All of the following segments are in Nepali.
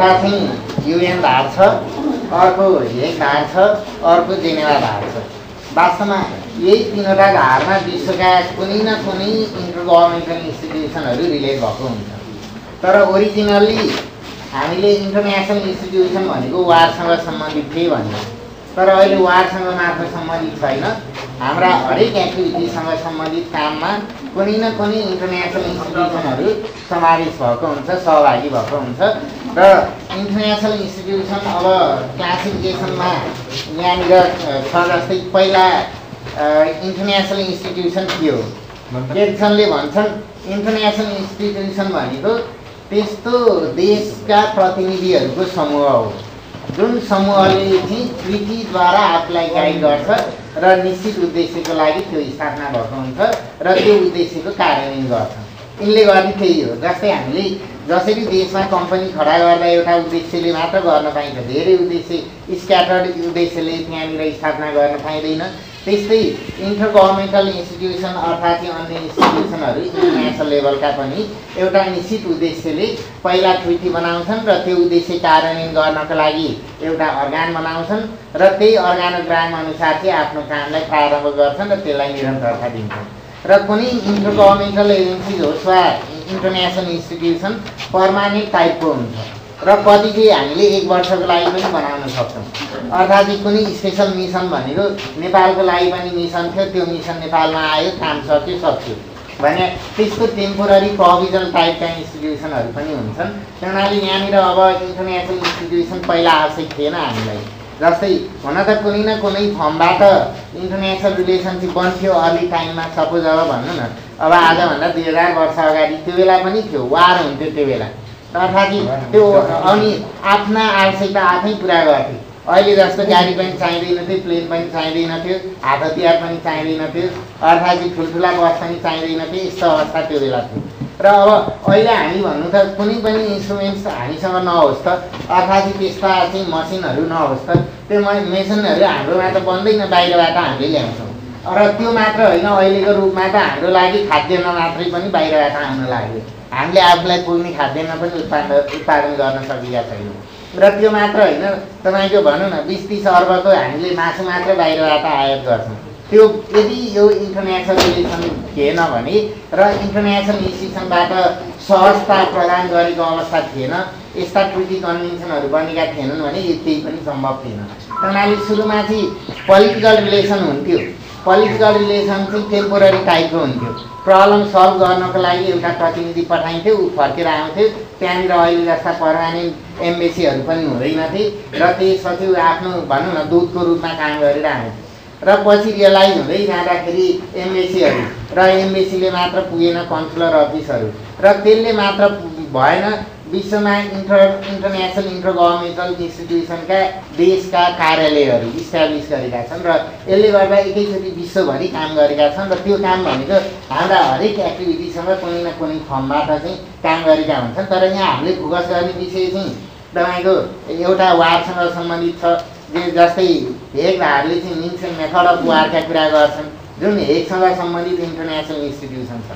चाहिँ युएन धार छ अर्को हेग धार छ अर्को जेनेवा धार छ। वास्तवमा यही तिनवटा धारमा विश्वका कुनै न कुनै इन्टर गभर्मेन्टल इन्स्टिट्युसनहरू रिलेट भएको हुन्छ। तर ओरिजिनल्ली हामीले इन्टरनेसनल इन्स्टिट्युसन भनेको वारसँग सम्बन्धित थिए भन्ने तर अहिले वारसँग मात्र सम्बन्धित छैन। हाम्रा हरेक एक्टिभिटीसँग सम्बन्धित काममा कुनै न कुनै इन्टरनेसनल इन्स्टिट्युसनहरू समावेश भएको हुन्छ सहभागी भएको हुन्छ। र इन्टरनेसनल इन्स्टिट्युसन अब क्लासिफिकेसनमा यहाँनिर छ जस्तै पहिला इन्टरनेसनल इन्स्टिट्युसन के हो भन्छन् इन्टरनेसनल इन्स्टिट्युसन भनेको त्यस्तो देशका प्रतिनिधिहरूको समूह हो। जुन समूहले चाहिँ ट्रिटीद्वारा आफूलाई गाइड गर्छ र निश्चित उद्देश्यको लागि त्यो स्थापना भएको हुन्छ र त्यो उद्देश्यको कार्यान्वयन गर्छ। यिनले गर्ने त्यही हो। जस्तै हामीले जसरी देशमा कम्पनी खडा गर्दा एउटा उद्देश्यले मात्र गर्न पाइन्छ धेरै उद्देश्य स्क्याटर्ड उद्देश्यले त्यहाँनिर स्थापना गर्न पाइँदैन। त्यस्तै इन्टर गभर्मेन्टल इन्स्टिट्युसन अर्थात् अन्य इन्स्टिट्युसनहरू इन्टरनेसनल लेभलका पनि एउटा निश्चित उद्देश्यले पहिला ट्रिटी बनाउँछन् र त्यो उद्देश्य कार्यान्वयन गर्नको लागि एउटा अर्गान बनाउँछन् र त्यही अर्गानोग्राम अनुसार चाहिँ आफ्नो कामलाई प्रारम्भ गर्छन् र त्यसलाई निरन्तरता दिन्छन्। र कुनै इन्टर गभर्मेन्टल एजेन्सिज होस् वा इन्टरनेसनल इन्स्टिट्युसन पर्मानेन्ट टाइपको हुन्छ। र कति चाहिँ हामीले एक वर्षको लागि पनि बनाउन सक्छौँ। अर्थात् कुनै स्पेसल मिसन भनेको नेपालको लागि पनि मिसन थियो त्यो मिसन नेपालमा आयो काम सक्यो सक्यो। भने त्यसको टेम्पोररी प्रोभिजनल टाइपका इन्स्टिट्युसनहरू पनि हुन्छन्। त्यही यहाँनिर अब इन्टरनेसनल इन्स्टिट्युसन पहिला आवश्यक थिएन हामीलाई। जस्तै हुन त कुनै न कुनै फर्मबाट इन्टरनेसनल रिलेसनसिप बन्थ्यो अर्ली टाइममा सपोज अब भन्नु न अब आजभन्दा दुई हजार वर्ष अगाडि त्यो बेला पनि थियो वार हुन्थ्यो त्यो बेला। अर्थात् त्यो अनि आफ्ना आवश्यकता आफै पुरा गर्थे अहिले जस्तो गाडी पनि चाहिँदैन थियो प्लेन पनि चाहिँदैन थियो हात हतियार पनि चाहिँदैन थियो अर्थात् ठुल्ठुला बस पनि चाहिँदैन थियो यस्तो अवस्था त्यो बेला थियो। र अब अहिले हामी भन्नु त कुनै पनि इन्स्ट्रुमेन्ट्स हामीसँग नहोस् त अर्थात् त्यस्ता चाहिँ मसिनहरू नहोस् त त्यो मेसिनहरू हाम्रोमा त बन्दैन बाहिरबाट हामीले ल्याउँछौँ। र त्यो मात्र होइन अहिलेको रूपमा त हाम्रो लागि खाद्यान्न मात्रै पनि बाहिरबाट आउन लाग्यो। हामीले आफूलाई पुग्ने खाद्यान्न पनि उत्पादन उत्पादन गर्न सकेका छैनौँ। र त्यो मात्र होइन तपाईँको भनौँ न बिस तिस अर्बको हामीले मासु मात्र बाहिरबाट आयात गर्छौँ। त्यो यदि यो इन्टरनेसनल रिलेसन थिएन भने र इन्टरनेसनल इन्स्टिट्युसनबाट सहजता प्रदान गरेको अवस्था थिएन यस्ता ट्रिटी कन्भेन्सनहरू बनेका थिएनन् भने यो केही पनि सम्भव थिएन। हुनाले सुरुमा चाहिँ पोलिटिकल रिलेसन हुन्थ्यो। पोलिटिकल रिलेसन चाहिँ टेम्पोररी टाइपको हुन्थ्यो। प्रब्लम सल्भ गर्नको लागि एउटा प्रतिनिधि पठाइन्थ्यो ऊ फर्केर आउँथ्यो। त्यहाँनिर अहिले जस्ता पर्मानेन्ट एम्बेसीहरू पनि हुँदैनथे र त्यसपछि आफ्नो भनौँ न दूतको रूपमा काम गरेर आउँथ्यो। र पछि रियलाइज हुँदै जाँदाखेरि एम्बेसीहरू र एम्बेसीले मात्र पुगेन कन्सुलर अफिसहरू। र त्यसले मात्र भएन विश्वमा इन्टर इन्टरनेसनल इन्टर गभर्मेन्टल इन्स्टिट्युसनका देशका कार्यालयहरू इस्टाब्लिस गरेका छन् र यसले गर्दा एकैचोटि विश्वभरि काम गरेका छन् र त्यो काम भनेको हाम्रा हरेक एक्टिभिटीसँग कुनै न कुनै फर्मबाट चाहिँ काम गरेका हुन्छन्। तर यहाँ हामीले फोकस गर्ने विषय चाहिँ तपाईँको एउटा वारसँग सम्बन्धित छ जे जस्तै हेगहरूले चाहिँ मिन्स मेथड अफ वारका कुरा गर्छन् जुन हेगसँग सम्बन्धित इन्टरनेसनल इन्स्टिट्युसन छ।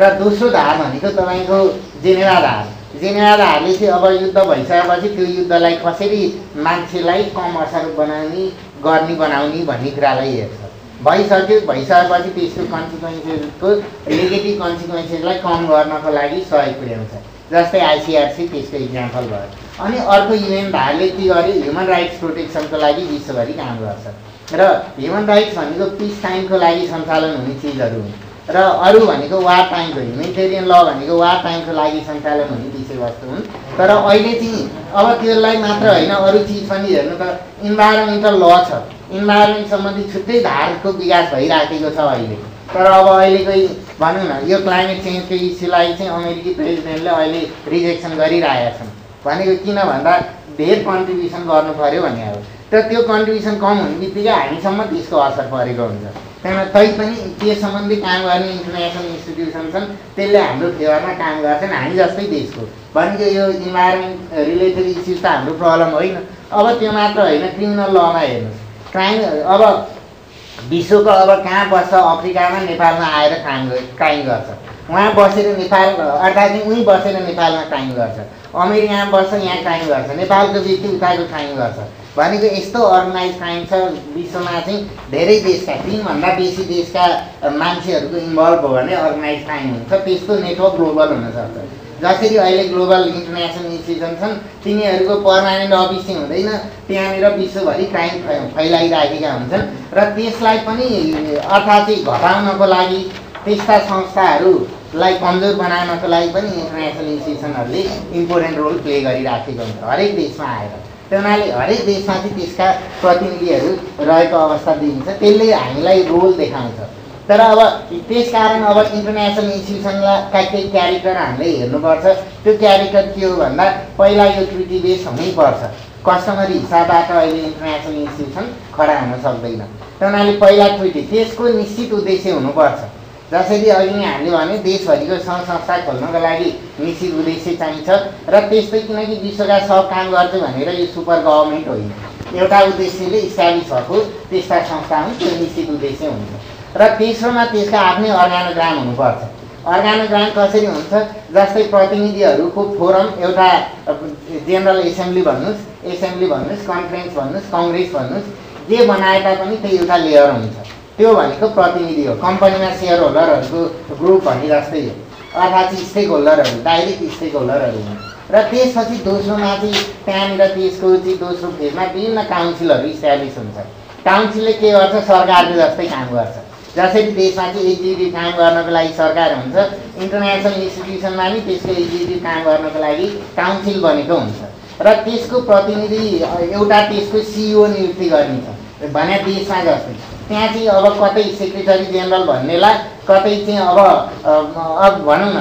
र दोस्रो धार भनेको तपाईँको जेनेवा धार। धारले चाहिँ अब युद्ध भइसकेपछि त्यो युद्धलाई कसरी मान्छेलाई कम असर बनाउने गर्ने बनाउने भन्ने कुरालाई हेर्छ। भइसक्यो भइसकेपछि त्यसको कन्सिक्वेन्सेसको नेगेटिभ कन्सिक्वेन्सेसलाई कम गर्नको लागि सहयोग पुर्याउँछ। जस्तै आइसिआरसी त्यसको इक्जाम्पल भयो। अनि अर्को युएन धारले के गर्यो? ह्युमन राइट्स प्रोटेक्सनको लागि विश्वभरि काम गर्छ। र ह्युमन राइट्स भनेको पिस टाइमको लागि सञ्चालन हुने चिजहरू हुन्। र अरू भनेको वार टाइमको ह्युमेनिटेरियन ल भनेको वार टाइमको लागि सञ्चालन हुने विषयवस्तु हुन्। तर अहिले चाहिँ अब त्यसलाई मात्र होइन अरू चिज पनि हेर्नु त इन्भाइरोमेन्टल ल छ। इन्भाइरोमेन्ट सम्बन्धी छुट्टै धारको विकास भइराखेको छ अहिले। तर अब अहिलेकै भनौँ न यो क्लाइमेट चेन्जको इस्युलाई चाहिँ अमेरिकी प्रेसिडेन्टले अहिले रिजेक्सन गरिरहेका छन्। भनेको किन भन्दा धेर कन्ट्रिब्युसन गर्नु पऱ्यो भन्ने हो तर त्यो कन्ट्रिब्युसन कम हुने बित्तिकै हामीसम्म त्यसको असर परेको हुन्छ। त्यहाँबाट तैपनि त्यस सम्बन्धी काम गर्ने इन्टरनेसनल इन्स्टिट्युसन छन् त्यसले हाम्रो फेवरमा काम गर्छन् हामी जस्तै देशको। भनेको यो इन्भाइरोमेन्ट रिलेटेड इस्युज त हाम्रो प्रब्लम होइन। अब त्यो मात्र होइन क्रिमिनल लमा हेर्नुहोस्। क्राइम अब विश्वको अब कहाँ बस्छ? अफ्रिकामा नेपालमा आएर काम क्राइम गर्छ। उहाँ बसेर नेपाल अर्थात् उहीँ बसेर नेपालमा क्राइम गर्छ। अमेरिकामा बस्छ यहाँ क्राइम गर्छ। नेपालको व्यक्ति उताको क्राइम गर्छ। भनेको यस्तो अर्गनाइज क्राइम छ विश्वमा चाहिँ धेरै देशका तिनभन्दा बेसी देशका मान्छेहरूको इन्भल्भ भयो भने अर्गनाइज क्राइम हुन्छ। त्यस्तो नेटवर्क ग्लोबल हुनसक्छ जसरी अहिले ग्लोबल इन्टरनेसनल इन्स्टिट्युसन छन् तिनीहरूको पर्मानेन्ट अफिस चाहिँ हुँदैन। त्यहाँनिर विश्वभरि क्राइम फैलाइराखेका हुन्छन्। र त्यसलाई पनि अर्थात् चाहिँ घटाउनको लागि त्यस्ता संस्थाहरूलाई कमजोर बनाउनको लागि पनि इन्टरनेसनल इन्स्टिट्युसनहरूले इम्पोर्टेन्ट रोल प्ले गरिराखेको हुन्छ। हरेक देशमा आएर। हुनाले हरेक देशमा चाहिँ त्यसका प्रतिनिधिहरू रहेको अवस्था देखिन्छ। त्यसले हामीलाई रोल देखाउँछ। तर अब त्यस कारण अब इन्टरनेसनल इन्स्टिट्युसनका केही क्यारेक्टर हामीले हेर्नुपर्छ। त्यो क्यारेक्टर के हो भन्दा पहिला यो ट्रिटी बेस हुनैपर्छ कस्टमरी हिसाबबाट अहिले इन्टरनेसनल इन्स्टिट्युसन खडा हुन सक्दैन। त्यो हुनाले पहिला ट्रिटी त्यसको निश्चित उद्देश्य हुनुपर्छ। जसरी अघि नै हामीले भने देशभरिको सङ्घ संस्था खोल्नको लागि निश्चित उद्देश्य चाहिन्छ र त्यस्तै किनकि विश्वका सब काम गर्छु भनेर यो सुपर गभर्मेन्ट होइन। एउटा उद्देश्यले इस्टाब्लिस भएको त्यस्ता संस्था हुन् त्यो निश्चित उद्देश्य हुन्छ र तेस्रोमा त्यसका आफ्नै अर्गानोग्राम हुनुपर्छ। अर्गानोग्राम कसरी हुन्छ? जस्तै प्रतिनिधिहरूको फोरम एउटा जेनरल एसेम्ब्ली भन्नुहोस् एसेम्ब्ली भन्नुहोस् कन्फरेन्स भन्नुहोस् कङ्ग्रेस भन्नुहोस् जे बनाएका पनि त्यो एउटा लेयर हुन्छ। त्यो भनेको प्रतिनिधि हो। कम्पनीमा सेयर होल्डरहरूको ग्रुप भने जस्तै हो। अर्थात् स्टेक होल्डरहरू डाइरेक्ट स्टेक होल्डरहरू हुन्। र त्यसपछि दोस्रोमा चाहिँ त्यहाँनिर त्यसको चाहिँ दोस्रो फेजमा विभिन्न काउन्सिलहरू इस्टाब्लिस हुन्छ। काउन्सिलले के गर्छ? सरकारको जस्तै काम गर्छ। जसरी देशमा चाहिँ एक्जिक्युटिभ काम गर्नको लागि सरकार हुन्छ इन्टरनेसनल इन्स्टिट्युसनमा नि त्यसको एक्जिक्युटिभ काम गर्नको लागि काउन्सिल बनेको हुन्छ। र त्यसको प्रतिनिधि एउटा त्यसको सिइओ नियुक्ति गरिन्छ। भने देशमा जस्तै। त्यहाँ चाहिँ अब कतै सेक्रेटरी जेनरल भन्नेलाई कतै चाहिँ अब अब भनौँ न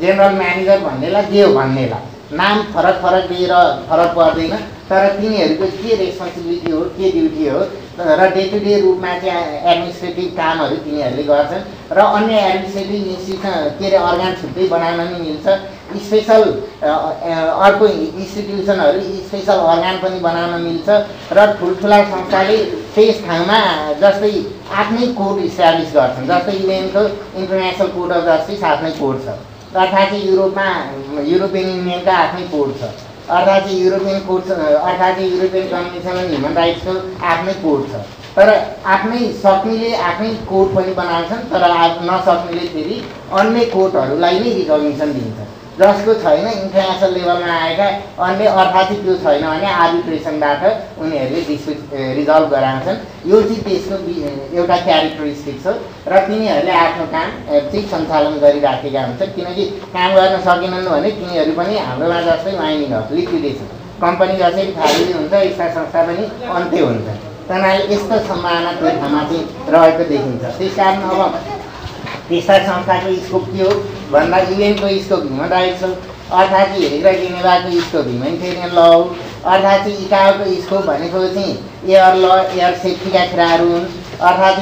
जेनरल म्यानेजर भन्नेलाई हो भन्नेलाई। नाम फरक फरक दिएर फरक पर्दैन तर तिनीहरूको के रेस्पोन्सिबिलिटी हो के ड्युटी हो र डे टु डे रूपमा चाहिँ एडमिनिस्ट्रेटिभ कामहरू तिनीहरूले गर्छन् र अन्य एडमिनिस्ट्रेटिभ इन्स्टिट्युसन के अरे अर्गान छुट्टै बनाउन पनि मिल्छ। स्पेसल अर्को इन्स्टिट्युसनहरू स्पेसल अर्गान पनि बनाउन मिल्छ र ठुल्ठुला संस्थाले त्यस ठाउँमा जस्तै आफ्नै कोर्ट इस्टाब्लिस गर्छन्। जस्तै युएनको इन्टरनेसनल कोर्ट अफ जस्टिस आफ्नै कोर्ट छ। अर्थात् चाहिँ युरोपमा युरोपियन युनियनका आफ्नै कोर्ट छ। अर्थात् चाहिँ युरोपियन कोर्ट अर्थात् चाहिँ युरोपियन कन्भेन्सन ह्युमन राइट्सको आफ्नै कोर्ट छ। तर आफ्नै सक्नेले आफ्नै कोर्ट पनि बनाउँछन् तर नसक्नेले फेरि अन्य कोर्टहरूलाई नै रिकग्नेसन दिन्छ जसको छैन इन्टरनेसनल लेभलमा आएका अन्य अर्थात् त्यो छैन भने आर्बिट्रेसनबाट उनीहरूले डिस्प्युट रिजल्भ गराउँछन्। यो चाहिँ त्यसको एउटा क्यारेक्टरिस्टिक छ र तिनीहरूले आफ्नो काम चाहिँ सञ्चालन गरिराखेका हुन्छन्। किनकि काम गर्न सकेनन् भने तिनीहरू पनि हाम्रोमा जस्तै वाइनिङ अफ लिक्विडेसन कम्पनी जसरी खाली हुन्छ यस्ता संस्था पनि अन्त्य हुन्छ। तनाले यस्तो सम्भावना त्यो ठाउँमा चाहिँ रहेको देखिन्छ। त्यस कारण अब त्यस्ता संस्थाको स्कोप के हो? भन्दा स्कोप ह्युमन राइट्स हो अर्थात् हेरेर जेनेभाको स्कोप ह्युमेनिटेरियन ल। हो अर्थात् चाहिँ इकाओको स्कोप भनेको चाहिँ एयर ल एयर सेफ्टीका कुराहरू हुन्। अर्थात्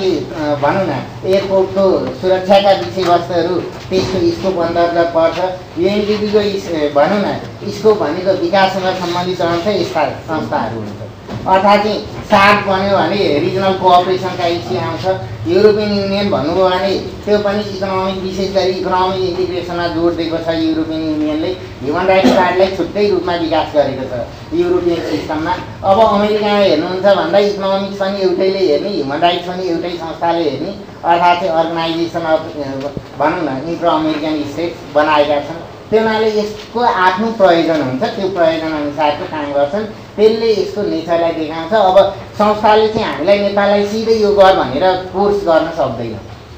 भनौँ न एयरपोर्टको सुरक्षाका विषयवस्तुहरू त्यसको स्कोप अन्तर्गत पर्छ। युएनडिपीको भनौँ न स्कोप भनेको विकाससँग सम्बन्धित रहन्छ यस्ता संस्थाहरू हुन्छ अर्थात् चाहिँ सार्क बन्यो भने रिजनल कोअपरेसनका इस्यु आउँछ युरोपियन युनियन भन्नुभयो भने त्यो पनि इकोनोमिक विशेष गरी इकोनोमिक इन्टिग्रेसनमा जोड दिएको छ युरोपियन युनियनले ह्युमन राइट्स कार्डलाई छुट्टै रूपमा विकास गरेको छ युरोपियन सिस्टममा अब अमेरिकामा हेर्नुहुन्छ भन्दा इकोनोमिक्स पनि एउटैले हेर्ने ह्युमन राइट्स पनि एउटै संस्थाले हेर्ने। अर्थात् चाहिँ अर्गनाइजेसन अफ भनौँ न इन्टर अमेरिकन स्टेट्स बनाएका छन्। त्यो हुनाले यसको आफ्नो प्रयोजन हुन्छ। त्यो प्रयोजन अनुसारको काम गर्छन्। त्यसले यसको नेचरलाई देखाउँछ। अब संस्थाले चाहिँ हामीलाई नेपाललाई सिधै यो गर भनेर कोर्स गर्न सक्दैन।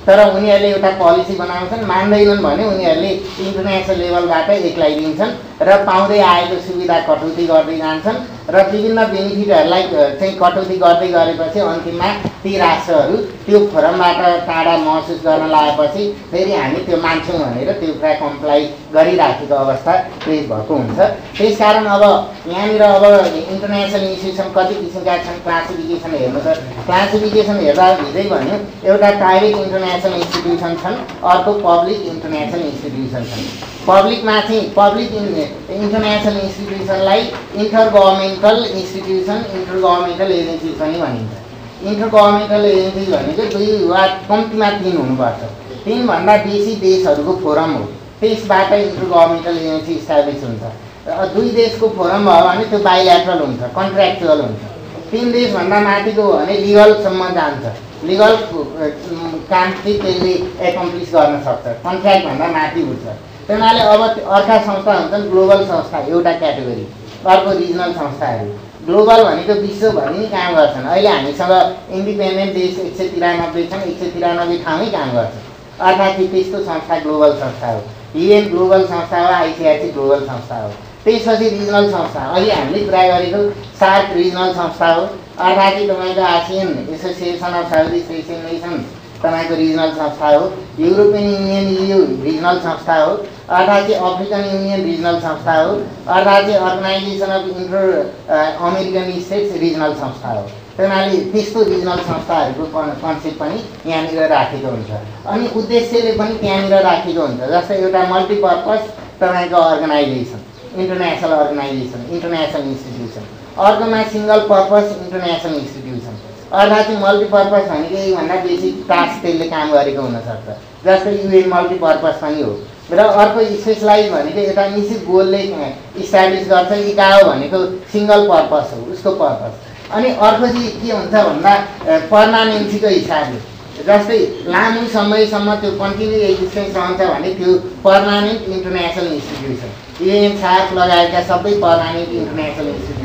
तर उनीहरूले एउटा पोलिसी बनाउँछन् मान्दैनन् भने उनीहरूले इन्टरनेसनल लेभलबाट एक्लाइदिन्छन् र पाउँदै आएको सुविधा कटौती गर्दै जान्छन्। र विभिन्न बेनिफिटहरूलाई चाहिँ कटौती गर्दै गरेपछि अन्तिममा ती राष्ट्रहरू त्यो फोरमबाट टाढा महसुस गर्न लागेपछि फेरि हामी त्यो मान्छौँ भनेर त्यो कुरा कम्प्लाई गरिराखेको अवस्था क्रिएट भएको हुन्छ। त्यस कारण अब यहाँनिर अब इन्टरनेसनल इन्स्टिट्युसन कति किसिमका छन् क्लासिफिकेसन हेर्नु त क्लासिफिकेसन हेर्दा हिजै भन्यो एउटा प्राइभेट इन्टरनेसनल इन्स्टिट्युसन छन् अर्को पब्लिक इन्टरनेसनल इन्स्टिट्युसन छन्। पब्लिकमा चाहिँ public international इन्स्टिट्युसनलाई inter governmental institution inter governmental agencies पनि भनिन्छ। इन्टर गभर्मेन्टल एजेन्सिज भनेको दुई वा कम्तीमा तिन हुनुपर्छ। तिनभन्दा बेसी देशहरूको फोरम हो। त्यसबाट इन्टर गभर्मेन्टल एजेन्सी इस्टाब्लिस हुन्छ दुई देशको फोरम भयो भने त्यो बाइल्याट्रल हुन्छ कन्ट्र्याक्चुअल हुन्छ। तिन देशभन्दा माथिको हो भने लिगलसम्म जान्छ। लिगल काम चाहिँ त्यसले एकम्प्लिस गर्न सक्छ। कन्ट्र्याक्टभन्दा माथि उठ्छ त्यही अब अर्का संस्था हुन्छन् ग्लोबल संस्था एउटा क्याटेगोरी अर्को रिजनल संस्थाहरू। ग्लोबल भनेको विश्वभरि नै काम गर्छन्। अहिले हामीसँग इन्डिपेन्डेन्ट देश एक सय तिरानब्बे छन् एक सय तिरानब्बे ठाउँमै काम गर्छ अर्थात् त्यस्तो संस्था ग्लोबल संस्था हो। युएन ग्लोबल संस्था हो आइसिआरसी ग्लोबल संस्था हो। त्यसपछि रिजनल संस्था अहिले हामीले कुरा गरेको सार्क रिजनल संस्था हो। अर्थात् तपाईँको ASEAN association of south east Asian nation तपाईँको रिजनल संस्था हो युरोपियन युनियन यु रिजनल संस्था हो अर्थात् चाहिँ अफ्रिकन युनियन रिजनल संस्था हो अर्थात् चाहिँ organisation of inter American states regional संस्था हो। त्यही त्यस्तो रिजनल संस्थाहरूको कन्सेप्ट पनि यहाँनिर राखेको हुन्छ। अनि उद्देश्यले पनि त्यहाँनिर राखेको हुन्छ जस्तै एउटा मल्टिपर्पज तपाईँको organization international organization international institution अर्कोमा सिङ्गल पर्पज इन्टरनेसनल इन्स्टिट्युसन अर्थात् मल्टिपर्पज भनेको यहीभन्दा बेसी टास्क त्यसले काम गरेको हुनसक्छ। जस्तै युएन मल्टिपर्पज पनि हो। र अर्को स्पेसलाइज भनेको एउटा निश्चित गोलले इस्टाब्लिस गर्छ इकाओ भनेको सिङ्गल पर्पज हो उसको पर्पज अनि अर्को चाहिँ के हुन्छ भन्दा पर्मानेन्सीको हिसाबले। जस्तै लामो समयसम्म त्यो कन्टिन्यू एक्जिस्टेन्स रहन्छ भने त्यो permanent international institution UN SAARC लगायतका सबै पर्मानेन्ट इन्टरनेसनल इन्स्टिट्युसन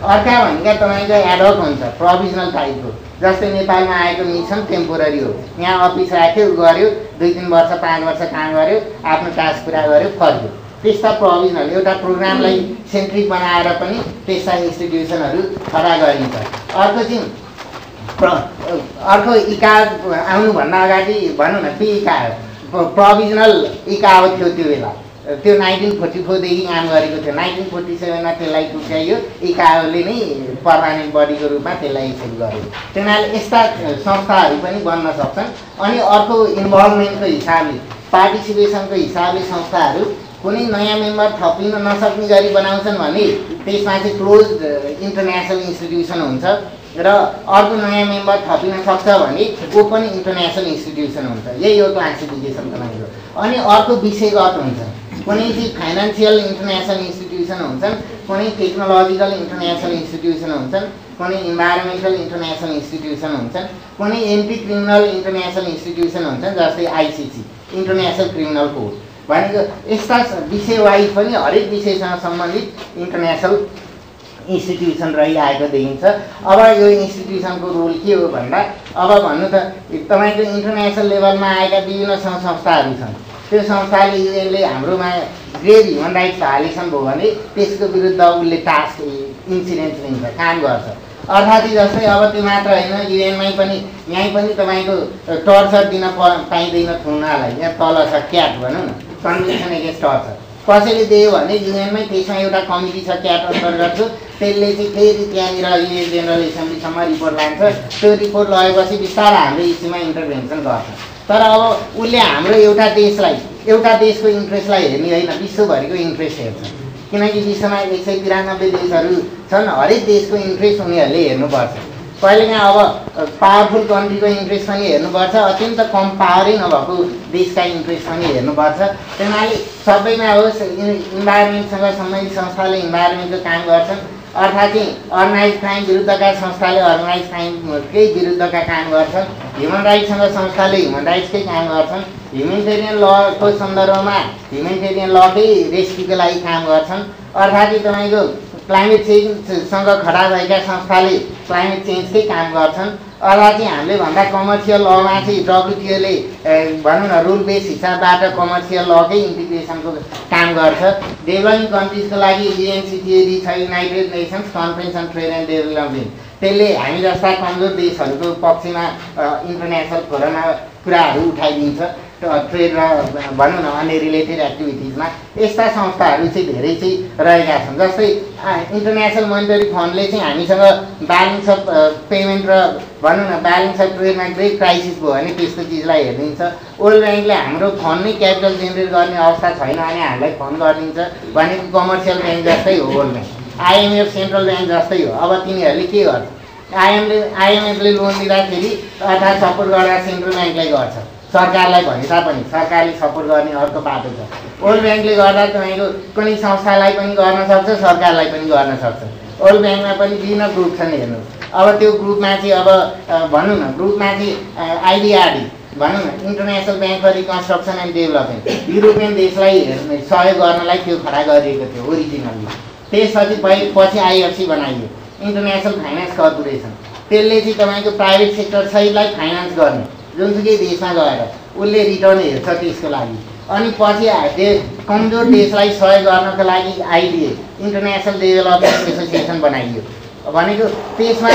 अर्का भनेका तपाईँको एडक हुन्छ प्रोभिजनल टाइपको जस्तै नेपालमा आएको मिसन टेम्पोररी हो। यहाँ अफिस राख्यो गऱ्यो दुई तिन वर्ष पाँच वर्ष काम गऱ्यो आफ्नो टास्क पुरा गऱ्यो फर्क्यो। त्यस्ता प्रोभिजनल एउटा प्रोग्रामलाई सेन्ट्रिक बनाएर पनि त्यस्ता इन्स्टिट्युसनहरू खडा गरिन्छ। अर्को चाहिँ प्र अर्को इका आउनुभन्दा अगाडि भनौँ न त्यो इका प्रोभिजनल इका थियो त्यो बेला। त्यो नाइन्टिन फोर्टी फोरदेखि काम गरेको थियो। नाइन्टिन फोर्टी सेभेनमा त्यसलाई टुक्याइयो इकाओले नै पर्मानेन्ट बडीको रूपमा त्यसलाई एक्सेप्ट गर्यो। त्यही यस्ता संस्थाहरू पनि बन्न सक्छन्। अनि अर्को इन्भल्भमेन्टको हिसाबले पार्टिसिपेसनको हिसाबले संस्थाहरू कुनै नयाँ मेम्बर थपिन नसक्ने गरी बनाउँछन् भने त्यसमा चाहिँ क्लोज इन्टरनेसनल इन्स्टिट्युसन हुन्छ। र अर्को नयाँ मेम्बर थपिन सक्छ भने ओपन इन्टरनेसनल इन्स्टिट्युसन हुन्छ। यही हो क्लासिफिकेसन तपाईँको अनि अर्को विषयगत हुन्छ। कुनै चाहिँ फाइनेन्सियल इन्टरनेसनल इन्स्टिट्युसन हुन्छन् कुनै टेक्नोलोजिकल इन्टरनेसनल इन्स्टिट्युसन हुन्छन् कुनै इन्भाइरोमेन्टल इन्टरनेसनल इन्स्टिट्युसन हुन्छन् कुनै एन्टी क्रिमिनल इन्टरनेसनल इन्स्टिट्युसन हुन्छन् जस्तै आइसिसी इन्टरनेसनल क्रिमिनल कोड भनेको यस्ता विषय वाइज पनि हरेक विषयसँग सम्बन्धित इन्टरनेसनल इन्स्टिट्युसन रहिआएको देखिन्छ। अब यो इन्स्टिट्युसनको रोल के हो भन्दा अब भन्नु त तपाईँको इन्टरनेसनल लेभलमा आएका विभिन्न सङ्घ संस्थाहरू छन्। त्यो संस्थाले युएनले हाम्रोमा ग्रेभ ह्युमन राइट्स भायोलेसन भयो भने त्यसको विरुद्ध उसले टास्क इन्सिडेन्ट लिन्छ काम गर्छ। अर्थात् जस्तै अब त्यो मात्र होइन युएनमै पनि यहीँ पनि तपाईँको टर्चर दिन प पाइँदैन थुनालाई यहाँ तल छ क्याट भनौँ न कन्भेन्सन एगेन्स्ट टर्चर कसैले दियो भने युएनमै त्यसमा एउटा कमिटी छ क्याट अन्तर्गत त्यसले चाहिँ फेरि त्यहाँनिर युएन जेनरल एसेम्ब्लीसम्म रिपोर्ट लान्छ। त्यो रिपोर्ट लगेपछि बिस्तारै हाम्रो इस्युमा इन्टरभेन्सन गर्छ। तर अब उसले हाम्रो एउटा देशलाई एउटा देशको इन्ट्रेस्टलाई हेर्ने होइन विश्वभरिको इन्ट्रेस्ट हेर्छ। किनकि विश्वमा एक सय तिरानब्बे देशहरू छन् हरेक देशको इन्ट्रेस्ट उनीहरूले हेर्नुपर्छ। कहिलेकाहीँ अब पावरफुल कन्ट्रीको इन्ट्रेस्ट पनि हेर्नुपर्छ अत्यन्त कम पावरै नभएको देशका इन्ट्रेस्ट पनि हेर्नुपर्छ। त्यही सबैमा होस् इन्भाइरोमेन्टसँग सम्बन्धित संस्थाले इन्भाइरोमेन्टको काम गर्छन्। अर्थात् चाहिँ अर्गनाइज क्राइम विरुद्धका संस्थाले अर्गनाइज क्राइमकै विरुद्धका काम गर्छन्। ह्युमन राइट्ससँग संस्थाले ह्युमन राइट्सकै काम गर्छन्। ह्युमेनिटेरियन लको सन्दर्भमा ह्युमेनिटेरियन लकै रेस्क्युको लागि काम गर्छन्। अर्थात् तपाईँको क्लाइमेट चेन्जसँग खडा भएका संस्थाले क्लाइमेट चेन्जकै काम गर्छन्। अर्थात् चाहिँ हामीले भन्दा कमर्सियल लमा चाहिँ डब्लुटिओले भनौँ न रुल बेस हिसाबबाट कमर्सियल लकै इन्टिग्रेसनको काम गर्छ। डेभलपिङ कन्ट्रिजको लागि युएनसिटिएडी छ united nations conference on trade and development त्यसले हामी जस्ता कमजोर देशहरूको पक्षमा इन्टरनेसनल फोरममा कुराहरू उठाइदिन्छ। ट्रेड र भनौँ न अन्य रिलेटेड एक्टिभिटिजमा यस्ता संस्थाहरू चाहिँ धेरै चाहिँ रहेका छन्। जस्तै इन्टरनेसनल मोनिटरी फन्डले चाहिँ हामीसँग ब्यालेन्स अफ पेमेन्ट र भनौँ न ब्यालेन्स अफ ट्रेडमा ग्रेट क्राइसिस भयो भने त्यस्तो चिजलाई हेरिदिन्छ। वर्ल्ड ब्याङ्कले हाम्रो फन्ड नै क्यापिटल जेनेरेट गर्ने अवस्था छैन भने हामीलाई फन्ड गरिदिन्छ भनेको कमर्सियल ब्याङ्क जस्तै हो world bank IMF central bank जस्तै हो। अब तिनीहरूले के गर्छ? आइएमले आइएमएफले लोन दिँदाखेरि अर्थात् सपोर्ट गरेर सेन्ट्रल ब्याङ्कलाई गर्छ। सरकारलाई भने तापनि सरकारले सपोर्ट गर्ने अर्को बाटो छ। वर्ल्ड ब्याङ्कले गर्दा तपाईँको कुनै संस्थालाई पनि गर्न सक्छ सरकारलाई पनि गर्न सक्छ। वर्ल्ड ब्याङ्कमा पनि विभिन्न ग्रुप छन् हेर्नुहोस्। अब त्यो ग्रुपमा चाहिँ अब भनौँ न ग्रुपमा चाहिँ आइडिआरडी भनौँ न international bank for reconstruction and development European देशलाई हेर्ने सहयोग गर्नलाई त्यो खडा गरिएको थियो ओरिजिनल्ली त्यसपछि पछि आइएफसी बनाइयो इन्टरनेसनल फाइनेन्स कर्पोरेसन त्यसले चाहिँ तपाईँको प्राइभेट सेक्टर सहितलाई फाइनेन्स गर्ने। जुनसुकै देशमा गएर उसले रिटर्न हेर्छ त्यसको लागि। अनि पछि दे कमजोर देशलाई सहयोग गर्नको लागि आइडिए इन्टरनेसनल डेभलपमेन्ट एसोसिएसन बनाइयो। भनेको त्यसमा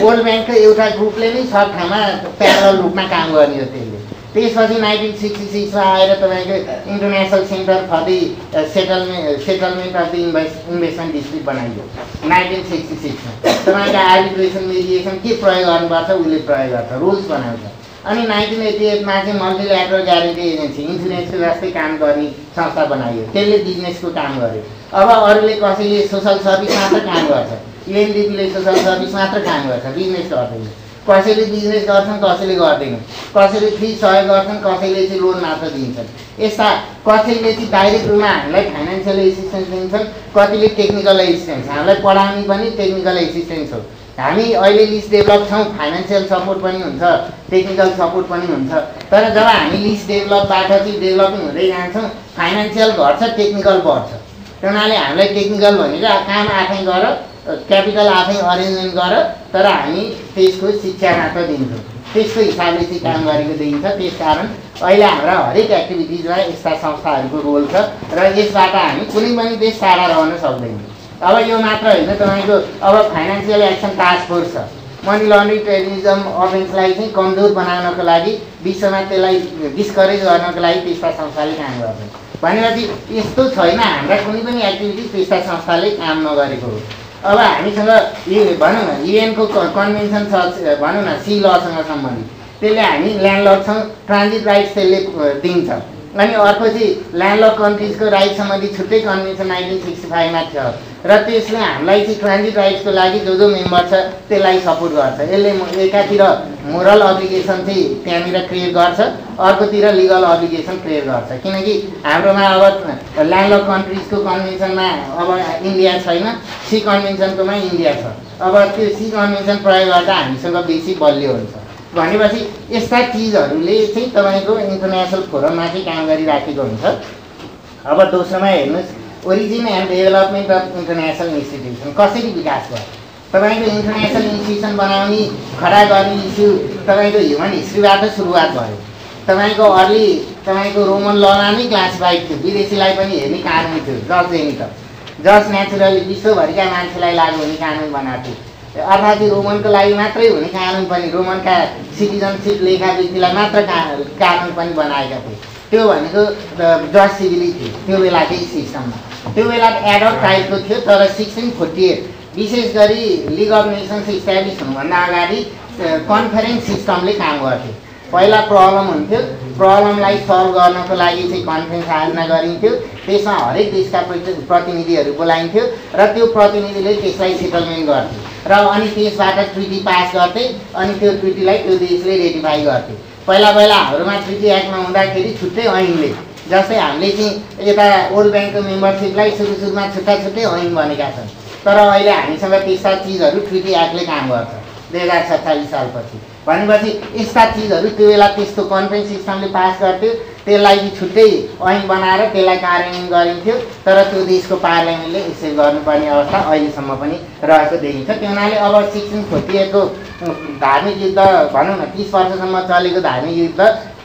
वर्ल्ड ब्याङ्कको एउटा ग्रुपले नै सब ठाउँमा प्यारल रूपमा काम गर्ने हो त्यसले। त्यसपछि नाइन्टिन सिक्सटी सिक्समा आएर तपाईँको international centre for the settlement settlement of the invest investment district बनाइयो। नाइन्टिन सिक्सटी सिक्समा तपाईँको आर्बिट्रेसन मिडिएसन के प्रयोग गर्नुपर्छ उसले प्रयोग गर्छ। रुल्स बनाउँछ। अनि नाइन्टिन एट्टी एटमा चाहिँ मल्टिल्याटरल ग्यारेन्टी एजेन्सी इन्सुरेन्सको जस्तै काम गर्ने संस्था बनाइयो। त्यसले बिजनेसको काम गर्यो। अब अरूले कसैले सोसल सर्भिस मात्र काम गर्छ। युएनडिपीले सोसल सर्भिस मात्र काम गर्छ बिजनेस गर्दैन। कसैले बिजनेस गर्छन् कसैले गर्दैनन् कसैले फ्री सहयोग गर्छन् कसैले चाहिँ लोन मात्र दिन्छन्। यस्ता कसैले चाहिँ डाइरेक्ट रूपमा हामीलाई फाइनेन्सियल एसिस्टेन्स दिन्छन् कतिले टेक्निकल एसिस्टेन्स हामीलाई पढाउने पनि टेक्निकल एसिस्टेन्स हो। हामी अहिले लिस्ट डेभलप छौँ फाइनेन्सियल सपोर्ट पनि हुन्छ टेक्निकल सपोर्ट पनि हुन्छ तर जब हामी लिस्ट डेभलपबाट चाहिँ डेभलपिङ हुँदै जान्छौँ फाइनेन्सियल घट्छ टेक्निकल बढ्छ। त्यो हुनाले हामीलाई टेक्निकल भनेको काम आफै गर क्यापिटल आफै अरेन्जमेन्ट गर तर हामी त्यसको शिक्षा मात्र दिन्छौँ। त्यस्तो हिसाबले चाहिँ काम गरेको देखिन्छ त्यस कारण अहिले हाम्रा हरेक एक्टिभिटिजमा यस्ता संस्थाहरूको रोल छ र यसबाट हामी कुनै पनि देश टाढा रहन सक्दैनौँ। अब यो मात्र होइन तपाईँको अब फाइनेन्सियल एक्सन टास्क फोर्स छ। मनी लन्ड्रिङ टेरिजम अफेन्सलाई चाहिँ कमजोर बनाउनको लागि विश्वमा त्यसलाई डिस्करेज गर्नको लागि त्यस्ता संस्थाले काम गर्छ। भनेपछि यस्तो छैन हाम्रा कुनै पनि एक्टिभिटिज त्यस्ता संस्थाले काम नगरेको हो। अब हामीसँग भनौँ न युएनको कन्भेन्सन छ भनौँ न सी लसँग सम्बन्धित। त्यसले हामी ल्यान्डलकसँग ट्रान्जिट राइट्स त्यसले दिन्छ। अनि अर्को चाहिँ ल्यान्डलक कन्ट्रिजको राइट सम्बन्धी छुट्टै कन्भेन्सन नाइन्टिन सिक्सटी फाइभमा थियो र त्यसले हामीलाई चाहिँ ट्रान्जिट राइट्सको लागि जो जो मेम्बर छ त्यसलाई सपोर्ट गर्छ। यसले एकातिर मोरल अब्लिगेसन चाहिँ त्यहाँनिर क्रिएट गर्छ अर्कोतिर लिगल अब्लिगेसन क्रिएट गर्छ। किनकि हाम्रोमा अब ल्यान्डलक कन्ट्रिजको कन्भेन्सनमा अब इन्डिया छैन सी कन्भेन्सनकोमा इन्डिया छ। अब त्यो सी कन्भेन्सन प्रयोग गर्दा हामीसँग बेसी बलियो हुन्छ। भनेपछि यस्ता चिजहरूले चाहिँ तपाईँको इन्टरनेसनल फोरममा चाहिँ काम गरिराखेको हुन्छ। अब दोस्रोमा हेर्नुहोस् origin and development of international institution कसरी विकास भयो? तपाईँको इन्टरनेसनल इन्स्टिट्युसन बनाउने खडा गर्ने इस्यु तपाईँको ह्युमन हिस्ट्रीबाट सुरुवात भयो। तपाईँको अर्ली तपाईँको रोमन लमा नै क्लासिफाइड थियो। विदेशीलाई पनि हेर्ने कानुन थियो। जस जेनिट जस नेचुरली विश्वभरिका मान्छेलाई लागु हुने कानुन बनाएको थियो। अर्थात् रोमनको लागि मात्रै हुने कानुन पनि रोमनका सिटिजनसिप लेखा व्यक्तिलाई मात्र का कानुन पनि बनाएका थिए। त्यो भनेको जज सिभिली थियो। त्यो बेलाकै सिस्टममा त्यो बेला एडअप टाइपको थियो तर सिक्सटिन फोर्टी एट विशेष गरी लिग अफ नेसन्स इस्टाब्लिस हुनुभन्दा अगाडि कन्फरेन्स सिस्टमले काम गर्थ्यो पहिला प्रब्लम हुन्थ्यो। प्रब्लमलाई सल्भ गर्नको लागि चाहिँ कन्फरेन्स आयोजना गरिन्थ्यो। त्यसमा हरेक देशका प्रतिनिधिहरू बोलाइन्थ्यो र त्यो प्रतिनिधिले त्यसलाई सेटलमेन्ट गर्थ्यो र अनि त्यसबाट ट्रिटी पास गर्थे अनि त्यो ट्रिटीलाई त्यो देशले रेटिफाई गर्थे। पहिला पहिला हाम्रोमा ट्रिटी एक्ट नहुँदाखेरि छुट्टै ऐनले। जस्तै हामीले चाहिँ यता वर्ल्ड ब्याङ्कको मेम्बरसिपलाई सुरु सुरुमा छुट्टा छुट्टै ऐन बनेका छन्। तर अहिले हामीसँग त्यस्ता चिजहरू ट्रिटी एक्टले काम गर्छ दुई हजार सत्ताइस सालपछि। भनेपछि यस्ता चिजहरू त्यो बेला त्यस्तो कन्फरेन्स सिस्टमले पास गर्थ्यो त्यसलाई छुट्टै ऐन बनाएर त्यसलाई कार्यान्वयन गरिन्थ्यो तर त्यो देशको पार्लियामेन्टले यसरी गर्नुपर्ने अवस्था अहिलेसम्म पनि रहेको देखिन्छ। त्यो हुनाले अब सिक्सटिन फोर्टी एटको धार्मिक युद्ध भनौँ न तिस वर्षसम्म चलेको धार्मिक युद्ध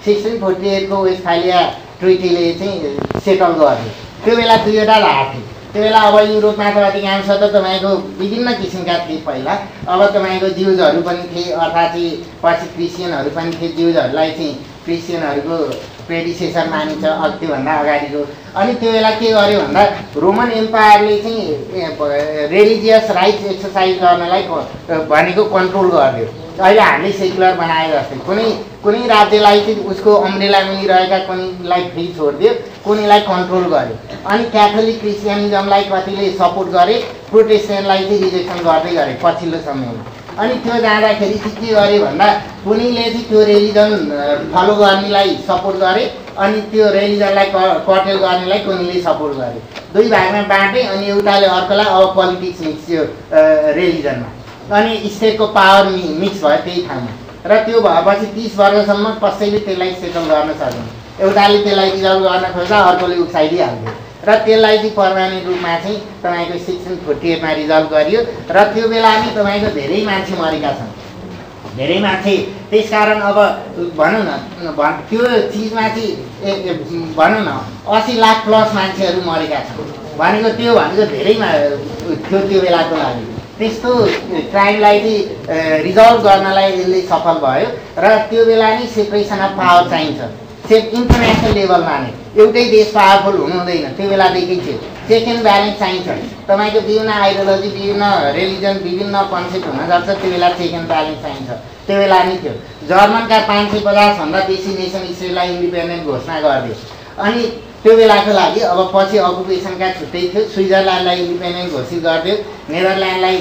सिक्सटिन फोर्टी एटको वेस्टफालिया ट्रिटीले चाहिँ सेटल गर्यो। त्यो बेला दुईवटा धार थियो। त्यो बेला अब युरोपमा त अधिकांश त तपाईँको विभिन्न किसिमका थिए पहिला। अब तपाईँको जिउजहरू पनि थिए अर्थात् चाहिँ पछि क्रिस्चियनहरू पनि थिए। जिउजहरूलाई चाहिँ क्रिस्चियनहरूको प्रेडिसेसन मानिन्छ अघि त्योभन्दा अगाडिको। अनि त्यो बेला के गर्यो भन्दा रोमन एम्पायरले चाहिँ रिलिजियस राइट्स एक्सर्साइज गर्नलाई भनेको कन्ट्रोल गरिदियो अहिले हामीले सेकुलर बनाए जस्तै। कुनै कुनै राज्यलाई चाहिँ उसको अम्रेला मिलिरहेका कुनैलाई फ्री छोडिदियो कुनैलाई कन्ट्रोल गर्यो। अनि क्याथोलिक क्रिस्चियनिजमलाई कतिले सपोर्ट गरे प्रोटेस्टेन्टलाई चाहिँ रिजेक्सन गर्दै गरे पछिल्लो समयमा। अनि त्यो जाँदाखेरि चाहिँ के गरे भन्दा कुनैले चाहिँ त्यो रेलिजन फलो गर्नेलाई सपोर्ट गरे अनि त्यो रेलिजनलाई क कटेल गर्नेलाई कुनैले सपोर्ट गरे। दुई भागमा बाँटे अनि एउटाले अर्कोलाई अब पोलिटिक्स मिक्सियो रेलिजनमा अनि स्टेटको पावर मिक्स भयो त्यही ठाउँमा। र त्यो भएपछि तिस वर्षसम्म कसैले त्यसलाई सेटल गर्न सक्दैन एउटाले त्यसलाई रिजल्भ गर्न खोज्दा अर्कोले उक्साइदिइहाल्थ्यो र त्यसलाई चाहिँ पर्मानेन्ट रूपमा चाहिँ तपाईँको सिक्सटिन फोर्टी एटमा रिजल्भ गरियो र त्यो बेला नै तपाईँको धेरै मान्छे मरेका छन्। धेरै मान्छे। त्यस कारण अब भनौँ न भन् त्यो चिजमा चाहिँ भनौँ न असी लाख प्लस मान्छेहरू मरेका छन्। भनेको त्यो भनेको धेरै थियो त्यो बेलाको लागि। त्यस्तो क्राइमलाई चाहिँ रिजल्भ गर्नलाई यसले सफल भयो र त्यो बेला नै सेपरेसन अफ पावर चाहिन्छ। से इन्टरनेसनल लेभलमा नै। एउटै देश पावरफुल हुनु हुँदैन त्यो बेलादेखि थियो चेक ब्यालेन्स चाहिन्छ। तपाईँको विभिन्न आइडियोलोजी विभिन्न रिलिजन विभिन्न कन्सेप्ट हुन सक्छ त्यो बेला चेक ब्यालेन्स चाहिन्छ। त्यो बेला नै थियो। जर्मनका पाँच सय पचासभन्दा बेसी नेसन स्टेटलाई इन्डिपेन्डेन्ट घोषणा गरिदियो अनि त्यो बेलाको लागि अब पछि अकुपेसनका छुट्टै थियो। स्विजरल्यान्डलाई इन्डिपेन्डेन्ट घोषित गरिदियो। नेदरल्यान्डलाई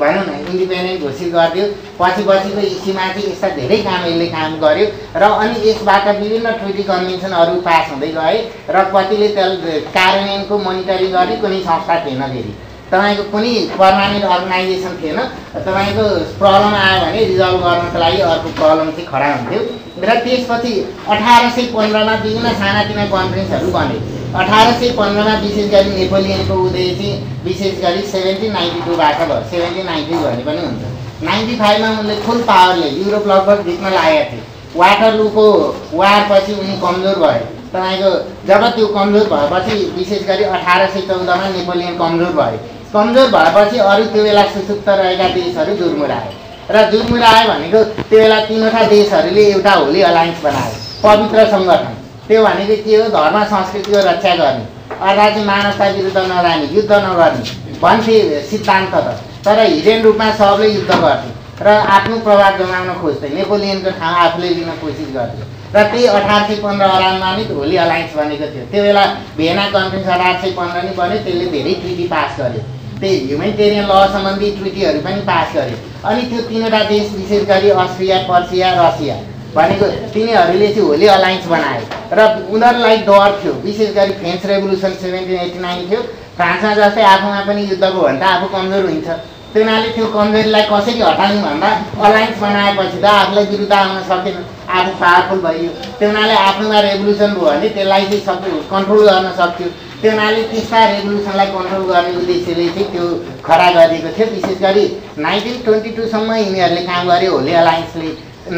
भनौँ न इन्डिपेन्डेन्ट घोषित गरिदियो। पछि पछिको इस्युमा चाहिँ यस्ता धेरै काम यसले काम गर्यो र अनि यसबाट विभिन्न ट्रिटी कन्भेन्सनहरू पास हुँदै गए र कतिले त्यसलाई कार्यान्वयनको मोनिटरिङ गर्ने कुनै संस्था थिएन फेरि। तपाईँको कुनै पर्मानेन्ट अर्गनाइजेसन थिएन तपाईँको प्रब्लम आयो भने रिजल्भ गर्नको लागि अर्को प्रब्लम चाहिँ खडा हुन्थ्यो। र त्यसपछि अठार सय पन्ध्रमा विभिन्न सानातिना कन्फरेन्सहरू बने अठार सय पन्ध्रमा विशेष गरी नेपोलियनको उदय चाहिँ विशेष गरी सेभेन्टिन नाइन्टी टूबाट भयो। सेभेन्टिन नाइन्टी भने पनि हुन्छ। नाइन्टी फाइभमा उनले फुल पावरले युरोप लगभग जित्न लागेका थिए। वाटरलुको वारपछि उनी कमजोर भए। तपाईँको जब त्यो कमजोर भएपछि विशेष गरी अठार सय चौधमा नेपोलियन कमजोर भए। कमजोर भएपछि अरू त्यो बेला सुसुप्त रहेका देशहरू दुर्मुराए। र जुर्मुरायो भनेको त्यो बेला तिनवटा देशहरूले एउटा होली अलायन्स बनायो पवित्र सङ्गठन। त्यो भनेको के हो? धर्म संस्कृतिको रक्षा गर्ने। अर्थात् चाहिँ मानवता विरुद्ध नजाने युद्ध नगर्ने। भन्थे सिद्धान्त त। तर हिडेन रूपमा सबले युद्ध गर्थे र आफ्नो प्रभाव जमाउन खोज्थे। नेपोलियनको ठाउँ आफूले लिन कोसिस गर्थे। र त्यही अठार सय पन्ध्र अरानमा नै होली अलायन्स बनेको थियो। त्यो बेला भेना कन्फरेन्स अठार सय पन्ध्र नै बन्यो त्यसले धेरै ट्रिटी पास गर्यो। त्यही ह्युमेनिटेरियन ल सम्बन्धी ट्रिटीहरू पनि पास गर्यो अनि त्यो तिनवटा देश विशेष गरी अस्ट्रिया पर्सिया रसिया भनेको तिनीहरूले चाहिँ होली अलायन्स बनाए। र उनीहरूलाई डर थियो। विशेष गरी French revolution seventeen eighty nine थियो। फ्रान्समा जस्तै आफूमा पनि युद्धको भन्दा आफू कमजोर हुन्छ। त्यो त्यो कमजोरीलाई कसरी हटाउने भन्दा अलायन्स बनाएपछि त आफूलाई विरुद्ध आउन सकेन। आफू पावरफुल भइयो त्यो हुनाले आफ्नोमा रेभोल्युसन भयो भने त्यसलाई चाहिँ सबै कन्ट्रोल गर्न सक्थ्यो त्यो हुनाले त्यस्ता रेभोल्युसनलाई कन्ट्रोल गर्ने उद्देश्यले चाहिँ त्यो खडा गरिदिएको थियो। विशेष गरी नाइन्टिन ट्वेन्टी टूसम्म यिनीहरूले काम गर्यो। होली अलायन्सले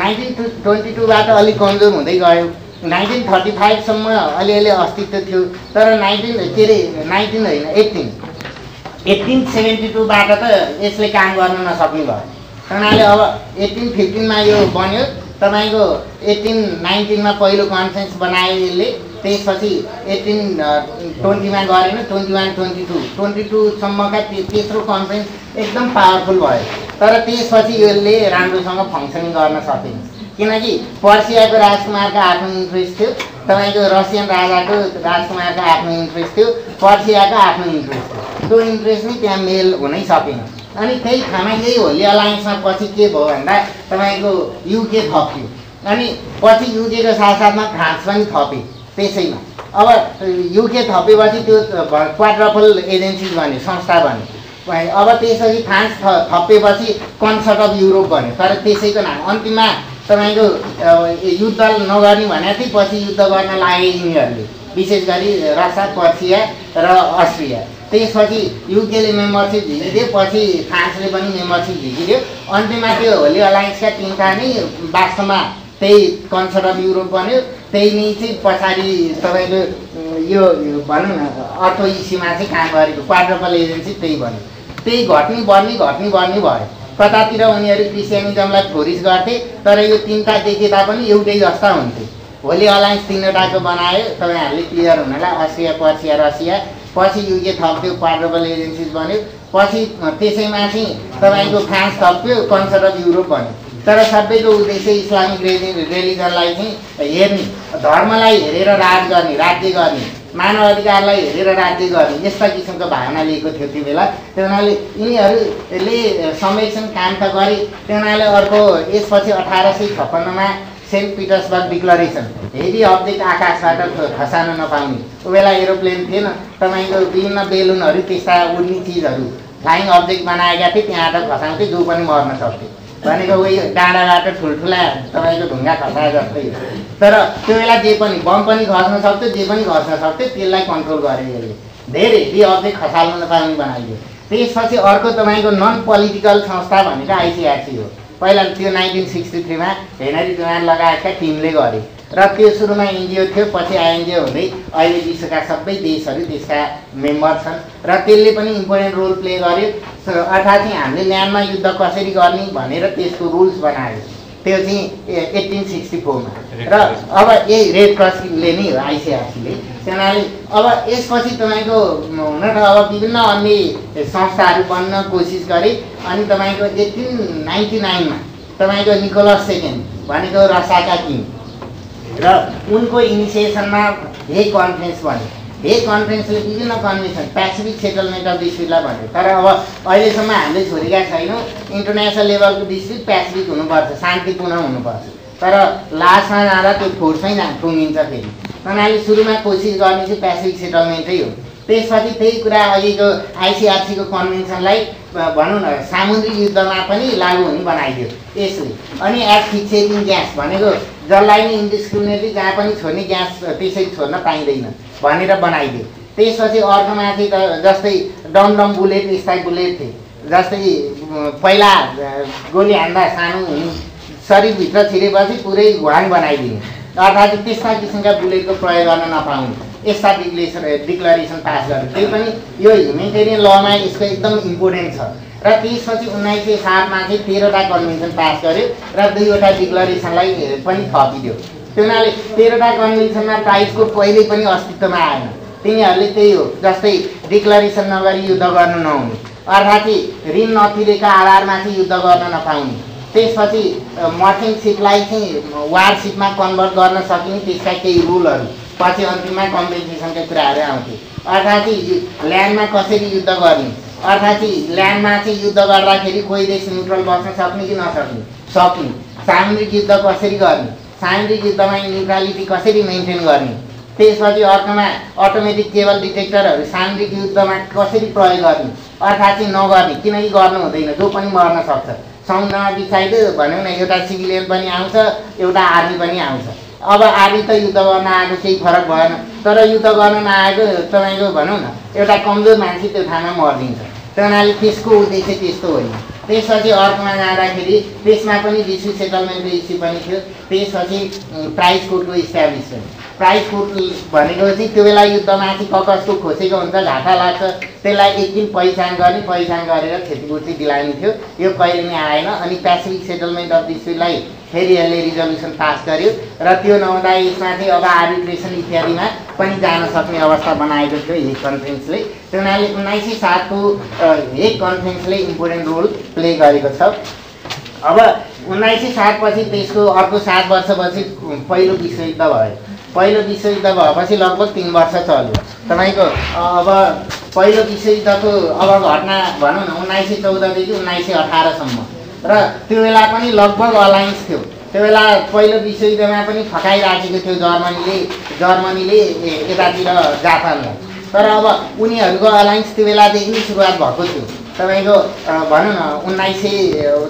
नाइन्टिन टु ट्वेन्टी टूबाट अलिक कमजोर हुँदै गयो। नाइन्टिन थर्टी फाइभसम्म अलिअलि अस्तित्व थियो। तर नाइन्टिन के अरे नाइन्टिन होइन एट्टिन एट्टिन सेभेन्टी टूबाट त यसले काम गर्न नसक्ने भयो। हुनाले अब एट्टिन फिफ्टिनमा यो बन्यो। तपाईँको एट्टिन नाइन्टिनमा पहिलो कन्फरेन्स बनायो यसले त्यसपछि एट्टिन ट्वेन्टीमा गरेन twenty one twenty two twenty टूसम्मका तेस्रो कन्फरेन्स एकदम पावरफुल भयो। तर त्यसपछि यसले राम्रोसँग फङ्सनिङ गर्न सकेन। किनकि पर्सियाको राजकुमारको आफ्नो इन्ट्रेस्ट थियो तपाईँको रसियन राजाको राजकुमारको आफ्नो इन्ट्रेस्ट थियो पर्सियाको आफ्नो इन्ट्रेस्ट थियो। त्यो इन्ट्रेस्ट नै त्यहाँ मेल हुनै सकेन। अनि त्यही ठाउँमा यही होली अलायन्समा पछि के भयो भन्दा तपाईँको युके थप्यो। अनि पछि युकेको साथसाथमा फ्रान्स पनि थपे त्यसैमा अब युके थपेपछि त्यो क्वाड्रपल एजेन्सिज भन्यो संस्था भन्यो अब त्यसपछि फ्रान्स थ थपेपछि कन्सर्ट अफ युरोप भन्यो। तर त्यसैको नाम अन्तिममा तपाईँको युद्ध नगर्ने भनेको थिएँ पछि युद्ध गर्न लागे यिनीहरूले। विशेष गरी रसा पर्सिया र अस्ट्रिया। त्यसपछि युकेले मेम्बरसिप झिकिदियो पछि फ्रान्सले पनि मेम्बरसिप झिकिदियो। अन्तिममा त्यो होली अलायन्सका तिनवटा नै वास्तवमा त्यही कन्सर्ट अफ युरोप बन्यो। त्यही नै चाहिँ पछाडि तपाईँको यो भनौँ न अर्को इस्युमा चाहिँ काम गरेको क्वाड्रपल एजेन्सी त्यही भन्यो। त्यही घट्ने बढ्ने घट्ने बढ्ने भयो। कतातिर उनीहरू क्रिस्चियनिजमलाई फ्लोरिस गर्थे तर यो तिनवटा देखे तापनि एउटै जस्ता हुन्थे। होली अलायन्स तिनवटाको बनायो तपाईँहरूले क्लियर हुनलाई अस्ट्रिया पर्सिया रसिया। पछि युके थप्यो क्वाड्रपल एजेन्सिज बन्यो। पछि त्यसैमा चाहिँ तपाईँको फ्रान्स थप्यो कन्सर्ट अफ युरोप भन्यो तर सबैको उद्देश्य इस्लामिक रेलि रिलिजनलाई चाहिँ हेर्ने धर्मलाई हेरेर राज गर्ने राज्य गर्ने मानव अधिकारलाई हेरेर राज्य गर्ने यस्ता किसिमको भावना लिएको थियो त्यो बेला। त्यो हुनाले यिनीहरूले संरक्षण काम त गरे त्यो हुनाले अर्को यसपछि अठार सय छप्पन्नमा Saint Petersburg declaration. Heavy object आकाशबाट खसाल्न नपाउने। त्यो बेला एरोप्लेन थिएन तपाईँको विभिन्न बेलुनहरू त्यस्ता उड्ने चिजहरू फ्लाइङ अब्जेक्ट बनाएका थिए त्यहाँबाट खसाउँथे जो पनि मर्न सक्थ्यो भनेको उही डाँडाबाट ठुल्ठुला तपाईँको ढुङ्गा खसाए जस्तै तर त्यो बेला जे पनि बम पनि खस्न सक्थ्यो जे पनि खस्न सक्थ्यो त्यसलाई कन्ट्रोल गरे यसले धेरै हेभी अब्जेक्ट खसाल्न नपाउने बनाइदियो त्यसपछि अर्को तपाईँको नन पोलिटिकल संस्था भनेको आइसिआरसी हो। पहिला त्यो नाइन्टिन सिक्सटी थ्रीमा हेनरी दुवान लगायतका टिमले गरे। र त्यो सुरुमा एनजिओ थियो पछि आइएनजिओ हुँदै अहिले विश्वका सबै देशहरू त्यसका मेम्बर छन्। र त्यसले पनि इम्पोर्टेन्ट रोल प्ले गर्यो। अर्थात् चाहिँ हामीले ल्यान्डमा युद्ध कसरी गर्ने भनेर त्यसको रुल्स बनायो। त्यो चाहिँ एट्टिन सिक्सटी फोरमा र अब यही रेड क्रसले नै हो आइसिआरसीले त्यहाँले अब यसपछि तपाईँको हुन त अब विभिन्न अन्य संस्थाहरू बन्न कोसिस गरे। अनि तपाईँको एट्टिन नाइन्टी नाइनमा तपाईँको निकोलस सेकेन्ड भनेको रसाका किङ। र उनको इनिसिएसनमा यही कन्फरेन्स भन्यो। यही कन्फरेन्सले विभिन्न कन्भेन्सन पेसिफिक सेटलमेन्ट अफ डिस्प्युटलाई भन्यो। तर अब अहिलेसम्म हामीले छोडेका छैनौँ। इन्टरनेसनल लेभलको डिस्प्युट पेसिफिक हुनुपर्छ शान्तिपूर्ण हुनुपर्छ। तर लास्टमा जाँदा त्यो फोर्समै जा टुङ्गिन्छ फेरि। उनीहरूले सुरुमा कोसिस गर्ने चाहिँ पेसिफिक सेटलमेन्टै हो। त्यसपछि त्यही कुरा अघिको आइसिआरसीको कन्भेन्सनलाई भनौँ न सामुद्रिक युद्धमा पनि लागु हुने बनाइदियो। यसले अनि एज फिक्सेटिङ ग्यास भनेको जसलाई नै इन्डिस्क्रिमिनेटली जहाँ पनि छोड्ने ग्यास त्यसरी छोड्न पाइँदैन भनेर बनाइदियो। त्यसपछि अर्कोमाथि त जस्तै डम डम बुलेट यस्ता बुलेट थिए। जस्तै पहिला गोली हान्दा सानो हुने शरीरभित्र छिरेपछि पुरै घुवाङ बनाइदिने। अर्थात् त्यस्ता किसिमका बुलेटको प्रयोग गर्न नपाउने। यस्ता डिक्लेसन डिक्लरेसन पास गर्यो त्यही पनि यो ह्युमेटेरियन लमा यसको एकदम इम्पोर्टेन्ट छ। र त्यसपछि उन्नाइस सय सातमा चाहिँ तेह्रवटा कन्भेन्सन पास गर्यो र दुईवटा डिक्लरेसनलाई पनि थपिदियो। त्यो हुनाले तेह्रवटा कन्भेन्सनमा प्राइजको कहिल्यै पनि अस्तित्वमा आएन। तिनीहरूले त्यही हो जस्तै डिक्लरेसन नगरी युद्ध गर्नु नहुने। अर्थात् ऋण नतिरेका आधारमा चाहिँ युद्ध गर्न नपाउने। त्यसपछि मर्चेन्ट सिपलाई चाहिँ वारसिपमा कन्भर्ट गर्न सकिने त्यसका केही रुलहरू पछि अन्तिममा कम्पेन्सेसनका कुराहरू आउँथे। अर्थात् ल्यान्डमा कसरी युद्ध गर्ने? अर्थात् ल्यान्डमा चाहिँ युद्ध गर्दाखेरि कोही देश न्युट्रल बस्न सक्ने कि नसक्ने? सक्ने। सामुद्रिक युद्ध कसरी गर्ने? सामुद्रिक युद्धमा न्युट्रालिटी कसरी मेन्टेन गर्ने? त्यसपछि अर्कोमा अटोमेटिक केबल डिटेक्टरहरू सामुद्रिक युद्धमा कसरी प्रयोग गर्ने? अर्थात् चाहिँ नगर्ने। किनकि गर्नु हुँदैन। जो पनि मर्न सक्छ। समुद्रमा बिछाइदियो भनौँ न एउटा सिभिलियन पनि आउँछ एउटा आर्मी पनि आउँछ। अब आर्मी त युद्ध गर्न आएको केही फरक भएन। तर युद्ध गर्न नआएको तपाईँको भनौँ न एउटा कमजोर मान्छे त्यो ठाउँमा मरिदिन्छ। त्यो हुनाले त्यसको उद्देश्य त्यस्तो होइन। त्यसपछि अर्कोमा जाँदाखेरि त्यसमा पनि डिस्प्युट सेटलमेन्टको इस्यु पनि थियो। त्यसपछि प्राइस कोर्टको इस्टाब्लिसमेन्ट। प्राइस कोर्ट भनेको चाहिँ त्यो बेला युद्धमाथि ककसको खोसेको हुन्छ घाटा लाग्छ। त्यसलाई एक दिन पहिचान गर्ने पहिचान गरेर क्षतिपूर्ति दिलाइने थियो यो कहिले नै आएन। अनि पेसिफिक सेटलमेन्ट अफ डिस्प्युटलाई फेरि यसले रिजल्युसन पास गर्यो र त्यो नहुँदा चाहिँ अब आर्बिट्रेसन इत्यादिमा पनि जान सक्ने अवस्था बनाएको थियो हेग कन्फरेन्सले। त्यो हुनाले उन्नाइस सय सातको हेग कन्फरेन्सले इम्पोर्टेन्ट रोल प्ले गरेको छ। अब उन्नाइस सय सातपछि त्यसको अर्को सात वर्षपछि पहिलो विश्वयुद्ध भयो। पहिलो विश्वयुद्ध भएपछि लगभग तिन वर्ष चल्यो। तपाईँको अब पहिलो विश्वयुद्धको अब घटना भनौँ न उन्नाइस सय चौधदेखि उन्नाइस सय अठारसम्म। र त्यो बेला पनि लगभग अलायन्स थियो। त्यो बेला पहिलो विश्वयुद्धमा पनि फकाइराखेको थियो जर्मनीले जर्मनीले यतातिर जापानलाई। तर अब उनीहरूको अलायन्स त्यो बेलादेखि नै सुरुवात भएको थियो। तपाईँको भनौँ न उन्नाइस सय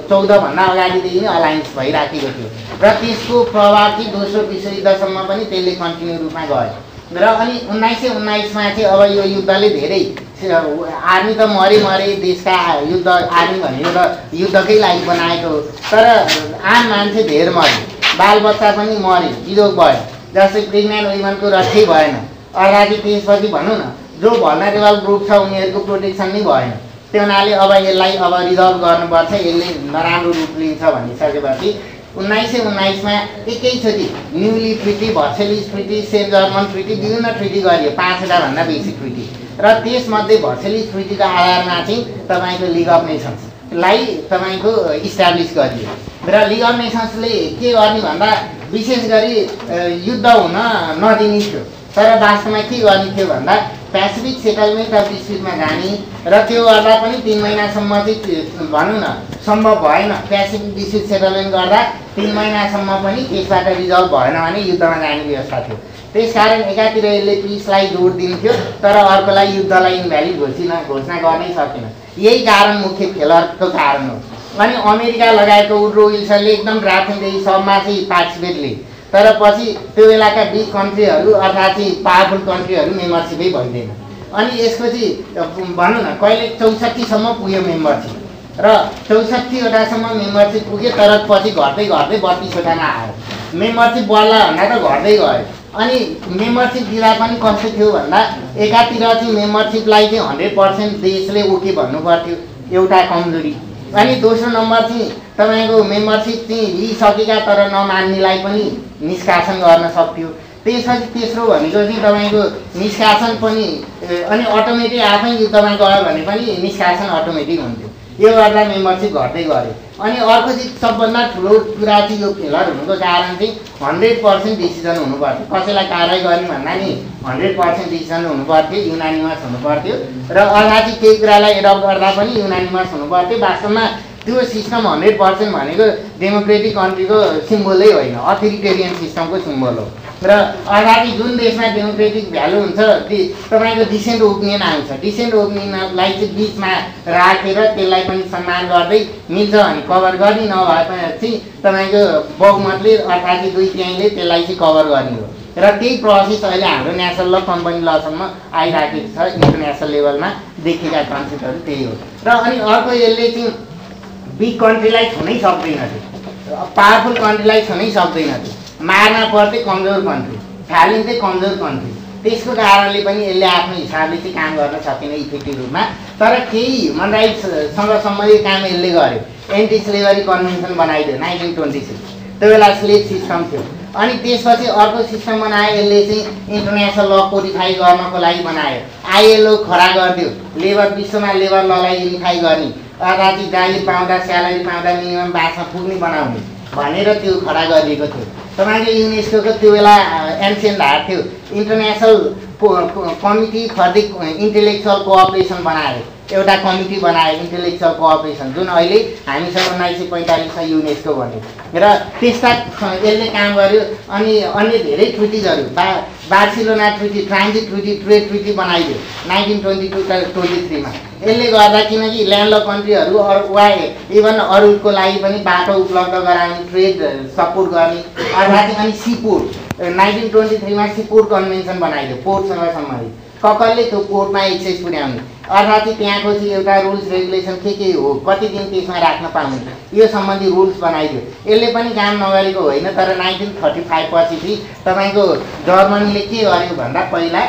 चौधभन्दा अगाडिदेखि नै अलायन्स भइराखेको थियो। र त्यसको प्रभाव चाहिँ दोस्रो विश्वयुद्धसम्म पनि त्यसले कन्टिन्यू रूपमा गयो। र अनि उन्नाइस सय उन्नाइसमा चाहिँ अब यो युद्धले धेरै आर्मी त मरे मरे देशका युद्ध आर्मी भनेको त युद्धकै लागि बनाएको हो। तर आम मान्छे धेर मऱ्यो बालबच्चा पनि मऱ्यो बिजोग भयो। जस्तै प्रेग्नेन्ट वुमेनको रक्षै भएन। अगाडि त्यसपछि भनौँ न जो भनरेबल ग्रुप छ उनीहरूको प्रोटेक्सन नै भएन। त्यो हुनाले अब यसलाई अब रिजल्भ गर्नुपर्छ यसले नराम्रो रूप लिन्छ भनिसकेपछि उन्नाइस सय उन्नाइसमा एकैचोटि newly treaty Versailles treaty Saint Germain treaty विभिन्न ट्रिटी गरियो पाँचवटाभन्दा बेसी ट्रिटी र त्यसमध्ये भर्सेलिस ट्रिटीको आधारमा चाहिँ तपाईँको लिग अफ नेसन्सलाई तपाईँको इस्टाब्लिस गरियो। र लिग अफ नेसन्सले के गर्ने भन्दा विशेष गरी युद्ध हुन नदिने थियो। तर वास्तवमा के गर्ने थियो भन्दा पेसिफिक सेटलमेन्ट अफ डिस्प्युटमा जाने र त्यो गर्दा पनि तिन महिनासम्म चाहिँ भनौँ न सम्भव भएन। पेसिफिक डिस्प्युट सेटलमेन्ट गर्दा तिन महिनासम्म पनि त्यसबाट रिजल्भ भएन भने युद्धमा जाने व्यवस्था थियो। त्यसकारण एकातिर यसले पिसलाई जोड दिन्थ्यो तर अर्कोलाई युद्धलाई इन्भ्यालिड घोषणा घोषणा गर्नै सकेन। यही कारण मुख्य फेलरको कारण हो। अनि अमेरिका लगायतको उड्रो विल्सनले एकदम ड्राफ्टिङदेखि सबमा चाहिँ पार्टिसिपेट लिए तर पछि त्यो बेलाका बिग कन्ट्रीहरू अर्थात् चाहिँ पावरफुल कन्ट्रीहरू मेम्बरसिपै भइदिएन। अनि चाहिँ भनौँ न कहिले चौसठीसम्म पुग्यो मेम्बरसिप? र चौसठीवटासम्म मेम्बरसिप पुग्यो तर पछि घट्दै घट्दै बत्तिसवटामा आयो। मेम्बरसिप बढ्ला भन्दा त घट्दै गयो। अनि मेम्बरसिप दिँदा पनि कस्तो थियो भन्दा एकातिर चाहिँ मेम्बरसिपलाई चाहिँ हन्ड्रेड पर्सेन्ट देशले ओके भन्नु पर्थ्यो एउटा कमजोरी। अनि दोस्रो नम्बर चाहिँ तपाईँको मेम्बरसिप चाहिँ लिइसकेका तर नमान्नेलाई पनि निष्कासन गर्न सक्थ्यो। त्यसपछि तेस्रो भनेको चाहिँ तपाईँको निष्कासन पनि अनि अटोमेटिक आफै युद्धमा गयो भने पनि निष्कासन अटोमेटिक हुन्थ्यो। यो गर्दा मेम्बरसिप घट्दै गऱ्यो अनि अर्को चाहिँ सबभन्दा ठुलो कुरा चाहिँ यो फेलर हुनुको कारण चाहिँ हन्ड्रेड पर्सेन्ट डिसिजन हुनुपर्थ्यो। कसैलाई कारवाही गर्ने भन्दा नि हन्ड्रेड पर्सेन्ट डिसिजन हुनुपर्थ्यो युनानिमस हुनुपर्थ्यो र अर्का चाहिँ केही कुरालाई एडप्ट गर्दा पनि युनानिमस हुनुपर्थ्यो वास्तवमा त्यो सिस्टम हन्ड्रेड पर्सेन्ट भनेको डेमोक्रेटिक कन्ट्रीको सिम्बलै होइन अथोरिटेरियन सिस्टमको सिम्बल हो। र अगाडि जुन देशमा डेमोक्रेटिक भ्यालु हुन्छ तपाईँको डिसेन्ट ओपिनियन आउँछ डिसेन्ट ओपिनियनलाई चाहिँ बिचमा राखेर त्यसलाई पनि सम्मान गर्दै मिल्छ भने कभर गर्ने नभएपछि तपाईँको बहुमतले अर्थात् दुई तिहाईले त्यसलाई चाहिँ कभर गर्ने हो। र त्यही प्रोसेस अहिले हाम्रो नेसनल ल कम्पनी लसम्म आइराखेको छ इन्टरनेसनल लेभलमा देखेका कन्सेप्टहरू त्यही हो। र अनि अर्को यसले चाहिँ बिग कन्ट्रीलाई छुनै सक्दैन थियो। पावरफुल कन्ट्रीलाई छुनै सक्दैन थियो। मार्न पर्थे कमजोर कन्ट्री फालिन्थे कमजोर कन्ट्री त्यसको कारणले पनि यसले आफ्नो हिसाबले चाहिँ काम गर्न सकेन इफेक्टिभ रूपमा। तर केही ह्युमन राइट्ससँग सम्बन्धित काम यसले गर्यो। एन्टी स्लेभरी कन्भेन्सन बनाइदियो नाइन्टिन ट्वेन्टी सिक्स त्यो बेला स्लेभ सिस्टम थियो। अनि त्यसपछि अर्को सिस्टम बनायो यसले चाहिँ इन्टरनेसनल ल कोडिफाई गर्नको लागि बनायो। आइएलओ खडा गरिदियो। लेबर विश्वमा लेबर ललाई युनिफाई गर्ने। राति जागिर पाउँदा स्यालेरी पाउँदा मिनिमम बाँच्न पुग्ने बनाउने। भनेर त्यो खडा गरिएको थियो। तपाईँको युनेस्को त्यो बेला एनसिएन हार थियो international committee for the intellectual cooperation बनायो। एउटा कमिटी बनायो इन्टेलेक्चुअल कोअपरेसन जुन अहिले हामीसँग उन्नाइस सय पैँतालिसमा युनेस्को भन्यो। र त्यस्ता यसले काम गर्यो अनि अन्य धेरै ट्रिटिजहरू बा Barcelona treaty transit treaty trade treaty बनाइदियो। नाइन्टिन ट्वेन्टी टू ट्वेन्टी थ्रीमा। यसले गर्दा किनकि ल्यान्ड कन्ट्रीहरू अरू वा इभन अरूको लागि पनि बाटो उपलब्ध गराउने ट्रेड सपोर्ट गर्ने अर्थात् अनि सिपोर्ट। नाइन्टिन ट्वेन्टी थ्रीमा सिपोर्ट कन्भेन्सन बनाइदियो पोर्टसँग सम्बन्धित। ककरले त्यो पोर्टमा एक्सेस पुर्याउने। अर्थात् त्यहाँको चाहिँ एउटा रुल्स रेगुलेसन के के हो कति दिन त्यसमा राख्न पाउने यो सम्बन्धी रुल्स बनाइदियो। यसले पनि काम नगरेको होइन तर नाइन्टिन थर्टी फाइभ पछि चाहिँ तपाईँको जर्मनीले के गर्यो भन्दा पहिला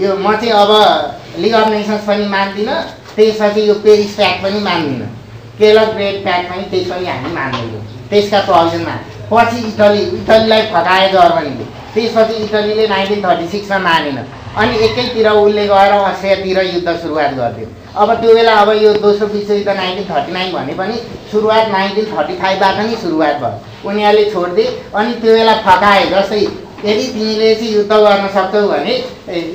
यो म चाहिँ अब लिग अफ नेसन्स पनि मान्दिनँ त्यसपछि यो पेरिस प्याक पनि मान्दिनँ। केलर ग्रेड प्याक पनि त्यस पनि हामी मान्दैनौँ। त्यसका प्रोभिजनमा पछि इटली इटलीलाई फकायो जर्मनीले। त्यसपछि इटलीले नाइन्टिन थर्टी सिक्समा मानेन। अनि एकैतिर उसले गएर अस्ट्रियातिर युद्ध सुरुवात गरिदियो। अब त्यो बेला अब यो दोस्रो विश्वयुद्ध नाइन्टिन थर्टी नाइन भने पनि सुरुवात नाइन्टिन थर्टी फाइभबाट नै सुरुवात भयो। उनीहरूले छोडिदिए। अनि त्यो बेला फकाए जस्तै यदि तिमीले चाहिँ युद्ध गर्न सक्छौ भने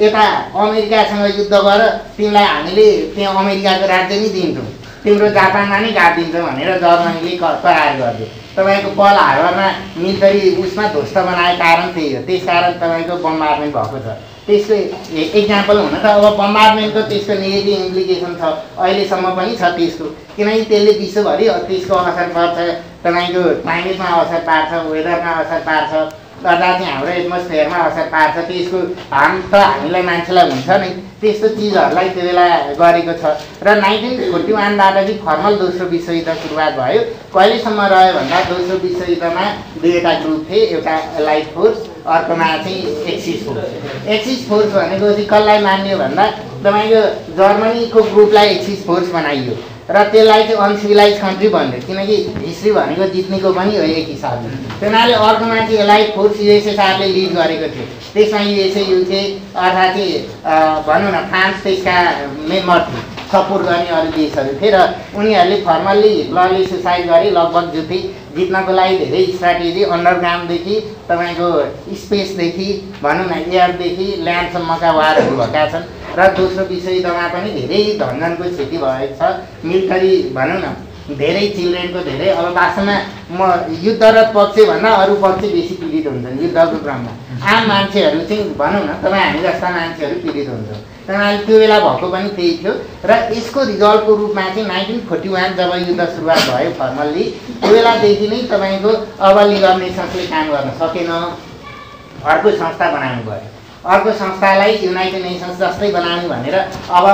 यता अमेरिकासँग युद्ध गर तिमीलाई हामीले त्यहाँ अमेरिकाको राज्य नै दिन्छौँ। तिम्रो जापानमा नै गाडिदिन्छौँ भनेर जर्मनीले करार गरिदियो। तपाईँको पल हार्बरमा मिलिटरी उसमा ध्वस्त बनाएको कारण त्यही हो। त्यस कारण तपाईँको बम्बार्मेन्ट भएको छ। त्यसको इक्जाम्पल हुन त अब बम्बार्मेन्टको त्यसको नेगेटिभ इम्प्लिकेसन छ। अहिलेसम्म पनि छ त्यसको। किनकि त्यसले विश्वभरि त्यसको असर पर्छ तपाईँको क्लाइमेटमा असर पार्छ वेदरमा असर पार्छ। गर्दा चाहिँ हाम्रो एटमोस्फियरमा असर पार्छ त्यसको हार्म त हामीलाई मान्छेलाई हुन्छ नै त्यस्तो चिजहरूलाई त्यो बेला गरेको छ र नाइन्टिन फोर्टी वानबाट चाहिँ फर्मल दोस्रो विश्वयुद्ध सुरुवात भयो कहिलेसम्म रह्यो भन्दा दोस्रो विश्वयुद्धमा दुईवटा ग्रुप थिए एउटा लाइट फोर्स अर्कोमा चाहिँ एक्सिस फोर्स एक्सिस फोर्स भनेको चाहिँ कसलाई मान्यो भन्दा तपाईँको जर्मनीको ग्रुपलाई एक्सिस फोर्स बनाइयो र त्यसलाई चाहिँ अनसिभिलाइज कन्ट्री भन्यो। किनकि हिस्ट्री भनेको जित्नेको पनि हो एक हिसाबले। त्यो हुनाले अर्कोमा चाहिँ यसलाई फोर्स युएसएसआरले लिड गरेको थियो। त्यसमा युएसए युके अर्थात् भनौँ न फ्रान्स त्यसका मेम्बर थिए सपोर्ट गर्ने अरू देशहरू थिए र उनीहरूले फर्मल्ली हिटलरले सुसाइड गरे लगभग जुथे जित्नको लागि धेरै स्ट्राटेजी अन्डरग्राउन्डदेखि तपाईँको स्पेसदेखि भनौँ न एयरदेखि ल्यान्डसम्मका वारहरू भएका छन्। र दोस्रो विश्वयुद्धमा पनि धेरै धनजनको क्षति भएको छ। मिलिटरी भनौँ न धेरै चिल्ड्रेनको धेरै अब वास्तवमा म युद्धरत पक्षभन्दा अरू पक्ष बेसी पीडित हुन्छन्। युद्धको क्रममा। आम मान्छेहरू चाहिँ भनौँ न तपाईँ हामी जस्ता मान्छेहरू पीडित हुन्छ। तपाईँले त्यो बेला भएको पनि त्यही थियो र यसको रिजल्टको रूपमा चाहिँ नाइन्टिन फोर्टी वान जब युद्ध सुरुवात भयो फर्मल्ली त्यो बेलादेखि नै तपाईँको अब लिग नेसन्सले काम गर्न सकेन। अर्को संस्था बनाउनु भयो। अर्को संस्थालाई युनाइटेड नेसन्स जस्तै बनाउने भनेर अब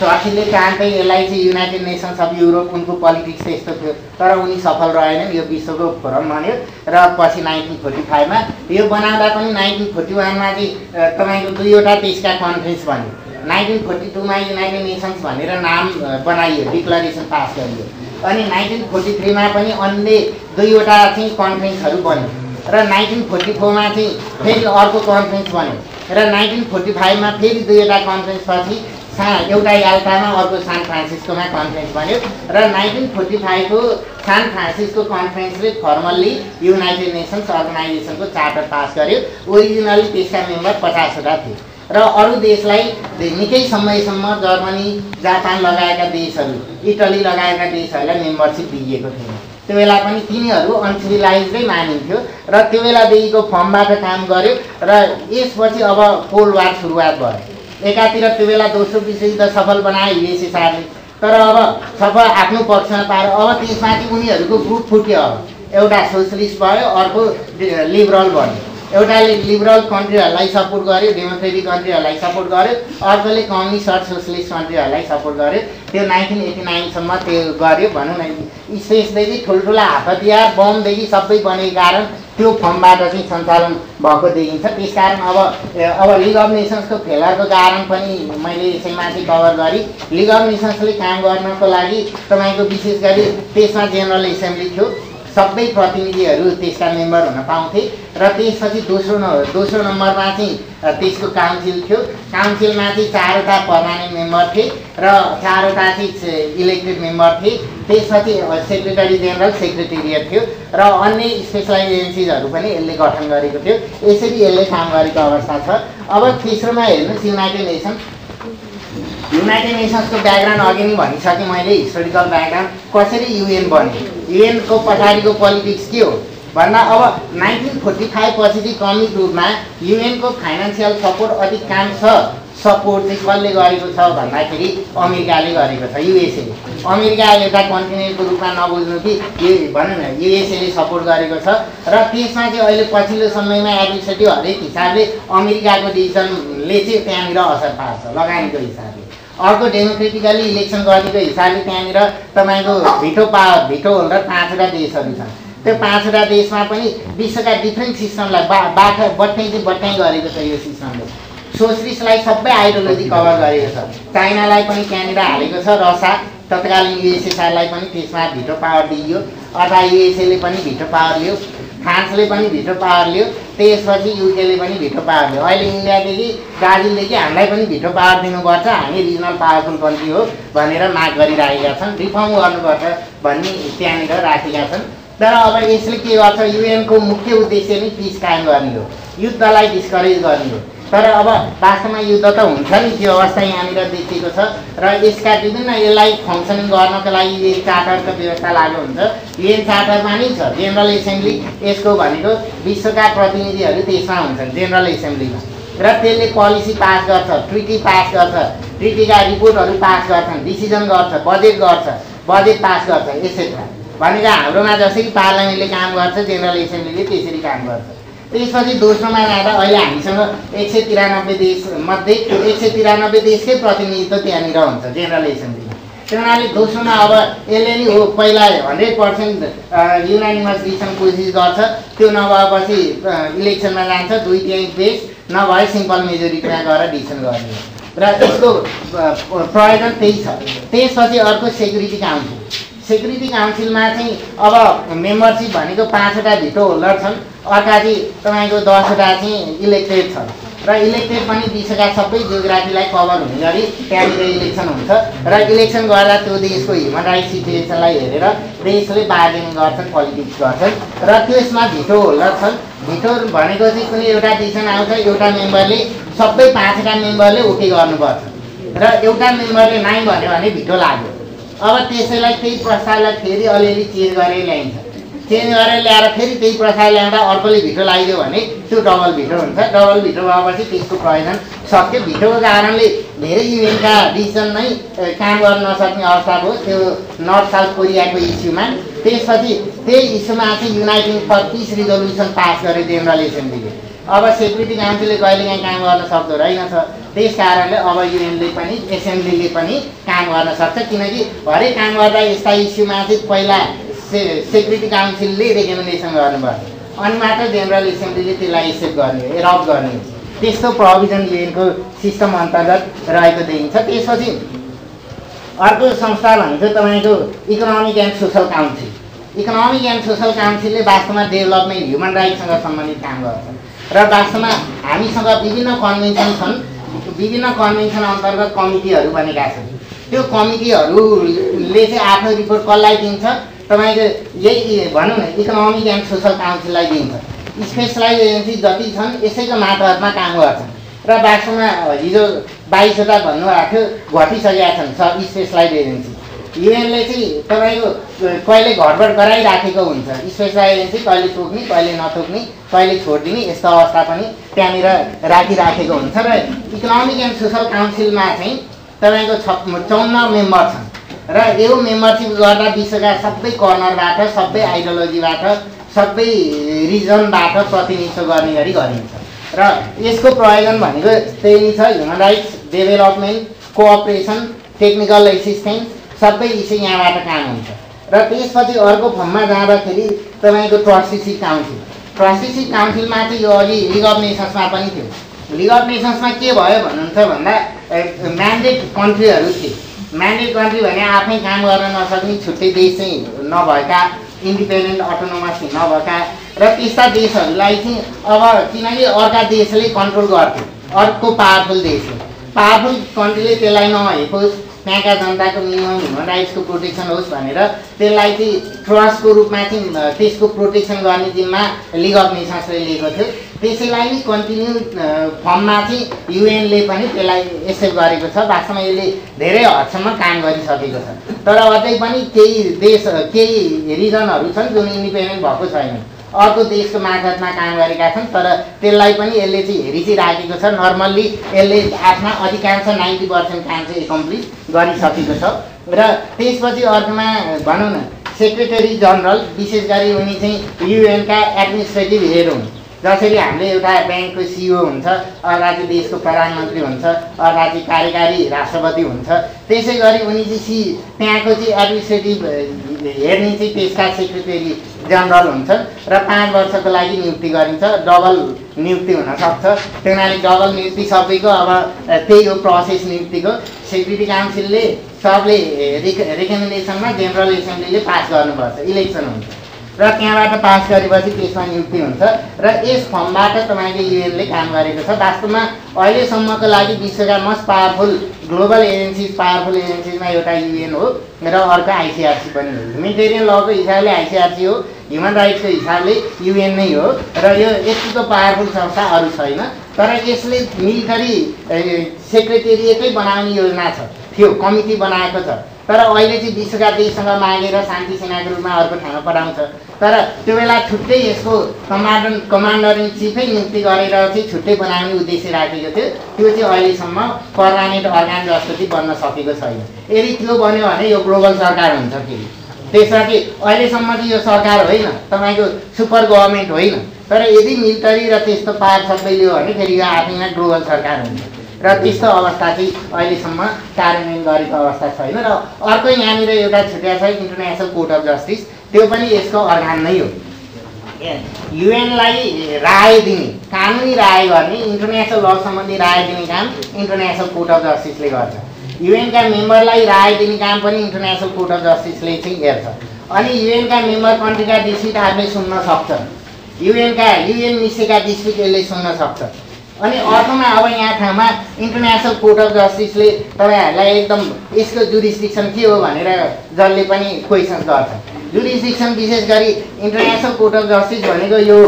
चर्चिलले चाहन्थे यसलाई चाहिँ युनाइटेड नेसन्स अफ युरोप उनको पोलिटिक्स यस्तो थियो। तर उनी सफल रहेनन् यो विश्वको फोरम बन्यो। र पछि नाइन्टिन फोर्टी फाइभमा यो बनाउँदा पनि नाइन्टिन फोर्टी वानमा चाहिँ तपाईँको दुईवटा त्यसका कन्फरेन्स बन्यो। नाइन्टिन फोर्टी टूमा युनाइटेड नेसन्स भनेर नाम बनाइयो डिक्लरेसन पास गरियो। अनि नाइन्टिन फोर्टी थ्रीमा पनि अन्य दुईवटा चाहिँ कन्फरेन्सहरू बन्यो। र नाइन्टिन फोर्टी फोरमा चाहिँ फेरि अर्को कन्फरेन्स बन्यो। र नाइन्टिन फोर्टी फाइभमा फेरि दुईवटा कन्फरेन्स पछि सा एउटा याल्टामा अर्को सान फ्रान्सिस्कोमा कन्फरेन्स बन्यो। र नाइन्टिन फोर्टी फाइभको सान फ्रान्सिस्को कन्फरेन्सले फर्मल्ली युनाइटेड नेसन्स अर्गनाइजेसनको चार्टर पास गर्यो। ओरिजिनली त्यसका मेम्बर पचासवटा थिए। र अरू देशलाई निकै समयसम्म जर्मनी जापान लगायतका देशहरू इटली लगायतका देशहरूलाई मेम्बरसिप दिइएको थिएन। त्यो बेला पनि तिनीहरू अनसिभिलाइजै मानिन्थ्यो र त्यो बेलादेखिको फर्मबाट काम गर्यो र यसपछि अब कोल्ड वार सुरुवात भयो। एकातिर त्यो बेला दोस्रो विश्वयुद्ध सफल बनायो युएसएसआरले तर अब सफल आफ्नो पक्षमा पाएर अब त्यसमाथि उनीहरूको ग्रुप फुट्यो। अब एउटा सोसलिस्ट भयो अर्को लिबरल भयो एउटाले लिबरल कन्ट्रीहरूलाई सपोर्ट गर्यो डेमोक्रेटिक कन्ट्रीहरूलाई सपोर्ट गर्यो अर्कोले कम्युनिस्ट र सोसलिस्ट कन्ट्रीहरूलाई सपोर्ट गर्यो। त्यो नाइन्टिन एटी नाइनसम्म त्यो गर्यो भनौँ न। स्पेसदेखि ठुल्ठुला हतियार बमदेखि सबै बनेको कारण त्यो फर्मबाट चाहिँ सञ्चालन भएको देखिन्छ। त्यस कारण अब अब लिग अफ नेसन्सको फेलरको कारण पनि मैले चाहिँ कभर गरेँ लिग अफ नेसन्सले काम गर्नको लागि तपाईँको विशेष गरी त्यसमा जेनरल एसेम्ब्ली थियो। सबै प्रतिनिधिहरू त्यसका मेम्बर हुन पाउँथे र त्यसपछि दोस्रो न दोस्रो नम्बरमा चाहिँ त्यसको काउन्सिल थियो। काउन्सिलमा चाहिँ चारवटा पर्मानेन्ट मेम्बर थिए र चारवटा चाहिँ इलेक्टेड मेम्बर थिए। त्यसपछि सेक्रेटरी जेनरल सेक्रेटेरिएट थियो र अन्य स्पेसलाइज एजेन्सिजहरू पनि यसले गठन गरेको थियो। यसरी यसले काम गरेको अवस्था छ। अब तेस्रोमा हेर्नुहोस् युनाइटेड नेसन्स युनाइटेड नेसन्सको ब्याकग्राउन्ड अघि नै भनिसकेँ मैले हिस्टोरिकल ब्याकग्राउन्ड कसरी युएन बन्यो युएनको पछाडिको पोलिटिक्स के हो? भन्दा अब नाइन्टिन फोर्टी फाइभ पछि चाहिँ क्रमिक रूपमा युएनको फाइनेन्सियल सपोर्ट अलिक काम छ। सपोर्ट चाहिँ कसले गरेको छ भन्दाखेरि अमेरिकाले गरेको छ युएसएले अमेरिका एउटा कन्टिनेन्टको रूपमा नबुझ्नु कि यो भनौँ न युएसएले सपोर्ट गरेको छ। र त्यसमा चाहिँ अहिले पछिल्लो समयमा एडमिनिस्ट्रेटिभ हरेक हिसाबले अमेरिकाको डिसिजनले चाहिँ त्यहाँनिर असर पार्छ लगानीको हिसाबले। अर्को डेमोक्रेटिकली इलेक्सन गर्नेको हिसाबले त्यहाँनिर तपाईँको भिटो पा भिटो होल्डर पाँचवटा देशहरू छन्। त्यो पाँचवटा देशमा पनि विश्वका डिफ्रेन्ट सिस्टमलाई बा बाठा बट्याइ चाहिँ बट्याइ गरेको छ यो सिस्टमले सोसलिस्टलाई सबै आइडियोलोजी कभर गरेको छ। चाइनालाई पनि त्यहाँनिर हालेको छ रसा। तत्कालीन युएसएसआरलाई पनि त्यसमा भिटो पावर दिइयो। अथवा युएसएले पनि भिटो पावर लियो फ्रान्सले पनि भिटो पावर लियो त्यसपछि युकेले पनि भिटो पावर लियो अहिले इन्डियादेखि ब्राजिलदेखि हामीलाई पनि भिटो पावर दिनुपर्छ हामी रिजनल पावरफुल कन्ट्री हो भनेर माग गरिराखेका छन् रिफर्म गर्नुपर्छ भन्ने त्यहाँनिर राखेका छन्। तर अब यसले के गर्छ? युएनको मुख्य उद्देश्य नै पिस कायम गर्ने हो। युद्धलाई डिस्करेज गर्ने हो। तर अब वास्तवमा युद्ध त हुन्छ नि त्यो अवस्था यहाँनिर देखिएको छ। र यसका विभिन्न यसलाई फङ्सनिङ गर्नको लागि चार्टरको व्यवस्था लागु हुन्छ। युएन चार्टरमा नै छ जेनरल एसेम्ब्ली यसको भनेको विश्वका प्रतिनिधिहरू त्यसमा हुन्छन् जेनरल एसेम्ब्लीमा र त्यसले पोलिसी पास गर्छ ट्रिटी पास गर्छ ट्रिटीका रिपोर्टहरू पास गर्छन् डिसिजन गर्छ बजेट गर्छ बजेट पास गर्छ एक्सेट्रा भनेको हाम्रोमा जसरी पार्लियामेन्टले काम गर्छ जेनरल एसेम्ब्लीले त्यसरी काम गर्छ। त्यसपछि दोस्रोमा जाँदा अहिले हामीसँग एक सय तिरानब्बे देशमध्ये एक सय तिरानब्बे देशकै प्रतिनिधित्व त्यहाँनिर हुन्छ जेनरल एसेम्ब्लीमा त्यो हुनाले दोस्रोमा अब यसले नि हो पहिला हन्ड्रेड पर्सेन्ट युनानिमस डिसिसन कोसिस गर्छ। त्यो नभएपछि इलेक्सनमा जान्छ दुई तिहाई बेस नभए सिम्पल मेजोरिटीमा गएर डिसिसन गर्ने। र यसको प्रयोजन त्यही छ। त्यसपछि अर्को सेक्युरिटी काउन्सिल सेक्युरिटी काउन्सिलमा चाहिँ अब मेम्बरसिप भनेको पाँचवटा भिटो होल्डर छन्। अर्का चाहिँ तपाईँको दसवटा चाहिँ इलेक्टेड छन्। र इलेक्टेड पनि विश्वका सबै जियोग्राफीलाई कभर हुने गरी त्यहाँनिर इलेक्सन हुन्छ। र इलेक्सन गर्दा त्यो देशको ह्युमन राइट्स सिचुएसनलाई हेरेर देशले बार्गेनिङ गर्छन् पोलिटिक्स गर्छन्। र त्यसमा भिटो होल्डर छन्। भिटो भनेको चाहिँ कुनै एउटा डिसिसन आउँछ एउटा मेम्बरले सबै पाँचवटा मेम्बरले ओके गर्नुपर्छ। र एउटा मेम्बरले नाइ भन्यो भने भिटो लाग्यो। अब त्यसैलाई त्यही प्रस्तावलाई फेरि अलिअलि चेन्ज गरेर ल्याइन्छ। चेन्ज गरेर ल्याएर फेरि त्यही प्रस्ताव ल्याउँदा अर्कोले भिटो लगाइदियो भने त्यो डबल भिटो हुन्छ। डबल भिटो भएपछि त्यसको प्रयोजन सक्यो भिटोको कारणले धेरै युएनका डिसिजन नै काम गर्न नसक्ने अवस्था भयो। त्यो नर्थ साउथ कोरियाको इस्युमा। त्यसपछि त्यही इस्युमा चाहिँ युनाइटेड पिस रिजोल्युसन पास गरे जेनरल एसेम्ब्लीले अब सेक्युरिटी काउन्सिलले कहिलेकाहीँ काम गर्न सक्दो रहेनछ त्यस कारणले अब युएनले पनि एसेम्ब्लीले पनि काम गर्न सक्छ। किनकि हरेक काम गर्दा यस्ता इस्युमा चाहिँ पहिला से सेक्युरिटी काउन्सिलले रेकमेन्डेसन गर्नुपर्छ अनि मात्र जेनरल एसेम्ब्लीले त्यसलाई एक्सेप्ट गर्ने रब गर्ने। त्यस्तो प्रोभिजन युएनको सिस्टम अन्तर्गत रहेको देखिन्छ। त्यसपछि अर्को संस्था भनेको तपाईँको economic and social council. Economic and social काउन्सिलले वास्तवमा डेभलपमेन्ट ह्युमन राइट्ससँग सम्बन्धित काम गर्छ। र वास्तवमा हामीसँग विभिन्न कन्भेन्सन छन्। विभिन्न कन्भेन्सन अन्तर्गत कमिटीहरू बनेका छन्। त्यो कमिटीहरूले चाहिँ आफ्नो रिपोर्ट कसलाई दिन्छ? तपाईँको यही भनौँ न इकोनोमिक एन्ड सोसल काउन्सिललाई दिन्छ। स्पेसलाइज एजेन्सी जति छन् यसैको मातहतमा काम गर्छन्। र वास्तवमा हिजो बाइसवटा भन्नुभएको थियो घटिसकेका छन् सब स्पेसलाइज एजेन्सी। युएनले चाहिँ तपाईँको कहिले घटबड गराइराखेको हुन्छ। स्पेसलाइज एजेन्सी कहिले तोक्ने कहिले नतोक्ने कहिले छोडिदिने यस्तो अवस्था पनि त्यहाँनिर राखिराखेको हुन्छ र इकोनोमिक एन्ड सोसल काउन्सिलमा चाहिँ तपाईँको छ चौन्न मेम्बर छन्। र यो मेम्बरसिप गर्दा विश्वका सबै कर्नरबाट सबै आइडियोलोजीबाट सबै रिजनबाट प्रतिनिधित्व गर्ने गरी गरिन्छ। र यसको प्रयोजन भनेको त्यही छ human rights development cooperation technical assistance सबै विषय यहाँबाट काम हुन्छ। र त्यसपछि अर्को फर्ममा जाँदाखेरि तपाईँको ट्रस्टिसिप काउन्सिल। ट्रस्टिसिप काउन्सिलमा चाहिँ यो अघि लिग पनि थियो। लिग के भयो भन्नुहुन्छ भन्दा म्यान्डेट कन्ट्रीहरू थिए म्यान्डेट कन्ट्री भने आफै काम गर्न नसक्ने छुट्टै देश चाहिँ नभएका इन्डिपेन्डेन्ट अटोनोमस नभएका र त्यस्ता देशहरूलाई चाहिँ अब किनकि अर्का देशले कन्ट्रोल गर्थ्यो। अर्को पावरफुल देशले पावरफुल कन्ट्रीले त्यसलाई नहेकोस्। त्यहाँका जनताको मिनिमम ह्युमन राइट्सको प्रोटेक्सन होस् भनेर त्यसलाई चाहिँ ट्रस्टको रूपमा चाहिँ त्यसको प्रोटेक्सन गर्ने जिम्मा लिग अफ नेसन्सले लिएको थियो। त्यसैलाई नै कन्टिन्यू फर्ममा चाहिँ युएनले पनि त्यसलाई एक्सेप्ट गरेको छ। वास्तवमा यसले धेरै हदसम्म काम गरिसकेको छ। तर अझै पनि केही देश केही रिजनहरू छन् जुन इन्डिपेन्डेन्ट भएको छैन अर्को देशको मार्फतमा काम गरेका छन् तर त्यसलाई पनि यसले चाहिँ हेरि चाहिँ राखेको छ। नर्मल्ली यसले आफ्ना अधिकांश नाइन्टी पर्सेन्ट काम चाहिँ एकम्प्लिस गरिसकेको छ। र त्यसपछि अर्कोमा भनौँ न सेक्रेटरी जनरल विशेष गरी उनी चाहिँ युएनका एडमिनिस्ट्रेटिभ हेड हुन्। जसरी हामीले एउटा ब्याङ्कको सिइओ हुन्छ चाहिँ देशको प्रधानमन्त्री हुन्छ चाहिँ कार्यकारी राष्ट्रपति हुन्छ। त्यसै गरी उनी चाहिँ सि त्यहाँको चाहिँ एडमिनिस्ट्रेटिभ हेर्ने चाहिँ त्यसका सेक्रेटरी जनरल हुन्छन् र पाँच वर्षको लागि नियुक्ति गरिन्छ डबल नियुक्ति हुनसक्छ त्यो हुनाले डबल नियुक्ति सबैको अब त्यही हो प्रोसेस नियुक्तिको। सेक्युरिटी काउन्सिलले सबले रिक रेकमेन्डेसनमा जेनरल एसेम्ब्लीले पास गर्नुपर्छ। इलेक्सन हुन्छ। र त्यहाँबाट पास गरेपछि त्यसमा नियुक्ति हुन्छ। र यस फर्मबाट तपाईँले युएनले काम गरेको छ। वास्तवमा अहिलेसम्मको लागि विश्वका most powerful global agencies powerful एजेन्सिजमा एउटा युएन हो र अर्को आइसिआरसी पनि हो। ह्युमेटेरियन लको हिसाबले आइसिआरसी हो ह्युमन राइट्सको हिसाबले युएन नै हो र यो यतिको पावरफुल संस्था अरू छैन। तर यसले मिलिटरी सेक्रेटेरिएटै बनाउने योजना छ। थियो कमिटी बनाएको छ। तर अहिले चाहिँ विश्वका देशसँग मागेर शान्ति सेनाको रूपमा अर्को ठाउँमा पठाउँछ। तर त्यो बेला छुट्टै यसको कमान्डर कमान्डर इन चिफै नियुक्ति गरेर चाहिँ छुट्टै बनाउने उद्देश्य राखेको थियो। त्यो चाहिँ अहिलेसम्म पर्मानेन्ट अर्गान जस्तो चाहिँ बन्न सकेको छैन। यदि त्यो बन्यो भने यो ग्लोबल सरकार हुन्छ फेरि। त्यसमा चाहिँ अहिलेसम्म चाहिँ यो सरकार होइन तपाईँको सुपर गभर्मेन्ट होइन। तर यदि मिलिटरी र त्यस्तो पावर सबै लियो भने फेरि यो आफैमा ग्लोबल सरकार हुन्छ। र त्यस्तो अवस्था चाहिँ अहिलेसम्म कार्यान्वयन गरेको अवस्था छैन र अर्को यहाँनिर एउटा छुट्या छ इन्टरनेसनल कोर्ट अफ जस्टिस त्यो पनि यसको अर्गान नै हो। युएनलाई राय दिने कानुनी राय गर्ने इन्टरनेसनल ल सम्बन्धी राय दिने काम इन्टरनेसनल कोर्ट अफ जस्टिसले गर्छ। युएनका मेम्बरलाई राय दिने काम पनि इन्टरनेसनल कोर्ट अफ जस्टिसले चाहिँ हेर्छ अनि युएनका मेम्बर कन्ट्रीका डिस्प्युट सुन्न सक्छ। युएनका युएन मिसेका डिस्प्युट यसले सुन्न सक्छ। अनि अर्कोमा अब यहाँ ठाउँमा इन्टरनेसनल कोर्ट अफ जस्टिसले तपाईँहरूलाई एकदम यसको जुरिस्टिक्सन के हो भनेर जसले पनि क्वेसन गर्छ। जुरिस्टिक्सन विशेष गरी इन्टरनेसनल कोर्ट अफ जस्टिस भनेको यो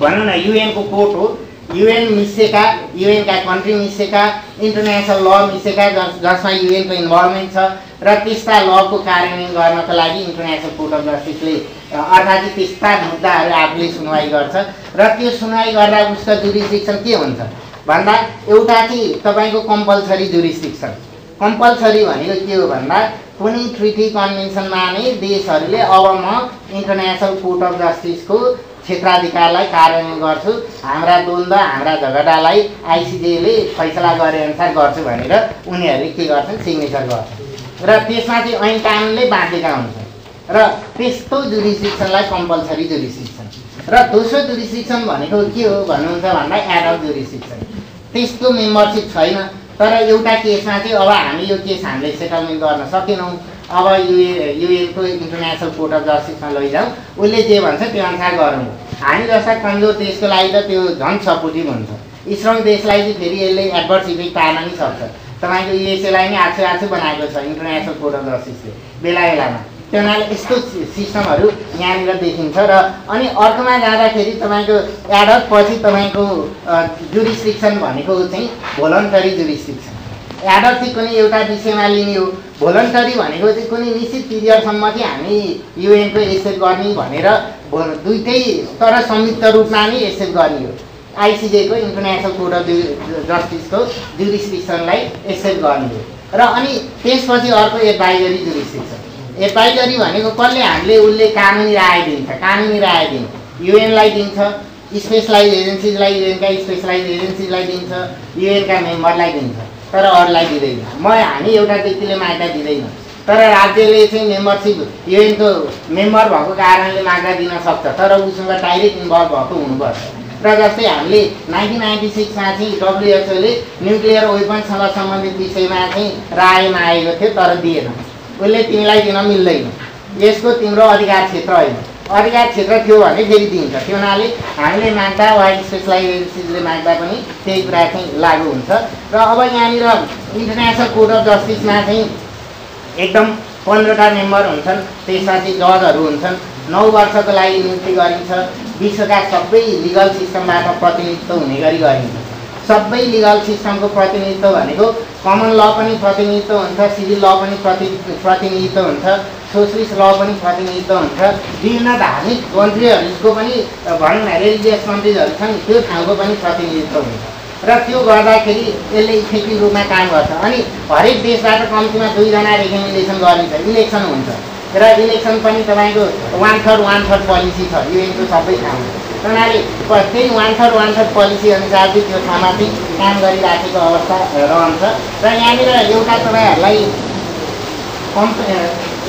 भनौँ न युएनको कोर्ट हो। युएन मिसिएका युएनका कन्ट्री मिसिएका इन्टरनेसनल ल मिसिएका जस जसमा युएनको इन्भल्भमेन्ट छ र त्यस्ता लको कार्यान्वयन गर्नको लागि इन्टरनेसनल कोर्ट अफ जस्टिसले अर्थात् त्यस्ता मुद्दाहरू आफूले सुनवाई गर्छ र त्यो सुनवाई गर्दा उसको जुरिस्टिक्सन के हुन्छ? भन्दा एउटा चाहिँ तपाईँको कम्पलसरी जुरिस्टिक्सन कम्पलसरी भनेको के हो भन्दा कुनै ट्रिटी कन्भेन्सनमा नै देशहरूले अब म इन्टरनेसनल कोर्ट अफ जस्टिसको क्षेत्राधिकारलाई कार्यान्वयन गर्छु। हाम्रा द्वन्द्व हाम्रा झगडालाई आइसिजेले फैसला गरे अनुसार गर्छु भनेर उनीहरूले के गर्छन्? सिग्नेचर गर्छन्। र त्यसमा चाहिँ ऐन कानुनले बाँधेका हुन्छन्। र त्यस्तो जुरिस्टिक्सनलाई कम्पलसरी जुरिस्टिक्सन र दोस्रो जुरिस्टिक्सन भनेको के हो भन्नुहुन्छ भन्दा एडल्ट जुरिस्टिक्सन त्यस्तो मेम्बरसिप छैन तर एउटा केसमा चाहिँ अब हामी यो केस हामीले सेटलमेन्ट गर्न सकेनौँ। अब युए युएनको इन्टरनेसनल कोर्ट अफ जस्टिसमा लैजाउँ उसले जे भन्छ त्यो अनुसार गरौँ। हामी जस्ता कमजोर देशको लागि त त्यो झन् सपोर्टिभ हुन्छ। स्ट्रङ देशलाई चाहिँ फेरि यसले एडभर्स इफेक्ट पार्न नि सक्छ। तपाईँको युएसएलाई नै आछु आछु बनाएको छ इन्टरनेसनल कोर्ट अफ जस्टिसले बेला बेलामा। त्यो हुनाले यस्तो सिस्टमहरू यहाँनिर देखिन्छ र अनि अर्कोमा जाँदाखेरि तपाईँको एडल्ट पछि तपाईँको जुरिस्ट्रिक्सन भनेको चाहिँ भोलन्टरी जुरिस्ट्रिक्सन एडल्ट चाहिँ कुनै एउटा विषयमा लिने हो भोलन्टरी भनेको चाहिँ कुनै निश्चित पिरियडसम्म चाहिँ हामी युएनको एक्सेप्ट गर्ने भनेर दुइटै तर संयुक्त रूपमा नै एक्सेप्ट गर्ने हो आइसिजेको इन्टरनेसनल कोर्ट अफ जस्टिसको जुरिस्ट्रिक्सनलाई एक्सेप्ट गर्ने हो र अनि त्यसपछि अर्को एडभाइजरी जुरिस्ट्रिक्सन एडभाइजरी भनेको कसले हामीले उसले कानुनी राय दिन्छ कानुनी राय दिन्छ। युएनलाई दिन्छ स्पेसलाइज एजेन्सिजलाई युएनका स्पेसलाइज एजेन्सिजलाई दिन्छ युएनका मेम्बरलाई दिन्छ। तर अरूलाई दिँदैन। म हामी एउटा व्यक्तिले माग्दा दिँदैन। तर राज्यले चाहिँ मेम्बरसिप युएनको मेम्बर भएको कारणले माग्दा दिन सक्छ तर उसँग डाइरेक्ट इन्भल्भ भएको हुनुपर्छ। र जस्तै हामीले नाइन्टिन नाइन्टी सिक्समा चाहिँ डब्लुएचओले न्युक्लियर वेपनसँग सम्बन्धित विषयमा चाहिँ राय मागेको थियो तर दिएन। उसले तिमीलाई दिन मिल्दैन। यसको तिम्रो अधिकार क्षेत्र होइन। अधिकार क्षेत्र थियो भने फेरि दिन्छ। त्यो हुनाले हामीले माग्दा वा स्पेसलाइज एजेन्सिजले माग्दा पनि त्यही कुरा चाहिँ लागु हुन्छ। र अब यहाँनिर इन्टरनेसनल कोर्ट अफ जस्टिसमा चाहिँ एकदम पन्ध्रवटा मेम्बर हुन्छन् त्यसमा चाहिँ जजहरू हुन्छन्। नौ वर्षको लागि नियुक्ति गरिन्छ। विश्वका सबै लिगल सिस्टमबाट प्रतिनिधित्व हुने गरी गरिन्छ। सबै लिगल सिस्टमको प्रतिनिधित्व भनेको कमन ल पनि प्रतिनिधित्व हुन्छ सिभिल ल पनि प्रति प्रतिनिधित्व हुन्छ सोसलिस्ट ल पनि प्रतिनिधित्व हुन्छ। विभिन्न धार्मिक कन्ट्रीहरूको पनि भनौँ न रिलिजियस कन्ट्रिजहरू छन् त्यो ठाउँको पनि प्रतिनिधित्व हुन्छ। र त्यो गर्दाखेरि यसले इफेक्टिभ रूपमा काम गर्छ। अनि हरेक देशबाट कम्तीमा दुईजना रेकमेन्डेसन गरिन्छ इलेक्सन हुन्छ। र इलेक्सन पनि तपाईँको one third one third policy छ युएनको सबै ठाउँमा हुनाले त्यही one third one third policy अनुसार चाहिँ त्यो ठाउँमा चाहिँ काम गरिराखेको अवस्था रहन्छ र यहाँनिर एउटा तपाईँहरूलाई कम्प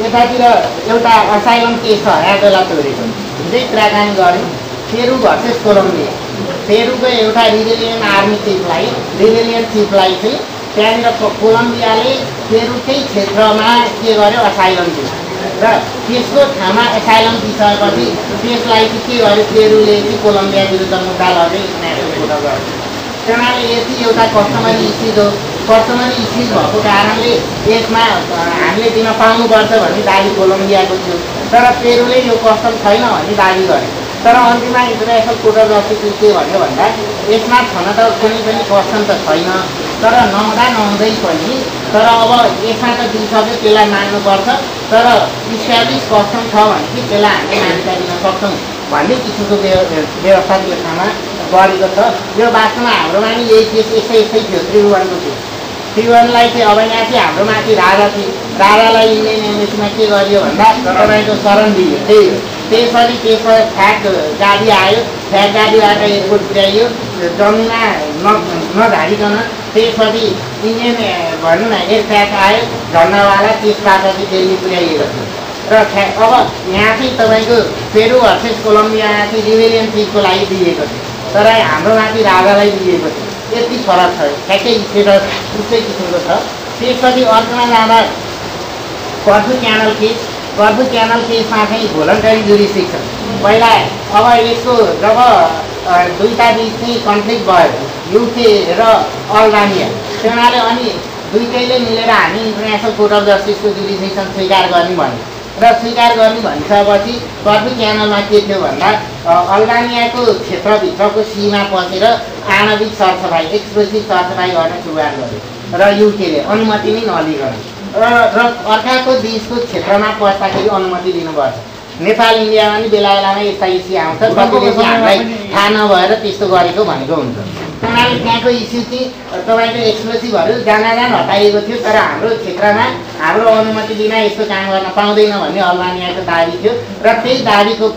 यतातिर एउटा असाइलम केस छ एडोला तोरेको हिजै कुराकानी गऱ्यौँ पेरु भर्सेस कोलम्बिया पेरुको एउटा रिभेलियन आर्मी चिफलाई रिभेलियन चिफलाई चाहिँ त्यहाँनिर कोलम्बियाले पेरुकै क्षेत्रमा के गर्यो असाइलम दियो र त्यसको ठाउँमा एसाइलम दिइसकेपछि त्यसलाई चाहिँ के गर्यो पेरुले चाहिँ कोलम्बिया विरुद्ध मुद्दा गर्यो त्यहाँले यो चाहिँ एउटा कस्टमरी इस्युज हो। कस्टमरी इस्युज भएको कारणले यसमा हामीले दिन पाउनुपर्छ भन्ने दाबी कोलम्बियाको थियो। तर पेरुले यो कस्टम छैन भन्ने दाबी गर्यो तर अन्तिममा इन्टरनेसनल कोर्ट अफ जस्टिसले के भन्यो भन्दा यसमा छन त कुनै पनि कस्टम त छैन। तर नहुँदा नहुँदै पनि। तर अब यसमा त दिइसक्यो त्यसलाई मान्नुपर्छ। तर इस्टाब्लिस कस्टम छ भने चाहिँ त्यसलाई हामीले मान्यता दिन सक्छौँ भन्ने किसिमको व्यवस्था त्यो ठाउँमा गरेको छ। यो वास्तवमा हाम्रोमा नि यही केस यस्तै यस्तै थियो त्रिभुवनको केस त्रिभुवनलाई चाहिँ अब यहाँ चाहिँ हाम्रो माथि राजा थिए राजालाई इन्डियन के गरियो भन्दा तपाईँको शरण दियो। त्यही हो। त्यसपछि त्यसमा फ्याट गाडी आयो। फ्याट गाडीबाट एयरपोर्ट पुर्याइयो जमिनमा न नझारिकन त्यसपछि इन्डियन भनौँ न एयरक्राफ्ट आयो। झन्डावाला त्यसबाट चाहिँ दिल्ली पुर्याइएको थियो र फ्या अब यहाँ चाहिँ तपाईँको पेरु भर्सेस कोलम्बियामा चाहिँ रिभेलियन चिजको लागि दिएको थियो। तर हाम्रो माथि राजालाई दिएको थियो। यति फरक छ। ठ्याक्कै स्टेटस उस्तै किसिमको छ। त्यसपछि अर्कोमा जाँदा पर्सु क्यानल केस। कर्फु च्यानल केसमा चाहिँ भोलन्टरी जुरिस्टिक्सन पहिला अब यसको जब दुईवटा बिच चाहिँ कन्फ्लिक्ट भयो युके र अल्बानिया त्यो अनि दुइटैले मिलेर हामी इन्टरनेसनल कोर्ट अफ जस्टिसको जुरिस्टिक्सन स्वीकार गर्ने भन्यो। र स्वीकार गर्ने भनिसकेपछि कर्फु च्यानलमा के थियो भन्दा अल्बानियाको क्षेत्रभित्रको सीमा पसेर आणविक सरसफाइ एक्सप्रेसिभ सरसफाइ गर्न सुरुवात गर्यो र युकेले अनुमति नै नलिकन र र अर्काको देशको क्षेत्रमा पस्दाखेरि अनुमति लिनुपर्छ नेपाल इन्डियामा नि बेला बेलामा यस्ता इस्यु आउँछ कतिले हामीलाई थाहा नभएर त्यस्तो गरेको भनेको हुन्छ। उनीहरूले त्यहाँको इस्यु चाहिँ तपाईँको एक्सप्रेसिभहरू जान जान हटाइएको थियो तर हाम्रो क्षेत्रमा हाम्रो अनुमति बिना यस्तो काम गर्न पाउँदैन भन्ने अल्बानियाको दाबी थियो र त्यही दाबीको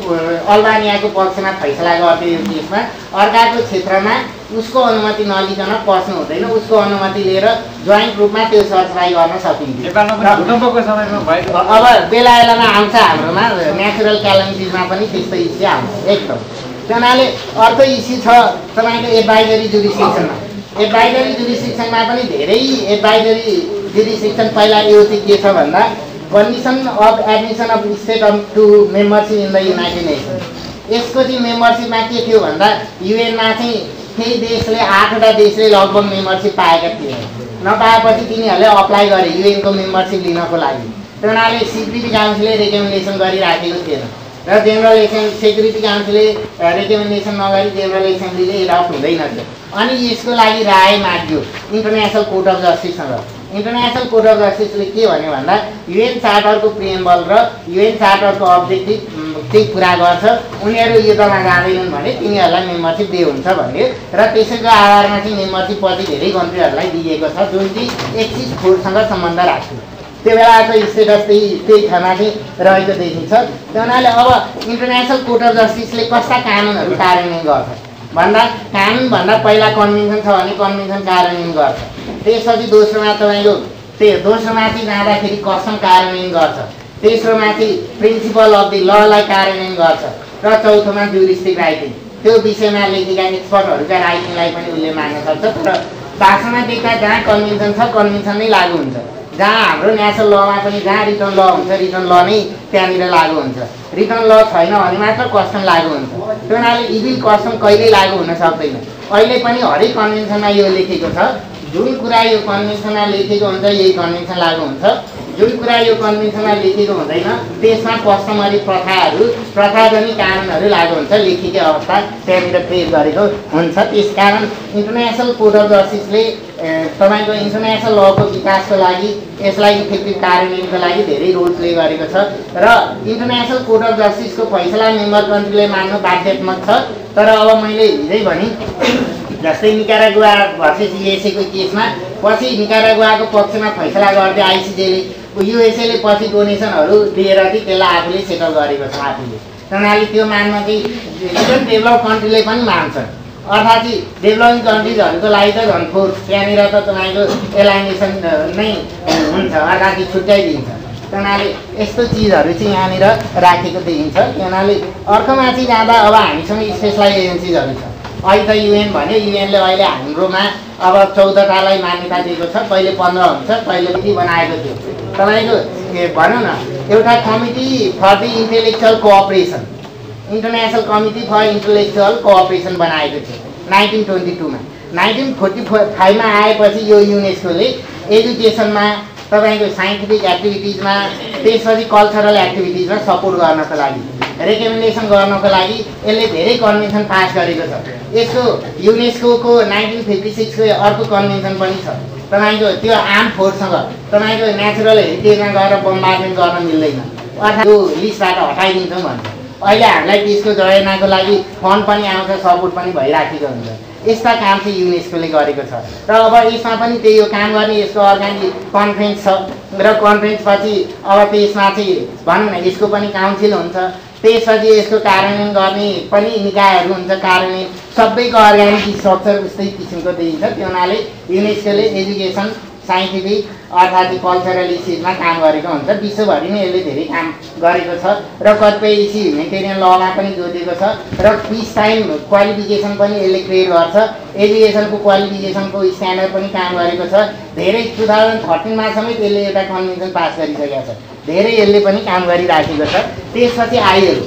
अल्बानियाको पक्षमा फैसला गर्थ्यो यो केसमा अर्काको क्षेत्रमा उसको अनुमति नलिकन पस्नु हुँदैन उसको अनुमति लिएर जोइन्ट रूपमा त्यो सरसफाइ गर्न सकिन्थ्यो। अब बेला बेलामा आउँछ हाम्रोमा नेचुरल क्यालेमिटिजमा पनि त्यस्तो इस्यु आउँछ एकदम। हुनाले अर्को इस्यु छ तपाईँको एडभाइजरी जुरिस्टिक्सनमा एडभाइजरी जुरिस्टिक्सनमा पनि धेरै एडभाइजरी जुरिस्टिक्सन पहिला यो चाहिँ के छ भन्दा condition of admission of state of to membership in the United Nation यसको चाहिँ मेम्बरसिपमा के थियो भन्दा युएनमा चाहिँ केही देशले आठवटा देशले लगभग मेम्बरसिप पाएका थिए। नपाएपछि तिनीहरूले अप्लाई गरे युएनको मेम्बरसिप लिनको लागि। हुनाले सिक्युरिटी काउन्सिलले रेकमेन्डेसन गरिराखेको थिएन। र जेनरल एसेम्ब सेक्युरिटी काउन्सिलले रेकमेन्डेसन नगरी जेनरल एसेम्ब्लीले एडप्ट हुँदैन थियो। अनि यसको लागि राय माग्यो इन्टरनेसनल कोर्ट अफ जस्टिससँग। इन्टरनेसनल कोर्ट अफ जस्टिसले के भन्यो भन्दा युएन चार्टरको प्रिएम्बल र युएन चार्टरको अब्जेक्टिभ चाहिँ पुरा गर्छ उनीहरू युद्धमा जाँदैनन् भने तिनीहरूलाई मेम्बरसिप दिए हुन्छ भन्यो। र त्यसैको आधारमा चाहिँ मेम्बरसिप पछि धेरै कन्ट्रीहरूलाई दिइएको छ जुन चाहिँ एक्सिस फोरसँग सम्बन्ध राख्छ त्यो बेलाको स्टेटस त्यही त्यही ठाउँमा चाहिँ रहेको देखिन्छ। त्यो हुनाले अब इन्टरनेसनल कोर्ट अफ जस्टिसले कस्ता कानुनहरू कार्यान्वयन गर्छ। भन्दा कानुनभन्दा पहिला कन्भेन्सन छ भने कन्भेन्सन कार्यान्वयन गर्छ। त्यसपछि दोस्रोमा तपाईँको त्यो दोस्रोमा चाहिँ जाँदाखेरि कस्टम कार्यान्वयन गर्छ। तेस्रोमा चाहिँ प्रिन्सिपल अफ दि ललाई कार्यान्वयन गर्छ। र चौथोमा जुरिस्टिक राइटिङ त्यो विषयमा लेखेका एक्सपर्टहरूका राइटिङलाई पनि उसले मान्न सक्छ तर भाषामा देख्दा जहाँ कन्भेन्सन छ कन्भेन्सन नै लागु हुन्छ। जहाँ हाम्रो नेसनल लमा पनि जहाँ रिटर्न ल हुन्छ रिटर्न ल नै त्यहाँनिर लागु हुन्छ। रिटर्न ल छैन भने मात्र कस्टम लागु हुन्छ। त्यो हुनाले इभिल कस्टम कहिल्यै लागु हुन सक्दैन। अहिले पनि हरेक कन्भेन्सनमा यो लेखेको छ। जुन कुरा यो कन्भेन्सनमा लेखेको हुन्छ यही कन्भेन्सन लागु हुन्छ। जुन कुरा यो कन्भेन्सनमा लेखेको हुँदैन। त्यसमा कस्टमरी प्रथाहरू प्रथाजनी कानुनहरू लागु हुन्छ। लेखिकै अवस्था त्यहाँनिर क्रिएट गरेको हुन्छ। त्यसकारण इन्टरनेसनल कोर्ट अफ जस्टिसले तपाईँको इन्टरनेसनल लको विकासको लागि यसलाई इफेक्टिभ कार्यान्वयनको लागि धेरै रोल प्ले गरेको छ। र इन्टरनेसनल कोर्ट अफ जस्टिसको फैसला मेम्बर कन्ट्रीले मान्नु बाध्यात्मक छ। तर अब मैले हिजै भने जस्तै निकारागुवा भर्सेस युएसएको केसमा पछि निकारागुवाको पक्षमा फैसला गर्दै आइसिजेले युएसएले पछि डोनेसनहरू दिएर चाहिँ त्यसलाई आफूले सेटल गरेको छ आफूले। हुनाले त्यो मान्न चाहिँ इभन डेभलप कन्ट्रीले पनि मान्छन्। अर्थात् चाहिँ डेभलपिङ कन्ट्रिजहरूको लागि त झन् फोर त्यहाँनिर त तपाईँको एलाइनेसन नै हुन्छ अर्थात् छुट्याइदिन्छ। हुनाले यस्तो चिजहरू चाहिँ यहाँनिर राखेको देखिन्छ। हुनाले अर्कोमा चाहिँ जाँदा अब हामीसँग स्पेसलाइज एजेन्सिजहरू छ। अहिले त युएन भन्यो युएनले अहिले हाम्रोमा अब चौधवटालाई मान्यता दिएको छ कहिले पन्ध्र हुन्छ कहिले पनि बनाएको थियो। तपाईँको भनौँ न एउटा committee for the intellectual cooperation. International committee for intellectual cooperation बनाएको थियो नाइन्टिन ट्वेन्टी टूमा। नाइन्टिन फोर्टी फोर फाइभमा आएपछि यो युनेस्कोले एजुकेसनमा तपाईँको साइन्टिफिक एक्टिभिटिजमा त्यसपछि कल्चरल एक्टिभिटिजमा सपोर्ट गर्नको लागि रेकमेन्डेसन गर्नको लागि यसले धेरै कन्भेन्सन पास गरेको छ। यसको युनेस्कोको नाइन्टिन फिफ्टी सिक्सको अर्को कन्भेन्सन पनि छ। तपाईँको त्यो आर्म फोर्ससँग तपाईँको नेचुरल हेरिटेजमा गएर बम्बार्मेन्ट गर्न मिल्दैन। अर्थात् त्यो लिस्टबाट हटाइदिन्छौँ भन्छ अहिले हामीलाई त्यसको जयनाको लागि फन्ड पनि आउँछ सपोर्ट पनि भइराखेको हुन्छ। यस्ता काम चाहिँ युनेस्कोले गरेको छ। र अब यसमा पनि त्यही हो काम गर्ने यसको अर्ग्यानिक कन्फरेन्स छ। र कन्फरेन्स पछि अब त्यसमा चाहिँ भनौँ न यसको पनि काउन्सिल हुन्छ। त्यसपछि यसको कार्यान्वयन गर्ने पनि निकायहरू हुन्छ। कार्यान्वयन सबैको अर्ग्यानिक स्ट्रक्चर उस्तै किसिमको देखिन्छ। त्यो हुनाले युनेस्कोले एजुकेसन साइन्टिफिक अर्थात् कल्चरल इस्युजमा काम गरेको हुन्छ। विश्वभरि नै यसले धेरै काम गरेको छ र कतिपय इस्यु ह्युमेटेरियन लमा पनि जोडिएको छ र पिस टाइम क्वालिफिकेसन पनि यसले क्रिएट गर्छ। एजुकेसनको क्वालिफिकेसनको स्ट्यान्डर्ड पनि काम गरेको छ। धेरै टु थाउजन्ड थर्टिनमा समेत यसले एउटा कन्भेन्सन पास गरिसकेको छ। धेरै यसले पनि काम गरिराखेको छ। त्यसपछि आइएलओ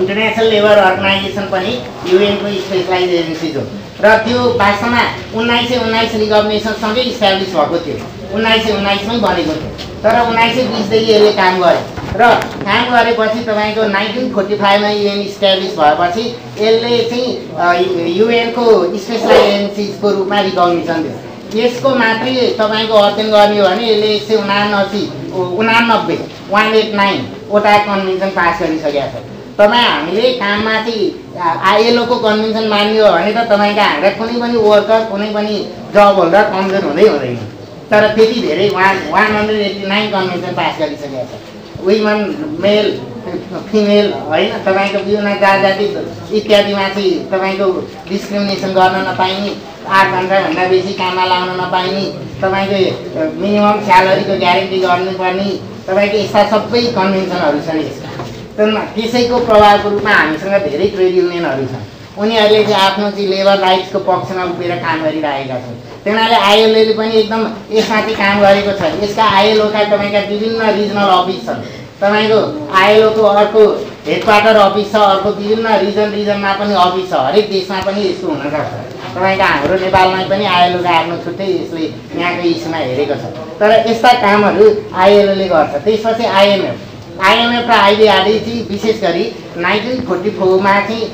इन्टरनेसनल लेबर अर्गनाइजेसन पनि युएनको स्पेसलाइज एजेन्सिज हो। र त्यो वास्तवमा उन्नाइस सय उन्नाइस लिग अफ नेसनसँगै इस्टाब्लिस भएको थियो। उन्नाइस सय उन्नाइसमै बनेको थियो। तर उन्नाइस सय बिसदेखि यसले काम गर्यो र काम गरेपछि तपाईँको नाइन्टिन फोर्टी फाइभमा युएन इस्टाब्लिस भएपछि यसले चाहिँ युएनको स्पेसलाइज एजेन्सिजको रूपमा रिकग्निसन दियो। यसको मात्रै तपाईँको अध्ययन गर्ने हो भने यसले एक सय उनासी उनानब्बे वान एट नाइनवटा कन्भेन्सन पास गरिसकेका छ। तपाईँ हामीले काममा चाहिँ आइएलओको कन्भेन्सन मान्ने हो भने त तपाईँको हामीलाई कुनै पनि वर्कर कुनै पनि जब होल्डर कमजोर हुँदै हुँदैन। तर त्यति धेरै one one hundred eighty nine convention pass गरिसकेको छ। वुमेन मेल फिमेल होइन तपाईँको विभिन्न जात जाति इत्यादिमा चाहिँ तपाईँको डिस्क्रिमिनेसन गर्न नपाइने आठ घन्टाभन्दा बेसी काममा लाउन नपाइने तपाईँको मिनिमम स्यालेरीको ग्यारेन्टी गर्नुपर्ने तपाईँको यस्ता सबै कन्भेन्सनहरू छन् त्यसैको प्रभावको रूपमा हामीसँग धेरै ट्रेड युनियनहरू छन्। उनीहरूले चाहिँ आफ्नो चाहिँ लेबर राइट्सको पक्षमा उभिएर काम गरिरहेका छन्। त्यही हुनाले आइएलओले पनि एकदम यसमा चाहिँ काम गरेको छ। यसका आइएलओका तपाईँका विभिन्न रिजनल अफिस छन्। तपाईँको आइएलओको अर्को हेडक्वार्टर अफिस छ अर्को विभिन्न रिजन रिजनमा पनि अफिस छ। हरेक देशमा पनि यस्तो हुनसक्छ तपाईँको हाम्रो नेपालमा पनि आइएलओको आफ्नो छुट्टै यसले यहाँको इस्युमा हेरेको छ। तर यस्ता कामहरू आइएलओले गर्छ। त्यसपछि आइएमएफ आइएमएफ र आइडिआरडी चाहिँ विशेष गरी नाइन्टिन फोर्टी फोरमा चाहिँ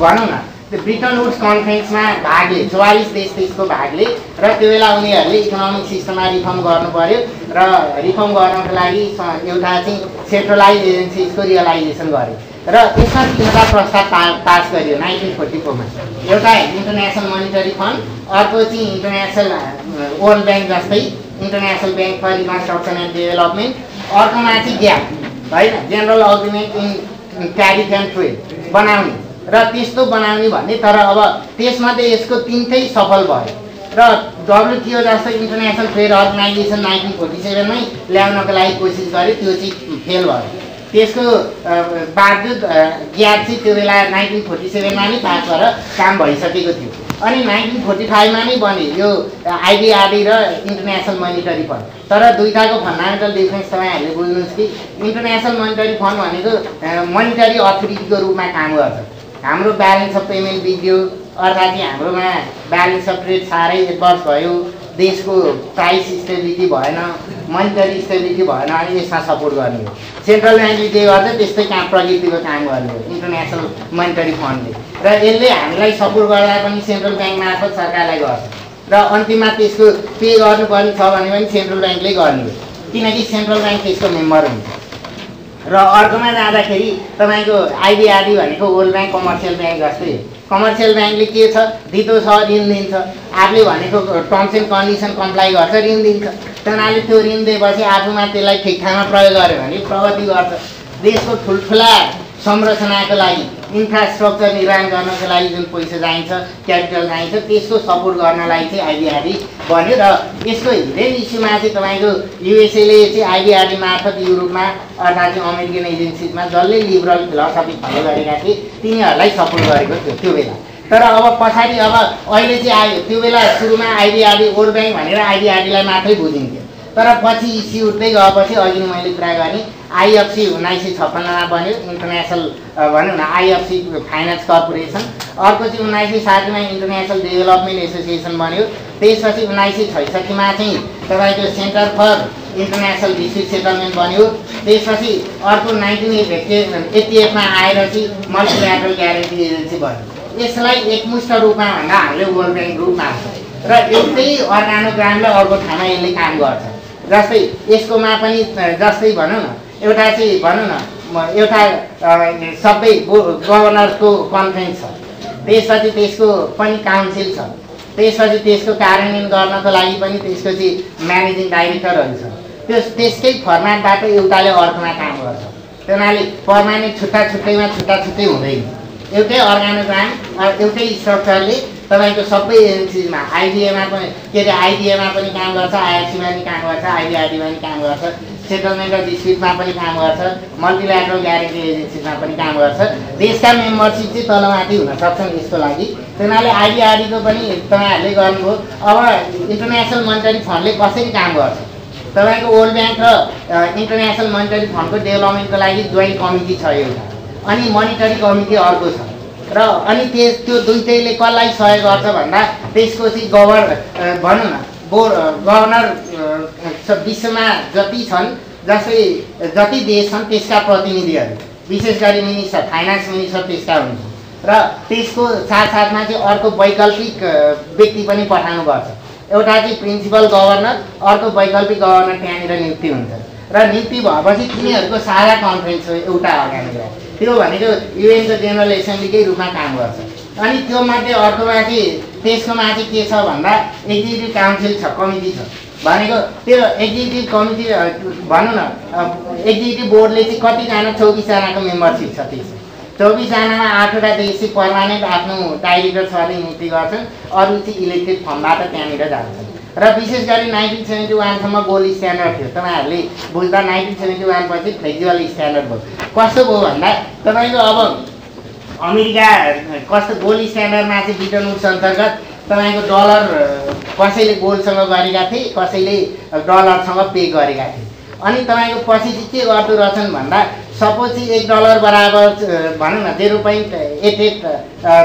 भनौँ न त्यो ब्रिटन वुड्स कन्फरेन्समा भाग लिए चौवालिस देश त्यसको भागले र त्यो बेला उनीहरूले इकोनोमिक सिस्टममा रिफर्म गर्नु पऱ्यो र रिफर्म गर्नको लागि एउटा चाहिँ सेन्ट्रलाइज एजेन्सिजको रियलाइजेसन गर्यो। र त्यसमा तिनवटा प्रस्ताव पा पास गरियो नाइन्टिन फोर्टी फोरमा एउटा इन्टरनेसनल मोनिटरी फन्ड अर्को चाहिँ इन्टरनेसनल वर्ल्ड ब्याङ्क जस्तै international bank for reconstruction and development अर्कोमा चाहिँ ग्याप होइन general agreement in tariff and trade बनाउने। र त्यस्तो बनाउने भन्ने तर अब त्यसमध्ये यसको तिनटै सफल भयो। र डब्लुटिओ जस्तो international trade organisation nineteen forty सेभेनमै ल्याउनको लागि कोसिस गर्यो त्यो चाहिँ फेल भयो। त्यसको बावजुद ग्याप चाहिँ त्यो बेला नाइन्टिन फोर्टी सेभेनमा नै पास भएर काम भइसकेको थियो। अनि नाइन्टिन फोर्टी फाइभमा नै बने यो आइडिआरडी र इन्टरनेसनल मोनिटरी फन्ड तर दुइटाको फन्डामेन्टल डिफ्रेन्स तपाईँहरूले बुझ्नुहोस् कि इन्टरनेसनल मोनिटरी फन्ड भनेको मोनिटरी अथोरिटीको रूपमा काम गर्छ। हाम्रो ब्यालेन्स अफ पेमेन्ट बिग्रियो अर्थात् हाम्रोमा ब्यालेन्स अफ ट्रेड साह्रै एडभर्स भयो देशको प्राइस स्टेबिलिटी भएन मोनिटरी स्टेबिलिटी भएन अनि यसमा सपोर्ट गर्ने हो। सेन्ट्रल ब्याङ्कले जे गर्छ त्यस्तै काम प्रगतिको काम गर्ने हो इन्टरनेसनल मोनिटरी फन्डले र यसले हामीलाई सपोर्ट गर्दा पनि सेन्ट्रल ब्याङ्क मार्फत सरकारलाई गर्छ। र अन्तिममा त्यसको पे गर्नुपर्ने छ भने पनि सेन्ट्रल ब्याङ्कले गर्ने किनकि सेन्ट्रल ब्याङ्क त्यसको मेम्बर हुन्छ। र अर्कोमा जाँदाखेरि तपाईँको आइडिआरडी भनेको वर्ल्ड ब्याङ्क कमर्सियल ब्याङ्क जस्तै कमर्सियल ब्याङ्कले के छ? धितो छ ऋण दिन्छ। आफूले भनेको टर्म्स एन्ड कन्डिसन कम्प्लाई गर्छ ऋण दिन्छ। त्यहाँले त्यो ऋण दिएपछि आफूमा त्यसलाई ठिक ठाउँमा प्रयोग गर्यो भने प्रगति गर्छ। देशको ठुल्ठुला संरचनाको लागि इन्फ्रास्ट्रक्चर निर्माण गर्नको लागि जुन पैसा चाहिन्छ क्यापिटल चाहिन्छ त्यसको सपोर्ट गर्नलाई चाहिँ आइडिआरडी बन्यो र यसको हिडेन इस्युमा चाहिँ तपाईँको युएसएले चाहिँ आइडिआरडी मार्फत युरोपमा अर्थात् अमेरिकन एजेन्सिजमा जसले लिबरल फिलोसफी फलो गरेका थिए तिनीहरूलाई सपोर्ट गरेको थियो त्यो बेला। तर अब पछाडि अब अहिले चाहिँ आयो त्यो बेला सुरुमा आइडिआरडी वर्ल्ड ब्याङ्क भनेर आइडिआरडीलाई मात्रै बुझिन्थ्यो। तर पछि इस्यु उठ्दै गएपछि अघि मैले कुरा गरेँ आइएफसी उन्नाइस सय छप्पन्नमा बन्यो इन्टरनेसनल भनौँ न आइएफसी फाइनेन्स कर्पोरेसन अर्को चाहिँ उन्नाइस सय साठीमा इन्टरनेसनल डेभलपमेन्ट एसोसिएसन बन्यो त्यसपछि उन्नाइस सय छैसठीमा चाहिँ तपाईँको centre for international district settlement बन्यो त्यसपछि अर्को नाइन्टिन एट एट्टी एटमा आएर चाहिँ मल्टिल्याटरल ग्यारेन्टी एजेन्सी बन्यो यसलाई एकमुष्ट रूपमा भन्दा हामीले वर्ल्ड ब्याङ्क रूपमा र एउटै अर्गानोग्रामले अर्को ठाउँमा यसले काम गर्छ। जस्तै यसकोमा पनि जस्तै भनौँ न एउटा चाहिँ भनौँ न एउटा सबै गभर्नरको कन्फरेन्स छ। त्यसपछि त्यसको पनि काउन्सिल छ। त्यसपछि त्यसको कार्यान्वयन गर्नको लागि पनि त्यसको चाहिँ म्यानेजिङ डाइरेक्टरहरू छ। त्यो त्यसकै फर्मेटबाट एउटाले अर्कोमा काम गर्छ। त्यो हुनाले पर्मानेन्ट छुट्टा छुट्टैमा छुट्टा छुट्टै हुँदैन। एउटै अर्गानोग्राम एउटै स्ट्रक्चरले तपाईँको सबै एजेन्सिजमा आइडिएमा पनि के अरे आइडिएमा पनि काम गर्छ आइएफसीमा पनि काम गर्छ आइडिआरडीमा पनि काम गर्छ। सेटलमेन्ट डिस्प्युटमा पनि काम गर्छ मल्टिल्याटरल ग्यारेन्टी एजेन्सीमा पनि काम गर्छ। देशका मेम्बरसिप चाहिँ तलमाथि हुनसक्छन् यसको लागि। त्यही हुनाले आइडिआरडीको पनि तपाईँहरूले गर्नुभयो। अब इन्टरनेसनल मोनिटरी फन्डले कसरी काम गर्छ? तपाईँको वर्ल्ड ब्याङ्क र इन्टरनेसनल मोनिटरी फन्डको डेभलपमेन्टको लागि जोइन्ट कमिटी छ एउटा। अनि मोनिटरी कमिटी अर्को छ। र अनि त्यस त्यो दुइटैले कसलाई सहयोग गर्छ भन्दा त्यसको चाहिँ गभर् अ, भनौँ न। बो गभर्नर विश्वमा जति छन् जस्तै जति देश छन् त्यसका प्रतिनिधिहरू। विशेष गरी मिनिस्टर फाइनेन्स मिनिस्टर त्यसका हुन्छन् र त्यसको साथसाथमा चाहिँ अर्को वैकल्पिक व्यक्ति पनि पठाउनुपर्छ एउटा चाहिँ प्रिन्सिपल गभर्नर अर्को वैकल्पिक गभर्नर त्यहाँनिर नियुक्ति हुन्छ। र नियुक्ति भएपछि तिनीहरूको साझा कन्फरेन्स हो एउटा अर्ग्यानिजर त्यो भनेको युएनको जेनरल एसेम्ब्लीकै रूपमा काम गर्छ। अनि त्यो मध्ये अर्कोमा चाहिँ त्यसको माथि के छ भन्दा एक्जिक्युटिभ काउन्सिल छ कमिटी छ भनेको त्यो एक्जिक्युटिभ कमिटी भनौँ न एक्जिक्युटिभ बोर्डले चाहिँ कतिजना चौबिसजनाको मेम्बरसिप छ त्यसमा चौबिसजनामा आठवटा देश चाहिँ पर्मानेन्ट आफ्नो डाइरेक्टर सरले नियुक्ति गर्छन् अरू चाहिँ इलेक्टेड फर्मबाट त्यहाँनिर जान्छन् र विशेष गरी नाइन्टिन सेभेन्टी वानसम्म गोल्ड स्ट्यान्डर्ड थियो तपाईँहरूले बुझ्दा नाइन्टिन सेभेन्टी वान पछि फ्लेक्जिबल स्ट्यान्डर्ड भयो कस्तो भयो भन्दा तपाईँको अब अमेरिका कस्तो गोल्ड स्ट्यान्डर्डमा चाहिँ ब्रिटन वुड्स अन्तर्गत तपाईँको डलर कसैले गोल्डसँग गरेका थिए कसैले डलरसँग पे गरेका थिए। अनि तपाईँको पछि चाहिँ के गर्दो रहेछन् भन्दा सपोज चाहिँ एक डलर बराबर भनौँ न जेरो पोइन्ट एट एट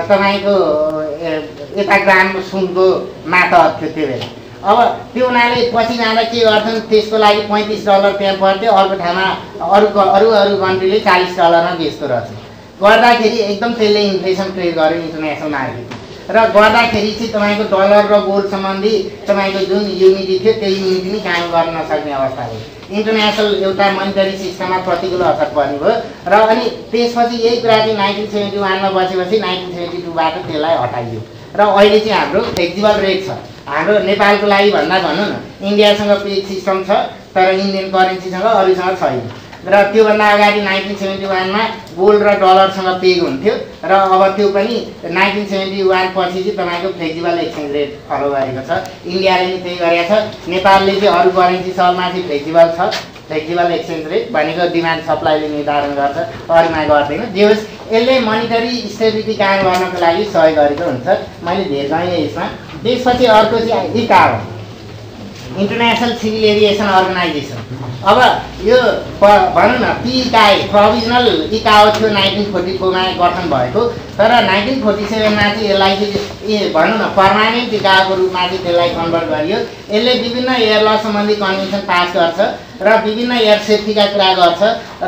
तपाईँको यता ग्राम सुनको माता थियो त्यो बेला। अब त्यो हुनाले पछि जाँदा के गर्छन् त्यसको लागि पैँतिस डलर त्यहाँ पर्थ्यो अर्को ठाउँमा अरू अरू अरू कन्ट्रीले चालिस डलरमा बेच्दो रहेछ। गर्दाखेरि एकदम त्यसले इन्फ्लेसन क्रिएट गर्यो इन्टरनेसनल मार्केट र गर्दाखेरि चाहिँ तपाईँको डलर र गोल्ड सम्बन्धी तपाईँको जुन युनिटी थियो त्यो युनिटी नै काम गर्न नसक्ने अवस्था भयो। इन्टरनेसनल एउटा मोनिटरी सिस्टममा प्रतिकूल असर पर्ने भयो। र अनि त्यसपछि यही कुरा चाहिँ नाइन्टिन सेभेन्टी वानमा बसेपछि नाइन्टिन सेभेन्टी टूबाट त्यसलाई हटाइयो। र अहिले चाहिँ हाम्रो फ्लेक्जिबल रेट छ। हाम्रो नेपालको लागि भन्दा भनौँ न इन्डियासँग पेड सिस्टम छ तर इन्डियन करेन्सीसँग अरूसँग छैन। र त्योभन्दा अगाडि नाइन्टिन सेभेन्टी वानमा गोल्ड र डलरसँग पेग हुन्थ्यो र अब त्यो पनि नाइन्टिन सेभेन्टी वान पछि चाहिँ तपाईँको फ्लेक्जिबल एक्सचेन्ज रेट फलो गरेको छ। इन्डियाले पनि त्यही गरेको छ। नेपालले चाहिँ अरू करेन्सी सबमा चाहिँ फ्लेक्जिबल छ। फ्लेक्जिबल एक्सचेन्ज रेट भनेको डिमान्ड सप्लाईले निर्धारण गर्छ। अरूमा गर्दैन। जे होस् यसले मोनिटरी स्टेबिलिटी कायम गर्नको लागि सहयोग गरेको हुन्छ। मैले धेर यसमा। त्यसपछि अर्को चाहिँ ICAO international civil aviation organisation अब यो भनौँ न इकाइ प्रोभिजनल इकाओ थियो नाइन्टिन फोर्टी फोरमा गठन भएको। तर नाइन्टिन फोर्टी सेभेनमा चाहिँ यसलाई चाहिँ ए भनौँ न पर्मानेन्ट इकाओको रूपमा चाहिँ त्यसलाई कन्भर्ट गरियो। यसले विभिन्न एयर ल सम्बन्धी कन्भेन्सन पास गर्छ र विभिन्न एयर सेफ्टीका कुरा गर्छ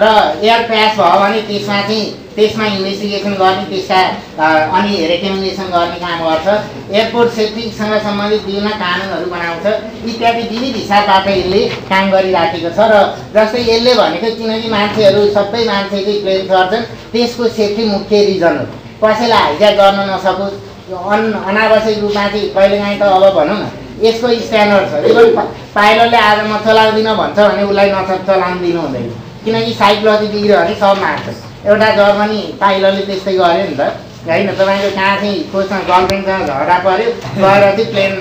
र एयर क्रास भयो भने त्यसमा चाहिँ त्यसमा इन्भेस्टिगेसन गर्ने त्यसका अनि रेकमेन्डेसन गर्ने काम गर्छ। एयरपोर्ट सेफ्टीसँग सम्बन्धित विभिन्न कानुनहरू बनाउँछ। इत्यादि विविध हिसाबबाट यसले काम गरिराखेको छ र जस्तै यसले भनेको किनकि मान्छेहरू सबै मान्छेले प्लेन गर्छन् त्यसको सेफ्टी मुख्य रिजन हो। कसैलाई हाइज्याक गर्न नसकोस् अन अनावश्यक रूपमा चाहिँ कहिलेकाहीँ त अब भनौँ न यसको स्ट्यान्डर्ड छ। इभन पाइलटले आज म चलाउँदिनँ भन्छ भने उसलाई नच चलाउनु दिनु हुँदैन। किनकि साइकोलोजी बिग्रियो भने सब मार्छ। एउटा जर्मनी पाइलटले त्यस्तै गर्यो नि त। होइन तपाईँको कहाँ चाहिँ कोसँग गर्लफ्रेन्डसँग झगडा पऱ्यो गएर चाहिँ प्लेन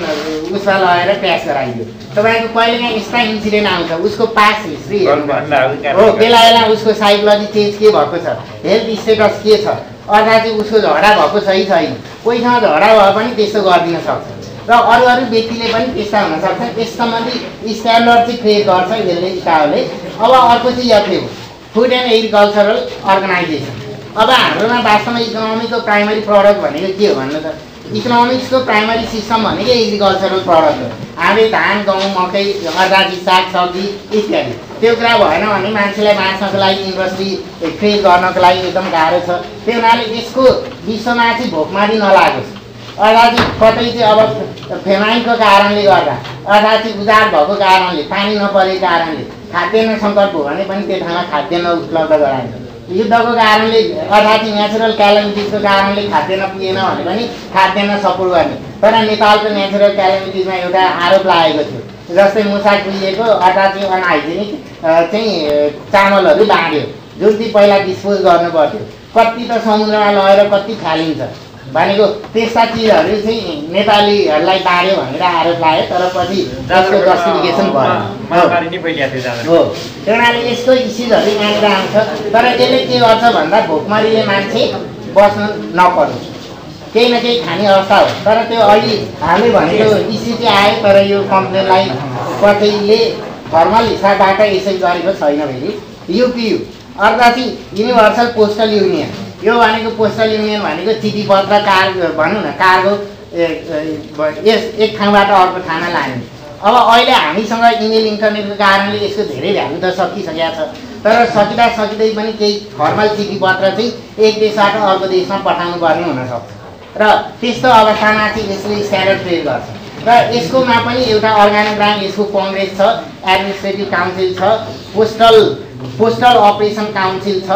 उसमा लगेर क्रास गराइदियो। तपाईँको कहिलेकाहीँ यस्ता इन्सिडेन्ट आउँछ उसको पास हिस्ट्री हो बेला बेला उसको साइकोलोजी चेन्ज के भएको छ? हेल्थ स्टेटस के छ? अर्थात् उसको झगडा भएको कि छैन। कोहीसँग झगडा भए पनि त्यस्तो गरिदिन सक्छ। र अरू अरू व्यक्तिले पनि त्यस्ता हुनसक्छ त्यस सम्बन्धी स्ट्यान्डर्ड चाहिँ क्रिएट गर्छ यसले इकाओले अब अर्को चाहिँ यथे हो फुड एन्ड एग्रिकल्चरल अर्गनाइजेसन अब हाम्रोमा वास्तवमा इकोनोमीको प्राइमरी प्रडक्ट भनेको के हो भन्नु त? इकोनोमिक्सको प्राइमरी सिस्टम भनेकै एग्रिकल्चरल प्रडक्ट हो। हामीले धान गहुँ मकै अर्दाजी साग सब्जी इत्यादि। त्यो कुरा भएन भने मान्छेलाई बाँच्नको लागि इन्डस्ट्री क्रिएट गर्नको लागि एकदम गाह्रो छ। त्यो हुनाले यसको विश्वमा चाहिँ भोकमारी नलागोस्। चाहिँ कतै चाहिँ अब फेमाइनको कारणले गर्दा चाहिँ उजाड भएको कारणले पानी नपरेको कारणले खाद्यान्न सङ्कट भयो भने पनि त्यो ठाउँमा खाद्यान्न उपलब्ध गराइन्छ। युद्धको कारणले अर्थात् नेचुरल क्यालेमिटिजको कारणले खाद्यान्न पुगेन भने पनि खाद्यान्न सपोर्ट गर्ने। तर नेपालको नेचुरल क्यालेमिटिजमा एउटा आरोप लागेको थियो। जस्तै मुसा कुहिएको अर्थात् चाहिँ अनहाइजेनिक चाहिँ चामलहरू बाँड्यो। जुन चाहिँ पहिला डिस्पोज गर्नु पर्थ्यो। कति त समुद्रमा लगेर कति फालिन्छ भनेको त्यस्ता चिजहरू चाहिँ नेपालीहरूलाई बाँड्यो भनेर आरोप लाग्यो तर पछि त्यसको जस्टिफिकेसन भएन हो। त्यही हुनाले यसको इस्युजहरू यहाँनिर आउँछ तर यसले के गर्छ भन्दा भोकमरीले मान्छे बस्न नपरोस्। केही न केही खाने अवस्था हो। तर त्यो अहिले हामीले भनेको इस्यु चाहिँ आयो तर यो कम्प्लेनलाई कसैले फर्मल हिसाबबाट यसै गरेको छैन फेरि। युपियु अर्थात् चाहिँ युनिभर्सल पोस्टल युनियन। यो भनेको पोस्टल युनियन भनेको चिठी पत्र कार भनौँ न कार्गो यस एक ठाउँबाट अर्को ठाउँमा लाने। अब अहिले हामीसँग इमेल इन्टरनेटको कारणले यसको धेरै भ्यालु त सकिसकेको छ। तर सकिँदा सकिँदै पनि केही फर्मल चिठी पत्र चाहिँ एक देशबाट अर्को देशमा पठाउनु पर्ने हुनसक्छ र त्यस्तो अवस्थामा चाहिँ यसले स्ट्यान्डर्ड ट्रेड गर्छ। र यसकोमा पनि एउटा अर्गानोग्राम यसको कङ्ग्रेस छ एडमिनिस्ट्रेटिभ काउन्सिल छ पोस्टल पोस्टल अपरेसन काउन्सिल छ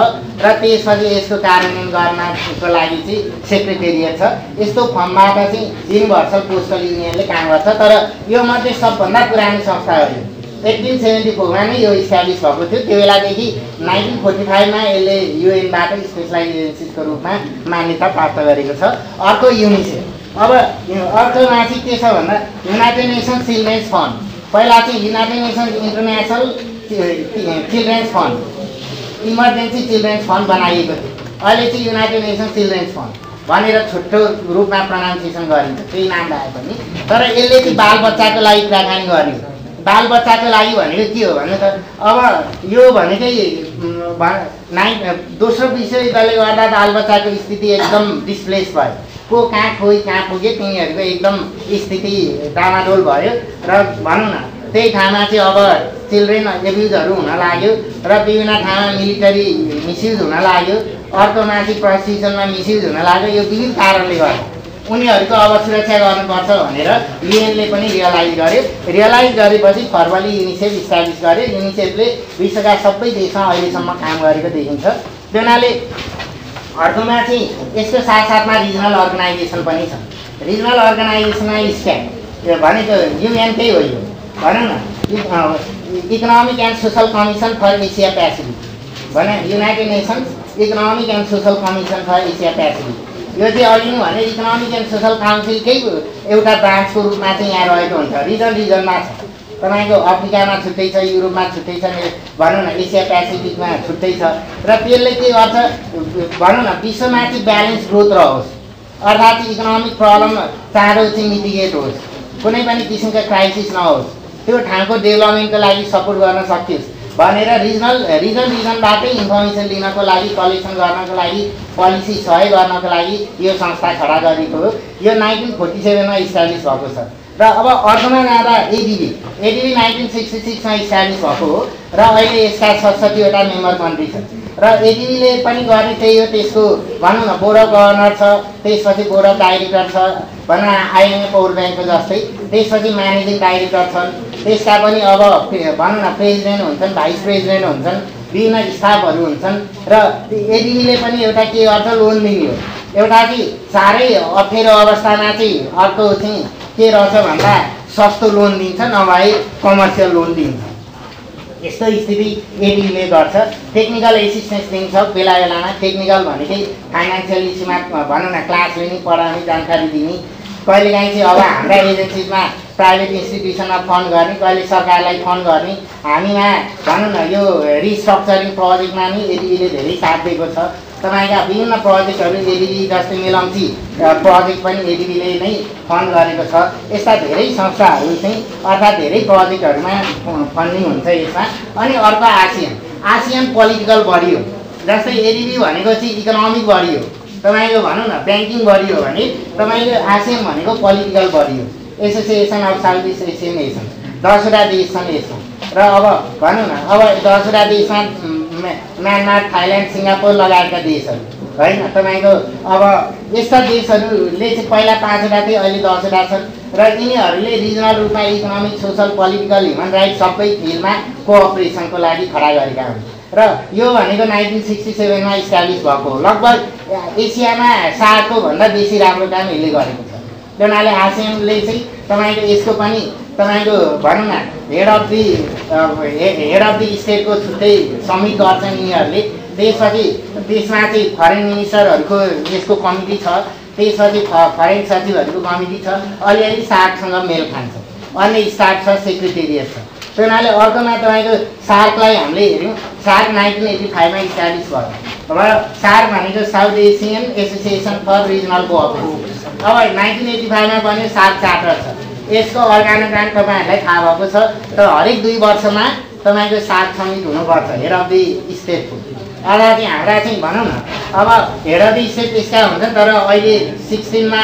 र त्यसपछि यसको कार्यान्वयन गर्नको लागि चाहिँ सेक्रेटेरिएट छ। यस्तो फर्मबाट चाहिँ युनिभर्सल पोस्टल युनियनले काम गर्छ। तर यो मध्ये सबभन्दा पुरानो संस्था हो यो एट्टिन सेभेन्टी फोरमा नै यो इस्टाब्लिस भएको थियो। त्यो बेलादेखि नाइन्टिन फोर्टी फाइभमा यसले युएनबाट स्पेसलाइज एजेन्सिजको रूपमा मान्यता प्राप्त गरेको छ। अर्को युनिसेफ अब अर्कोमा चाहिँ के छ भन्दा युनाइटेड नेसन्स चिल्ड्रेन्स फन्ड पहिला चाहिँ United Nations international children's fund emergency children's fund बनाइएको थियो। अहिले चाहिँ युनाइटेड नेसन्स चिल्ड्रेन्स फन्ड भनेर छुट्टो रूपमा प्रनाउन्सिएसन गरिन्छ। त्यही नाम भए पनि। तर यसले चाहिँ बालबच्चाको लागि कुराकानी गर्ने बालबच्चाको लागि भनेको के हो भने त अब यो भनेकै नाइन दोस्रो विश्वयुद्धले गर्दा बालबच्चाको स्थिति एकदम डिस्प्लेस भयो। को कहाँ खोइ कहाँ पुग्यो तिनीहरूको एकदम स्थिति डामाडोल भयो। र भनौँ न त्यही ठाउँमा चाहिँ अब चिल्ड्रेन एब्युजहरू हुन लाग्यो र विभिन्न ठाउँमा मिलिटरी मिसयुज हुन लाग्यो। अर्कोमा चाहिँ प्रस्टिसनमा मिसयुज हुन लाग्यो। यो विभिन्न कारणले गर्दा उनीहरूको अब सुरक्षा गर्नुपर्छ भनेर युएनले पनि रियलाइज गर्यो। रियलाइज गरेपछि फर्मली युनिसेफ इस्टाब्लिस गर्यो। युनिसेफले विश्वका सबै देशमा अहिलेसम्म काम गरेको देखिन्छ। त्यो हुनाले अर्कोमा चाहिँ यसको साथसाथमा रिजनल अर्गनाइजेसन पनि छ। रिजनल अर्गनाइजेसनमा यो भनेको युएनकै हो यो। भनौँ न। Economic and social commission for Asia Pacific. भने United Nations economic and social commission for Asia Pacific. यो चाहिँ अघि भने इकोनोमिक एन्ड सोसल काउन्सिलकै एउटा ब्रान्चको रूपमा चाहिँ यहाँ रहेको हुन्छ। रिजन रिजनमा छ। तपाईँको अफ्रिकामा छुट्टै छ युरोपमा छुट्टै छ भनौँ न एसिया पेसिफिकमा छुट्टै छ। र त्यसले के गर्छ भनौँ न विश्वमा चाहिँ ब्यालेन्स ग्रोथ रहोस्। अर्थात् इकोनोमिक प्रब्लम चाँडो चाहिँ मिटिगेट होस्। कुनै पनि किसिमको क्राइसिस नहोस्। त्यो ठाउँको डेभलपमेन्टको लागि सपोर्ट गर्न सकियोस्। भनेर रिजनल रिजन रिजनबाटै इन्फर्मेसन लिनको लागि कलेक्सन गर्नको लागि पोलिसी सहयोग गर्नको लागि यो संस्था खडा गरेको हो। यो नाइन्टिन फोर्टी सेभेनमा इस्टाब्लिस भएको छ। र अब अर्कोमा जाँदा एडिबी एडिबी नाइन्टिन सिक्सटी सिक्समा इस्टाब्लिस भएको हो। र अहिले यसका सतसट्ठीवटा मेम्बर कन्ट्री छ र एडिबीले पनि गर्ने त्यही हो त्यसको भनौँ न बोर्ड अफ गभर्नर छ त्यसपछि बोर्ड अफ डाइरेक्टर छ भनौँ न वर्ल्ड ब्याङ्कको जस्तै। त्यसपछि म्यानेजिङ डाइरेक्टर छन्। त्यसका पनि अब भनौँ न प्रेसिडेन्ट हुन्छन् भाइस प्रेसिडेन्ट हुन्छन् विभिन्न स्टाफहरू हुन्छन्। र एडिबीले पनि एउटा के गर्छ लोन दिने एउटा चाहिँ साह्रै अप्ठ्यारो अवस्थामा चाहिँ अर्को चाहिँ के रहेछ भन्दा सस्तो लोन दिन्छ नभए कमर्सियल लोन दिन्छ। यस्तो स्थिति एडिबीले गर्छ। टेक्निकल एसिस्टेन्स दिन्छ बेला बेलामा। टेक्निकल भनेकै फाइनेन्सियल इस्युमा भनौँ न क्लास लिने पढाउने जानकारी दिने। कहिलेकाहीँ चाहिँ अब हाम्रा एजेन्सिजमा प्राइभेट इन्स्टिट्युसनमा फन्ड गर्ने कहिले सरकारलाई फन्ड गर्ने हामीमा भनौँ न यो रिस्ट्रक्चरिङ प्रोजेक्टमा नि एडिबीले धेरै साथ दिएको छ। तपाईँका विभिन्न प्रोजेक्टहरू एडिबी जस्तै मेलम्ची प्रोजेक्ट पनि एडिबीले नै फन्ड गरेको छ। यस्ता धेरै संस्थाहरू चाहिँ अर्थात् धेरै प्रोजेक्टहरूमा फन्डिङ हुन्छ यसमा। अनि अर्को आसियन। आसियन पोलिटिकल बडी हो। जस्तै एडिबी भनेको चाहिँ इकोनोमिक बडी हो। तपाईँको भनौँ न ब्याङ्किङ बडी हो भने तपाईँको आसियन भनेको पोलिटिकल बडी हो। Association of South East Asian nation दसवटा देश छन् यसमा र अब भनौँ न अब दसवटा देशमा म्यानमार थाइल्यान्ड सिङ्गापुर लगायतका देशहरू। होइन तपाईँको अब यस्ता देशहरूले चाहिँ पहिला पाँचवटा थिए अहिले दसवटा छन्। र यिनीहरूले रिजनल रूपमा economic social political human right सबै फिल्डमा कोअपरेसनको लागि खडा गरेका हुन्। र यो भनेको नाइन्टिन सिक्सटी सेभेनमा इस्टाब्लिस भएको लगभग एसियामा सार्कको भन्दा बेसी राम्रो काम यसले गरेको छ। त्यो हुनाले आसियनले चाहिँ तपाईँको यसको पनि तपाईँको भनौँ न head of the head of the स्टेटको छुट्टै समिट गर्छन् यिनीहरूले त्यसपछि त्यसमा चाहिँ फरेन मिनिस्टरहरूको यसको कमिटी छ त्यसपछि फरेन सचिवहरूको कमिटी छ अलिअलि सार्कसँग मेल खान्छ। अन्य स्टाफ छ सेक्रेटेरिएट छ। त्यो हुनाले अर्कोमा तपाईँको सार्कलाई हामीले हेऱ्यौँ। सार्क नाइन्टिन एट्टी फाइभमा इस्टाब्लिस भयो। र सार्क भनेको South Asian association for regional cooperation अब नाइन्टिन एट्टी फाइभमा पनि सार्क चार्टर छ। यसको अर्गानोग्राम तपाईँहरूलाई थाहा भएको छ त हरेक दुई वर्षमा तपाईँको सात समिट हुनुपर्छ। हेड अफ दि स्टेटको चाहिँ हाम्रा चाहिँ भनौँ न अब हेड अफ दि स्टेट त्यसका हुन्छ तर अहिले सिक्सटिनमा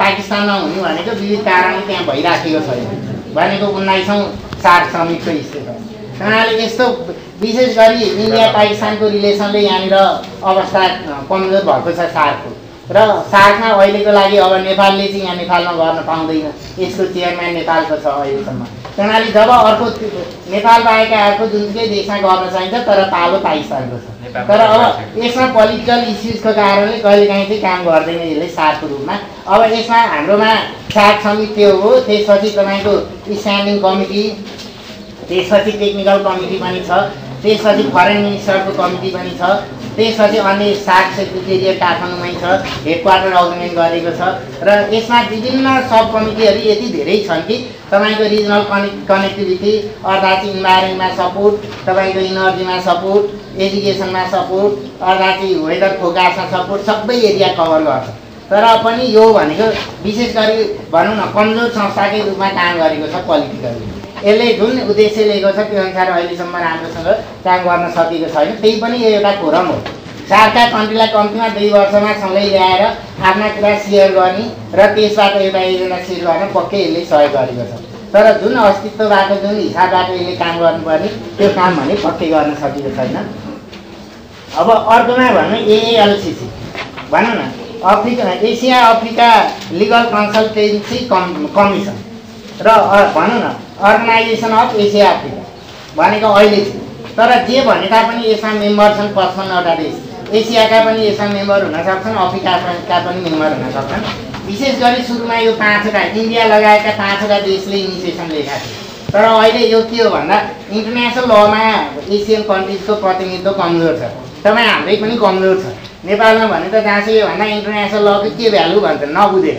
पाकिस्तानमा हुने भनेको विविध कारणले त्यहाँ भइराखेको छैन भनेको उन्नाइसौँ समिटको स्टेट हो हुनाले यस्तो विशेष गरी इन्डिया पाकिस्तानको रिलेसनले यहाँनिर अवस्था कमजोर भएको छ सार्कको र सार्कमा अहिलेको लागि अब नेपालले चाहिँ यहाँ नेपालमा गर्न पाउँदैन। यसको चेयरम्यान नेपालको छ अहिलेसम्म। हुनाले जब अर्को नेपाल बाहेक अर्को जुनसुकै देशमा गर्न चाहिन्छ तर पालो पाकिस्तानको छ। तर अब यसमा पोलिटिकल इस्युजको कारणले कहिलेकाहीँ चाहिँ काम गर्दैन यसले सार्कको रूपमा। अब यसमा हाम्रोमा सार्क समिति हो त्यसपछि तपाईँको स्ट्यान्डिङ कमिटी त्यसपछि टेक्निकल कमिटी पनि छ त्यसपछि फरेन मिनिस्टरको कमिटी पनि छ त्यसपछि अन्य सार्क सेक्रेटेरिएट काठमाडौँमै छ हेडक्वार्टर अर्गनाइज गरेको छ र यसमा विभिन्न सब कमिटीहरू यति धेरै छन् कि तपाईँको रिजनल कनेक्ट कनेक्टिभिटी अर्थात् इन्भाइरोमेन्टमा सपोर्ट तपाईँको इनर्जीमा सपोर्ट एजुकेसनमा सपोर्ट अर्थात् वेदर फोकासमा सपोर्ट सबै एरिया कभर गर्छ। तर पनि यो भनेको विशेष गरी भनौँ न कमजोर संस्थाकै रूपमा काम गरेको छ पोलिटिकली यसले जुन उद्देश्य लिएको छ त्यो अनुसार अहिलेसम्म राम्रोसँग काम गर्न सकेको छैन। त्यही पनि यो एउटा फोरम हो। सार्का कन्ट्रीलाई कम्तीमा दुई वर्षमा सँगै ल्याएर आफ्ना कुरा सेयर गर्ने र त्यसबाट एउटा एजेन्डा सेयर गर्न पक्कै यसले सहयोग गरेको छ। तर जुन अस्तित्वबाट जुन हिसाबबाट यसले काम गर्नुपर्ने त्यो काम भने पक्कै गर्न सकेको छैन। अब अर्कोमा भनौँ एएलसिसी भनौँ न Africa Asia Africa legal consultancy कम कमिसन। र भनौँ न अर्गनाइजेसन अफ एसिया अफ्रिका भनेको अहिले चाहिँ तर जे भने तापनि यसमा मेम्बर छन् पचपन्नवटा देश। एसियाका पनि यसमा मेम्बर हुन सक्छन् अफ्रिकाका पनि मेम्बर हुन सक्छन्। विशेष गरी सुरुमा यो पाँचवटा इन्डिया लगायतका पाँचवटा देशले इनिसिएसन लिएका थिए। तर अहिले यो के हो भन्दा इन्टरनेसनल लमा एसियन कन्ट्रिजको प्रतिनिधित्व कमजोर छ। तपाईँ हाम्रै पनि कमजोर छ। नेपालमा भने त जहाँ चाहिँ भन्दा इन्टरनेसनल लको के भ्यालु भन्छ नबुझेर।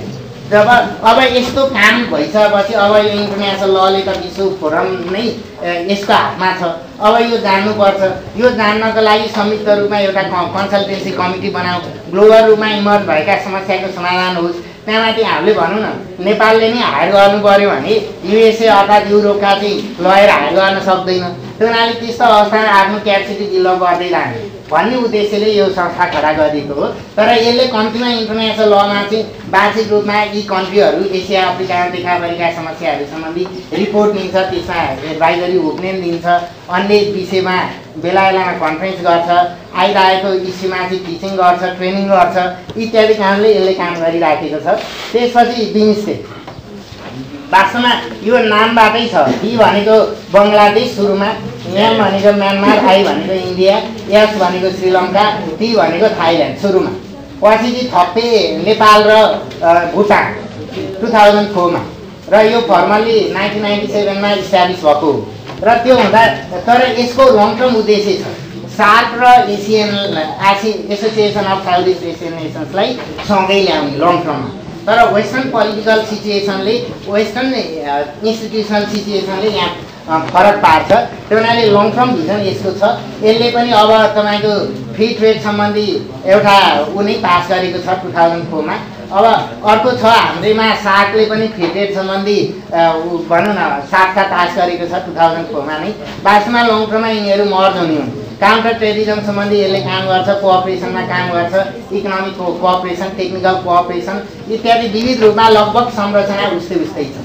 जब अब यस्तो काम भइसकेपछि अब यो इन्टरनेसनल लले त विश्व फोरम नै यसको हातमा छ। अब यो जान्नुपर्छ। यो जान्नको लागि संयुक्त रूपमा एउटा कन्सल्टेन्सी कमिटी बनाऊ। ग्लोबल रूपमा इमर्ज भएका समस्याको समाधान होस्। त्यहाँमाथि हामीले भनौँ न नेपालले नै हायर गर्नु पऱ्यो भने युएसए अर्थात् युरोपका चाहिँ लयर हायर गर्न सक्दैन। हुनाले त्यस्तो अवस्थामा आफ्नो क्यापेसिटी बिल्डअप गर्दै लाने। भन्ने उद्देश्यले यो संस्था खडा गरिएको हो। तर यसले कम्तीमा इन्टरनेसनल लमा चाहिँ वार्षिक रूपमा यी कन्ट्रीहरू एसिया अफ्रिकामा देखा परेका समस्याहरू सम्बन्धी रिपोर्ट लिन्छ। त्यसमा एडभाइजरी ओपिनियन दिन्छ अन्य विषयमा बेला बेलामा कन्फरेन्स गर्छ। आइरहेको इस्युमा चाहिँ टिचिङ गर्छ ट्रेनिङ गर्छ। इत्यादि कामले यसले काम गरिराखेको छ। त्यसपछि बिमस्टेक। वास्तवमा यो नामबाटै छ। बी भनेको बङ्गलादेश सुरुमा म्याम भनेको म्यानमार आई भनेको इन्डिया एस भनेको श्रीलङ्का टी भनेको थाइल्यान्ड सुरुमा। पछि चाहिँ थपे नेपाल र भुटान टु थाउजन्ड फोरमा। र यो फर्मल्ली नाइन्टिन नाइन्टी सेभेनमा इस्टाब्लिस भएको हो। र त्यो हुँदा तर यसको लङ टर्म उद्देश्य छ। सार्क र एसियन आसि association of South East Asian नेसन्सलाई सँगै ल्याउने लङ टर्ममा तर वेस्टर्न पोलिटिकल सिचुएसनले वेस्टर्न इन्स्टिट्युसनल सिचुएसनले यहाँ फरक पार्छ। त्यो हुनाले लङ टर्म भिजन यसको छ। यसले पनि अब तपाईँको फ्री ट्रेड सम्बन्धी एउटा ऊ नै पास गरेको छ टु थाउजन्ड फोरमा अब अर्को छ हाम्रैमा सार्कले पनि फ्री ट्रेड सम्बन्धी भनौँ न सार्कका पास गरेको छ टु थाउजन्ड फोरमा नै। वास्तवमा लङ टर्ममा यिनीहरू मर्ज हुने हुन्। काउन्टर टेरिजम सम्बन्धी यसले काम गर्छ कोअपरेसनमा काम गर्छ इकोनोमिक कोअपरेसन टेक्निकल कोअपरेसन इत्यादि विविध रूपमा लगभग संरचना उस्तै उस्तै छ।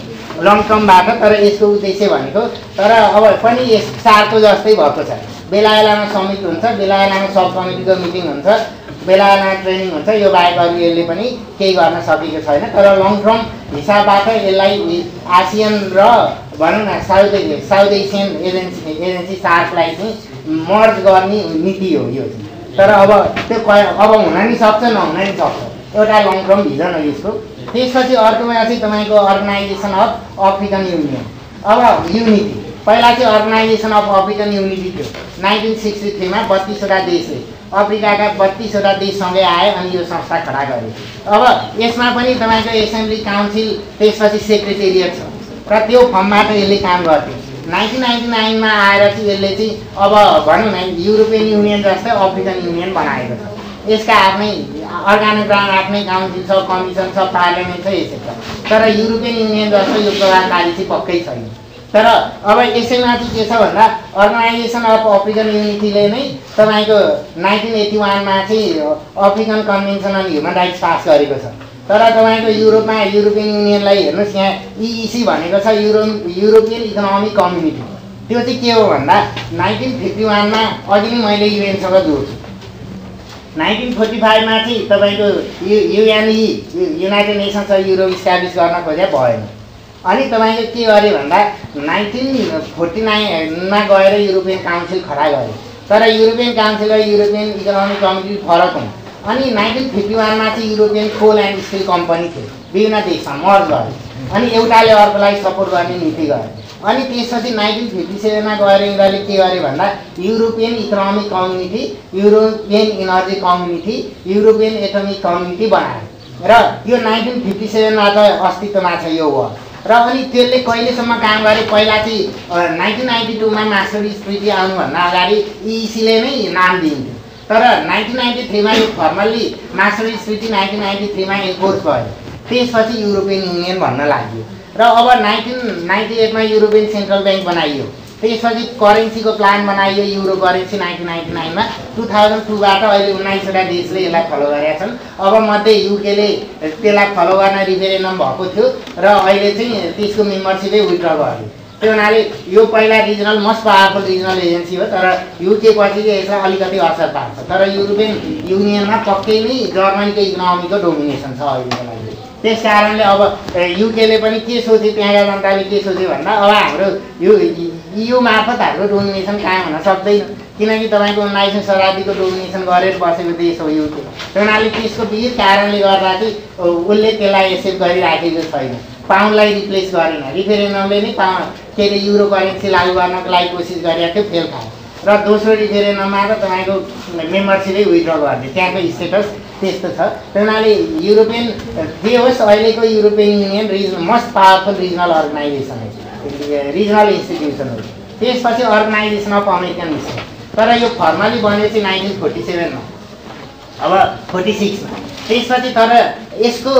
लङ टर्मबाट तर यसको उद्देश्य भनेको तर अब पनि यस सार्को जस्तै भएको छ। बेला बेलामा समिट हुन्छ बेला बेलामा सब कमिटीको मिटिङ हुन्छ बेला बेलामा ट्रेनिङ हुन्छ यो बाहेक अरू यसले पनि केही गर्न सकेको छैन। तर लङ टर्म हिसाबबाट यसलाई आसियन र भनौँ न South South Asian agency agency सार्कलाई चाहिँ मर्ज गर्ने नीति हो यो चाहिँ तर अब त्यो अब हुन नि सक्छ नहुन नि सक्छ। एउटा लङ टर्म भिजन हो यसको। त्यसपछि अर्कोमा चाहिँ तपाईँको अर्गनाइजेसन अफ अफ्रिकन युनियन अब युनिटी पहिला चाहिँ अर्गनाइजेसन अफ अफ्रिकन युनिटी थियो। नाइन्टिन सिक्सटी थ्रीमा बत्तिसवटा देशले अफ्रिकाका बत्तिसवटा देशसँगै आए अनि यो संस्था खडा गरे। अब यसमा पनि तपाईँको एसेम्ब्ली काउन्सिल त्यसपछि सेक्रेटेरिएट छ। र त्यो फर्मबाट यसले काम गर्थ्यो। नाइन्टिन नाइन्टी नाइनमा आएर चाहिँ यसले चाहिँ अब भनौँ न युरोपियन युनियन जस्तै अफ्रिकन युनियन बनाएको छ। यसका आफ्नै अर्गानोग्राम आफ्नै काउन्सिल छ कमिसन छ पार्लियामेन्ट छ यसै तर युरोपियन युनियन जस्तो यो प्रभावकारी चाहिँ पक्कै छैन। तर अब यसैमा चाहिँ के छ भन्दा अर्गनाइजेसन अफ अफ्रिकन युनिटीले नै तपाईँको नाइन्टिन एट्टी वानमा चाहिँ African convention on human rights pass गरेको छ। तर तपाईँको युरोपमा युरोपियन युनियनलाई हेर्नुहोस् यहाँ इइसी भनेको छ युरो युरोपियन इकोनोमिक कम्युनिटी। त्यो चाहिँ के हो भन्दा नाइन्टिन फिफ्टी वानमा अघि नै मैले युएनसँग जोड्छु। नाइन्टिन फोर्टी फाइभमा चाहिँ तपाईँको U UNE United Nations Europe establish गर्न खोजे भएन। अनि तपाईँको के गर्यो भन्दा नाइन्टिन फोर्टी नाइनमा गएर युरोपियन काउन्सिल खडा गर्यो। तर युरोपियन काउन्सिल र युरोपियन इकोनोमिक कमिटी फरक हुन्। अनि नाइन्टिन फिफ्टी वानमा चाहिँ European coal and steel company थियो। विभिन्न देशमा मर्ज गर्यो अनि एउटाले अर्कोलाई सपोर्ट गर्ने नीति गर्यो अनि त्यसपछि नाइन्टिन फिफ्टी सेभेनमा गएर यिनीहरूले के गर्यो भन्दा European economic community European energy community European atomic community बनायो। र यो नाइन्टिन फिफ्टी सेभेनमा त अस्तित्वमा छ यो वर्ड र अनि त्यसले कहिलेसम्म काम गरे पहिला चाहिँ नाइन्टिन नाइन्टी टूमा मास्टरिज ट्रिटी आउनुभन्दा अगाडि इसीले नै नाम दिन्थ्यो। तर नाइन्टिन नाइन्टी थ्रीमा यो formally Maastricht treaty nineteen ninety थ्रीमा enforce भयो। त्यसपछि युरोपियन युनियन भन्न लाग्यो। र अब नाइन्टिन नाइन्टी एटमा युरोपियन सेन्ट्रल ब्याङ्क बनाइयो। त्यसपछि करेन्सीको प्लान बनाइयो युरो करेन्सी नाइन्टिन नाइन्टी नाइनमा। टु थाउजन्ड टूबाट अहिले उन्नाइसवटा देशले यसलाई फलो गरेका छन्। अब मध्ये युकेले त्यसलाई फलो गर्न रिफेरेन्डम भएको थियो। र अहिले चाहिँ त्यसको मेम्बरसिपै विड्र गर्यो। त्यो हुनाले यो पहिला regional most powerful regional agency हो तर युके पछि चाहिँ यसलाई अलिकति असर पार्छ। तर युरोपियन युनियनमा पक्कै नै जर्मनीको इकोनोमीको डोमिनेसन छ अहिलेको लागि त्यस कारणले अब युकेले पनि के सोच्यो त्यहाँका जनताले के सोच्यो भन्दा अब हाम्रो यो मार्फत हाम्रो डोमिनेसन कायम हुन सक्दैन। किनकि तपाईँको उन्नाइसौँ शताब्दीको डोमिनेसन गरेर बसेको देश हो युके हुनाले त्यसको विविध कारणले गर्दा चाहिँ उसले त्यसलाई एक्सेप्ट गरिराखेको छैन। पाउन्डलाई रिप्लेस गरेन। रिफेरेन्डमले नै पाउ के अरे युरो करेन्सी लागू गर्नको लागि कोसिस गरेको थियो फेल खायो। र दोस्रो रिफेरेन्डममा त तपाईँको मेम्बरसिपै विड्र गरिदियो। त्यहाँको स्टेटस त्यस्तो छ। त्यही हुनाले युरोपियन जे होस् अहिलेको European union regional most powerful regional organisation regional institution हो। त्यसपछि अर्गनाइजेसन अफ अमेरिकन तर यो फर्मली बन्यो चाहिँ नाइन्टिन फोर्टी सेभेनमा। अब फोर्टी सिक्समा। त्यसपछि तर यसको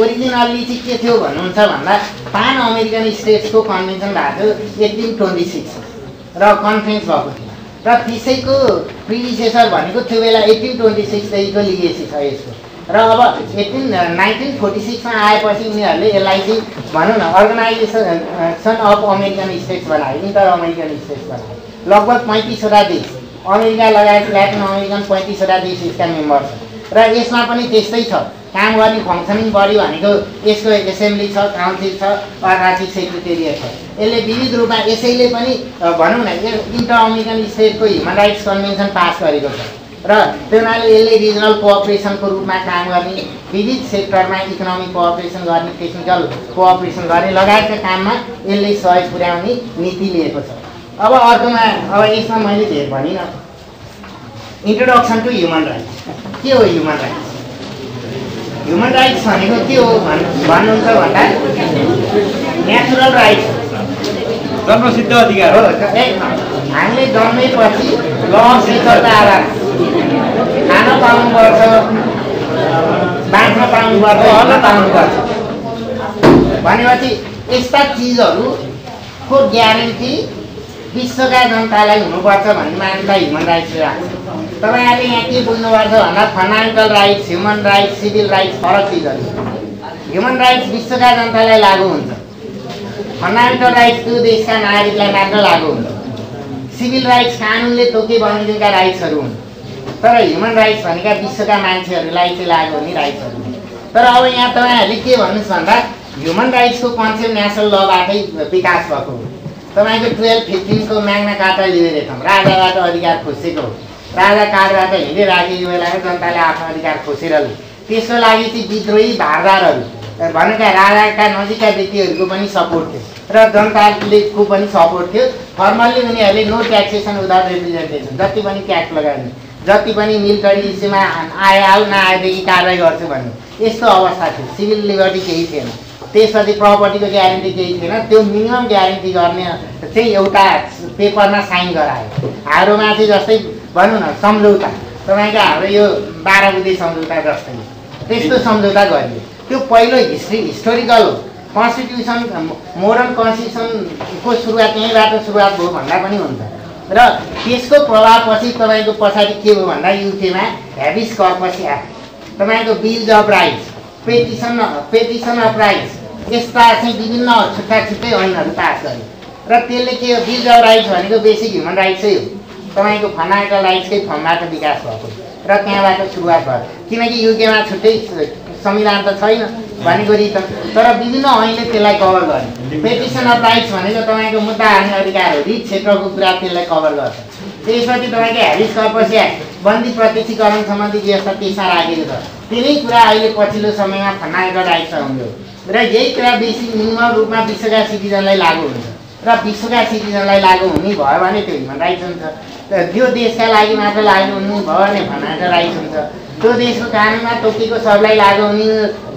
ओरिजिनल्ली चाहिँ के थियो भन्नुहुन्छ भन्दा पान अमेरिकन स्टेट्सको कन्भेन्सन भएको थियो एट्टिन ट्वेन्टी सिक्स र कन्फरेन्स भएको थियो। र त्यसैको प्रिभिसेसर भनेको त्यो बेला एट्टिन ट्वेन्टी सिक्सदेखिको लिगेसी छ यसको। र अब एट्टिन नाइन्टिन फोर्टी सिक्समा आएपछि उनीहरूले यसलाई चाहिँ भनौँ न अर्गनाइजेसन अफ अमेरिकन स्टेट्स बनायो इन्टर अमेरिकन स्टेट्स बनायो। लगभग पैँतिसवटा देश। अमेरिका लगायत ल्याटिन अमेरिकन पैँतिसवटा देश यसका मेम्बर छन् र यसमा पनि त्यस्तै छ। काम गर्ने फङ्सनिङ बडी भनेको यसको एसेम्ब्ली छ काउन्सिल छ अर्थात् सेक्रेटेरिएट छ। यसले विविध रूपमा यसैले पनि भनौँ न इन्टर अमेरिकन स्टेटको ह्युमन राइट्स कन्भेन्सन पास गरेको छ। र त्यो हुनाले यसले रिजनल कोअपरेसनको रूपमा काम गर्ने विविध सेक्टरमा इकोनोमिक कोअपरेसन गर्ने टेक्निकल कोअपरेसन गर्ने लगायतका काममा यसले सहयोग पुर्याउने नीति लिएको छ। अब अर्कोमा अब यसमा मैले धेर भनिनँ। इन्ट्रोडक्सन टु ह्युमन राइट्स के हो ह्युमन राइट्स ह्युमन राइट्स भनेको के हो भन् भन्नुहुन्छ भन्दा नेचुरल राइट्स जन्मसिद्ध अधिकार हो। हामीले जन्मेपछि ल शिक्षाको आधार खान पाउनुपर्छ बाँच्न पाउनुपर्छ हल्न पाउनुपर्छ। भनेपछि यस्ता चिजहरूको ग्यारेन्टी विश्वका जनतालाई हुनुपर्छ भन्ने मान्यता ह्युमन राइट्सले राख्छ तपाईँहरूले यहाँ के बुझ्नुपर्छ भन्दा fundamental rights human rights civil rights फरक चिजहरू ह्युमन राइट्स विश्वका जनतालाई लागु हुन्छ। फन्डामेन्टल राइट्स त्यो देशका नागरिकलाई मात्र लागु हुन्छ। सिभिल राइट्स कानुनले तोके बमोजिमका राइट्सहरू हुन्। तर ह्युमन राइट्स भनेका विश्वका मान्छेहरूलाई चाहिँ लागु हुने राइट्सहरू तर अब यहाँ तपाईँहरूले के भन्नुहोस् भन्दा ह्युमन राइट्सको कन्सेप्ट नेसनल लबाटै विकास भएको हो। तपाईँको टुवेल्भ फिफ्टिनको म्याग्ना कार्टा लिबरेटम राजाबाट अधिकार खोसेको राजा काठबाट हिँडे राखेको बेलामा जनताले आफ्नो अधिकार खोसेर लिए त्यसको लागि चाहिँ विद्रोही भारदारहरू भनेका राजाका नजिकका व्यक्तिहरूको पनि सपोर्ट थियो र जनतालेको पनि सपोर्ट थियो। फर्मल्ली उनीहरूले नो ट्याक्सेसन विदाउट रिप्रेजेन्टेसन जति पनि ट्याक्स लगाउने जति पनि मिलिटरी इस्युमा आए आऊ नआएदेखि कारवाही गर्छु भन्ने। यस्तो अवस्था थियो। सिभिल लिबर्टी केही थिएन। त्यसपछि प्रपर्टीको ग्यारेन्टी केही थिएन। त्यो मिनिमम ग्यारेन्टी गर्ने चाहिँ एउटा पेपरमा साइन गरायो। हाम्रोमा चाहिँ जस्तै भनौँ न सम्झौता। तपाईँको हाम्रो यो बाह्र बुधे सम्झौता जस्तै। त्यस्तो सम्झौता गरियो। त्यो पहिलो हिस्ट्री हिस्टोरिकल कन्स्टिट्युसन मोडर्न कन्स्टिट्युसनको सुरुवात यहीँबाट सुरुवात भयो भन्दा पनि हुन्छ। र त्यसको प्रभावपछि तपाईँको पछाडि के भयो भन्दा युकेमा हेभिस कर्पस एक्ट तपाईँको bills of rights petition petition of rights. यस्ता चाहिँ विभिन्न छुट्टा छुट्टै ऐनहरू पास गर्यो र त्यसले के हो? अफ राइट्स भनेको बेसिक ह्युमन राइट्सै हो। तपाईँको फन्डामेन्टल राइट्सकै फर्मबाट विकास भएको र त्यहाँबाट सुरुवात भयो। किनकि युकेमा छुट्टै संविधान त छैन भनेको रिटर्न तर विभिन्न ऐनले त्यसलाई कभर गर्ने पेटिसन अफ राइट्स भनेको तपाईँको मुद्दा हाल्ने अधिकार हो। रिट क्षेत्रको कुरा त्यसलाई कभर गर्छ। त्यसपछि तपाईँको हेरिस कर्पस बन्दी प्रत्यक्षीकरण सम्बन्धी व्यवस्था त्यसमा राखेको छ। तिनै कुरा अहिले पछिल्लो समयमा राइट्समा हुन्थ्यो। र यही कुरा बेसी मिनिमम रूपमा विश्वका सिटिजनलाई लागु हुन्छ। र विश्वका सिटिजनलाई लागु हुने भयो भने त्यो ह्युमन राइट्स हुन्छ। त्यो देशका लागि मात्र लागु हुने भयो भने फन्डामेन्टल राइट्स हुन्छ। त्यो देशको कानुनमा तोकेको सबलाई लागु हुने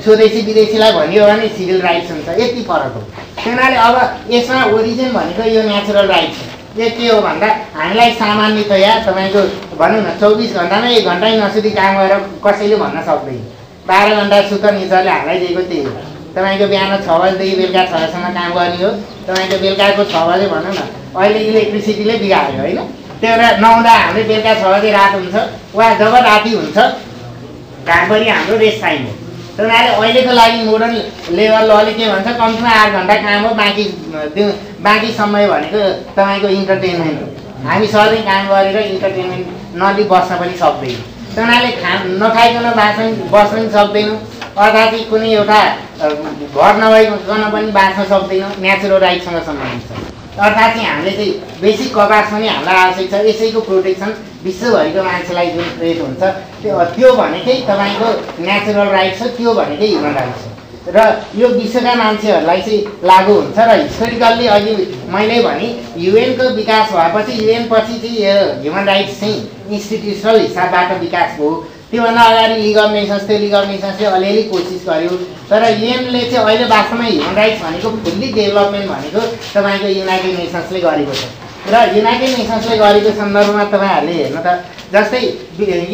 स्वदेशी विदेशीलाई भनियो भने सिभिल राइट्स हुन्छ। यति फरक हो। त्यही अब यसमा ओरिजिन भनेको यो नेचुरल राइट्स हो यो के हो भन्दा हामीलाई सामान्यतया तपाईँको भनौँ न चौबिस घन्टामा एक घन्टा नसुधी काम गरेर कसैले भन्न सक्दैन। बाह्र घन्टा सुत नेचरले हामीलाई दिएको त्यही हो। तपाईँको बिहान छ बजीदेखि बेलुका छ बजीसम्म काम गर्ने हो। तपाईँको बेलुकाको छ बजे भनौँ न अहिले इलेक्ट्रिसिटीले बिगाऱ्यो होइन? त्यो भएर नहुँदा हामीले बेलुका छ बजे रात हुन्छ वा जब राति हुन्छ रातभरि हाम्रो रेस्ट टाइम हो। त्यही हुनाले अहिलेको लागि मोडर्न लेबर लले के भन्छ कम्तीमा आठ घन्टा काम हो बाँकी बाँकी समय भनेको तपाईँको इन्टरटेनमेन्ट हो। हामी सधैँ काम गरेर इन्टरटेनमेन्ट नलिई बस्न पनि सक्दैनौँ। त्यही हुनाले खा नखाइकन बाँच्न बस्न पनि सक्दैनौँ। अर्थात् कुनै एउटा घर नभइकन पनि बाँच्न सक्दैनौँ। नेचुरल राइटसँग सम्बन्धित छ। अर्थात् चाहिँ हामीले चाहिँ बेसिक कभार्स पनि हामीलाई आवश्यक छ। यसैको प्रोटेक्सन विश्वभरिको मान्छेलाई जुन प्रेट हुन्छ। त्यो त्यो भनेकै तपाईँको नेचुरल राइट्स हो। त्यो भनेकै ह्युमन राइट्स हो र यो विश्वका मान्छेहरूलाई चाहिँ लागु हुन्छ र हिस्टोरिकल्ली अघि मैले भने युएनको विकास भएपछि युएन पछि चाहिँ यो ह्युमन राइट्स चाहिँ इन्स्टिट्युसनल हिसाबबाट विकास भयो। त्योभन्दा अगाडि लिग अफ नेसन्स थियो लिग नेसन्सले अलिअलि कोसिस गर्यो। तर युएनले चाहिँ अहिले वास्तवमा ह्युमन राइट्स भनेको फुल्ली डेभलपमेन्ट भनेको तपाईँको युनाइटेड नेसन्सले गरेको छ। र युनाइटेड नेसन्सले गरेको सन्दर्भमा तपाईँहरूले हेर्नु त जस्तै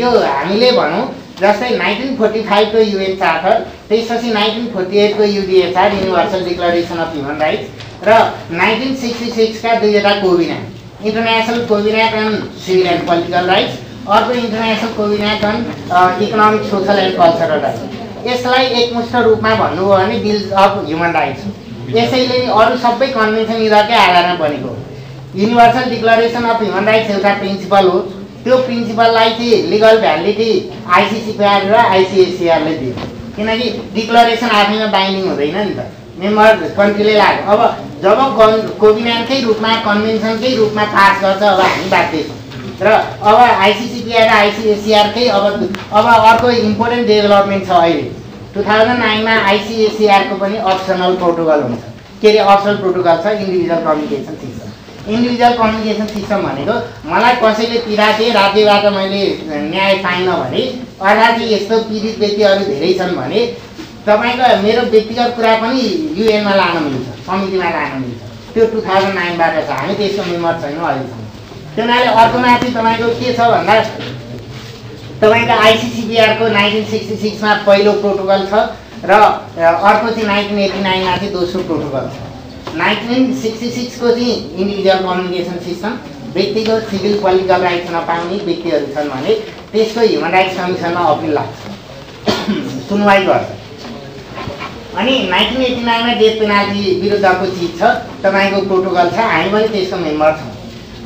यो हामीले भनौँ जस्तै नाइन्टिन फोर्टी फाइभको युएन चार्टर त्यसपछि nineteen forty एटको UDHR universal declaration of human rights र नाइन्टिन सिक्सटी सिक्सका दुईवटा covenant international covenant and civil and political rights अर्को international covenant and economic social and cultural rights. यसलाई एकमुष्ट रूपमा भन्नुभयो भने बिल्स अफ ह्युमन राइट्स यसैले अरू सबै कन्भेन्सन यिनीहरूकै आधारमा बनेको universal declaration of human rights एउटा प्रिन्सिपल हो। त्यो प्रिन्सिपललाई चाहिँ लिगल भ्यालिडिटी आइसिसिपिआर र आइसिएसिआरले दियो। किनकि डिक्लरेसन आफैमा बाइन्डिङ हुँदैन नि त। मेम्बर कन्ट्रीले लाग्यो। अब जब कन् कोभिनेन्टकै रूपमा कन्भेन्सनकै रूपमा पास गर्छ अब हामी बाध्य छौँ। र अब आइसिसिपिआर र आइसिएसिआरकै अब अब अर्को इम्पोर्टेन्ट डेभलपमेन्ट छ अहिले। टु थाउजन्ड नाइनमा आइसिएसिआरको पनि अप्सनल प्रोटोकल हुन्छ। के अरे अप्सनल प्रोटोकल छ individual communication individual communication system भनेको मलाई कसैले पिराते राज्यबाट मैले न्याय पाइनँ भने अर्थात् यस्तो पीडित व्यक्तिहरू धेरै छन् भने तपाईँको मेरो व्यक्तिगत कुरा पनि युएनमा लान मिल्छ समितिमा लान मिल्छ। त्यो टु थाउजन्ड नाइनबाट छ हामी त्यसको मेम्बर छैनौँ अहिलेसम्म त्यो हुनाले अर्कोमा चाहिँ तपाईँको के छ भन्दा तपाईँको आइसिसिबिआरको नाइन्टिन सिक्सटी सिक्समा पहिलो प्रोटोकल छ र अर्को चाहिँ नाइन्टिन एट्टी नाइनमा चाहिँ दोस्रो प्रोटोकल छ। नाइन्टिन सिक्सटी सिक्सको चाहिँ इन्डिभिजुअल कम्युनिकेसन सिस्टम व्यक्तिको सिभिल पोलिटिकल राइट्स नपाउने व्यक्तिहरू छन् भने त्यसको ह्युमन राइट्स कमिसनमा अपिल लाग्छ। सुनवाई गर्छ। अनि नाइन्टिन एट्टी नाइनमा डेथ पेनाल्टी विरुद्धको चिज छ तपाईँको प्रोटोकल छ हामी पनि त्यसको मेम्बर छौँ।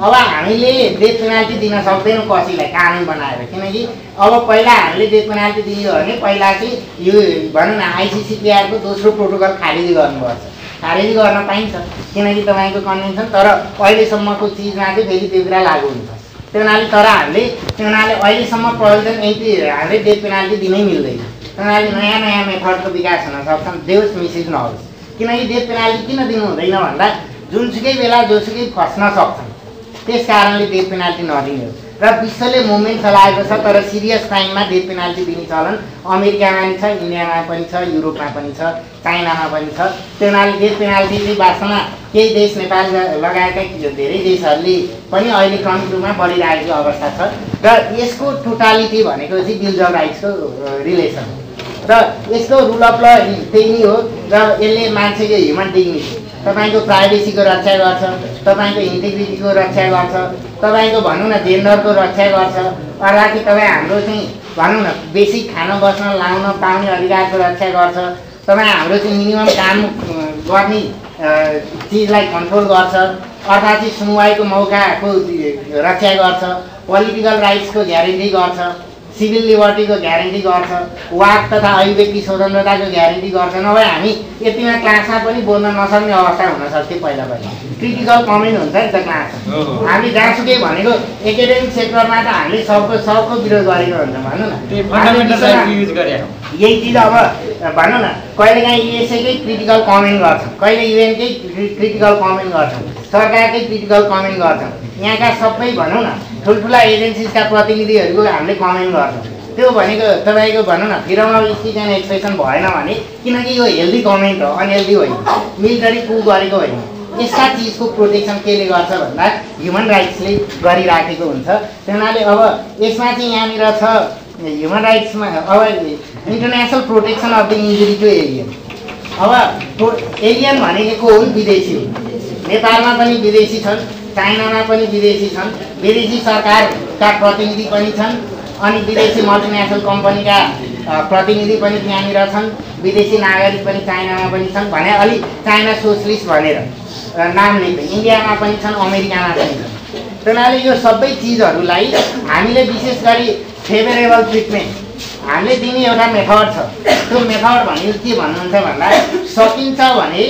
अब हामीले डेथ पेनाल्टी दिन सक्दैनौँ कसैलाई कानुन बनाएर। किनकि अब पहिला हामीले डेथ पेनाल्टी दियो भने पहिला चाहिँ यो भनौँ न आइसिसिपिआरको दोस्रो प्रोटोकल खारेजी गर्नुपर्छ। खारेजी गर्न पाइन्छ। किनकि तपाईँको कन्भेन्सन तर अहिलेसम्मको चिजमा चाहिँ फेरि त्यो कुरा लागु हुन्छ। त्यो हुनाले तर हामीले त्यो हुनाले अहिलेसम्म प्रोभिजन यति हामीले डेथ पेनाल्टी दिनै मिल्दैन। त्यो हुनाले नयाँ नयाँ मेथडको विकास हुन सक्छन् देउस मिसिज नहोस्। किनकि डेथ पेनाल्टी किन दिनु हुँदैन भन्दा जुनसुकै बेला जोसुकै फस्न सक्छन्। त्यस कारणले डेथ पेनाल्टी नदिने हो र विश्वले मुभमेन्ट चलाएको छ तर सिरियस क्राइममा डेथ पेनाल्टी दिने चलन अमेरिकामा पनि छ इन्डियामा पनि छ युरोपमा पनि छ चाइनामा पनि छ। त्यो डेथ पेनाल्टी चाहिँ वास्तवमा केही देश नेपाल लगायतका धेरै देशहरूले पनि अहिले क्रमिक रूपमा बढिरहेको अवस्था छ। र यसको टोटालिटी भनेको चाहिँ अफ राइट्सको रिलेसन र यसको रुल अफ ल त्यही नै हो। र यसले मान्छेको ह्युमन डिग्निटी तपाईँको प्राइभेसीको रक्षा गर्छ तपाईँको इन्टिग्रिटीको रक्षा गर्छ तपाईँको भनौँ न जेन्डरको रक्षा गर्छ। अर्थात् तपाईँ हाम्रो चाहिँ भनौँ न बेसिक खान बस्न लाउन पाउने अधिकारको रक्षा गर्छ। तपाईँ हाम्रो चाहिँ मिनिमम काम गर्ने चिजलाई कन्ट्रोल गर्छ। अर्थात् चाहिँ सुनवाईको मौकाको रक्षा गर्छ। पोलिटिकल राइट्सको ग्यारेन्टी गर्छ। सिभिल लिबर्टीको ग्यारेन्टी गर्छ वाक तथा अभिव्यक्ति स्वतन्त्रताको ग्यारेन्टी गर्छ नभए हामी यतिमा क्लासमा पनि बोल्न नसक्ने अवस्था हुनसक्थ्यो पहिला पहिला। क्रिटिकल कमेन्ट हुन्छ नि त हो। हामी जहाँसुकै भनेको एकाडेमिक सेक्टरमा त हामीले सबको सबको विरोध गरेको हुन्छ भनौँ न। यही चिज अब भनौँ न कहिलेकाहीँ युएसएकै क्रिटिकल कमेन्ट गर्छौँ कहिले युएनकै क्रिटिकल कमेन्ट गर्छौँ सरकारकै क्रिटिकल कमेन्ट गर्छौँ यहाँका सबै भनौँ न ठुल्ठुला एजेन्सिजका प्रतिनिधिहरूको हामीले कमेन्ट गर्छौँ। त्यो भनेको तपाईँको भनौँ न अफ स्पिच एन्ड एक्सप्रेसन भएन भने किनकि यो हेल्दी कमेन्ट हो अनहेल्दी होइन मिलिटरी कु गरेको होइन। यस्ता चिजको प्रोटेक्सन केले गर्छ भन्दा ह्युमन राइट्सले गरिराखेको हुन्छ। त्यही हुनाले अब यसमा चाहिँ यहाँनिर छ ह्युमन राइट्समा अब international protection of the injury to alien अब एलियन भनेको हुन् विदेशी। हुन् नेपालमा पनि विदेशी छन्। चाइनामा पनि विदेशी छन् विदेशी सरकारका प्रतिनिधि पनि छन् अनि विदेशी मल्टिनेसनल कम्पनीका प्रतिनिधि पनि त्यहाँनिर छन् विदेशी नागरिक पनि चाइनामा पनि छन् भने अलिक चाइना सोसलिस्ट भनेर नाम लेख्दै इन्डियामा पनि छन् अमेरिकामा पनि छन्। त्यही हुनाले यो सबै चिजहरूलाई हामीले विशेष गरी फेभरेबल ट्रिटमेन्ट हामीले दिने एउटा मेथड छ। त्यो मेथड भनेको के भन्नुहुन्छ भन्दा सकिन्छ भने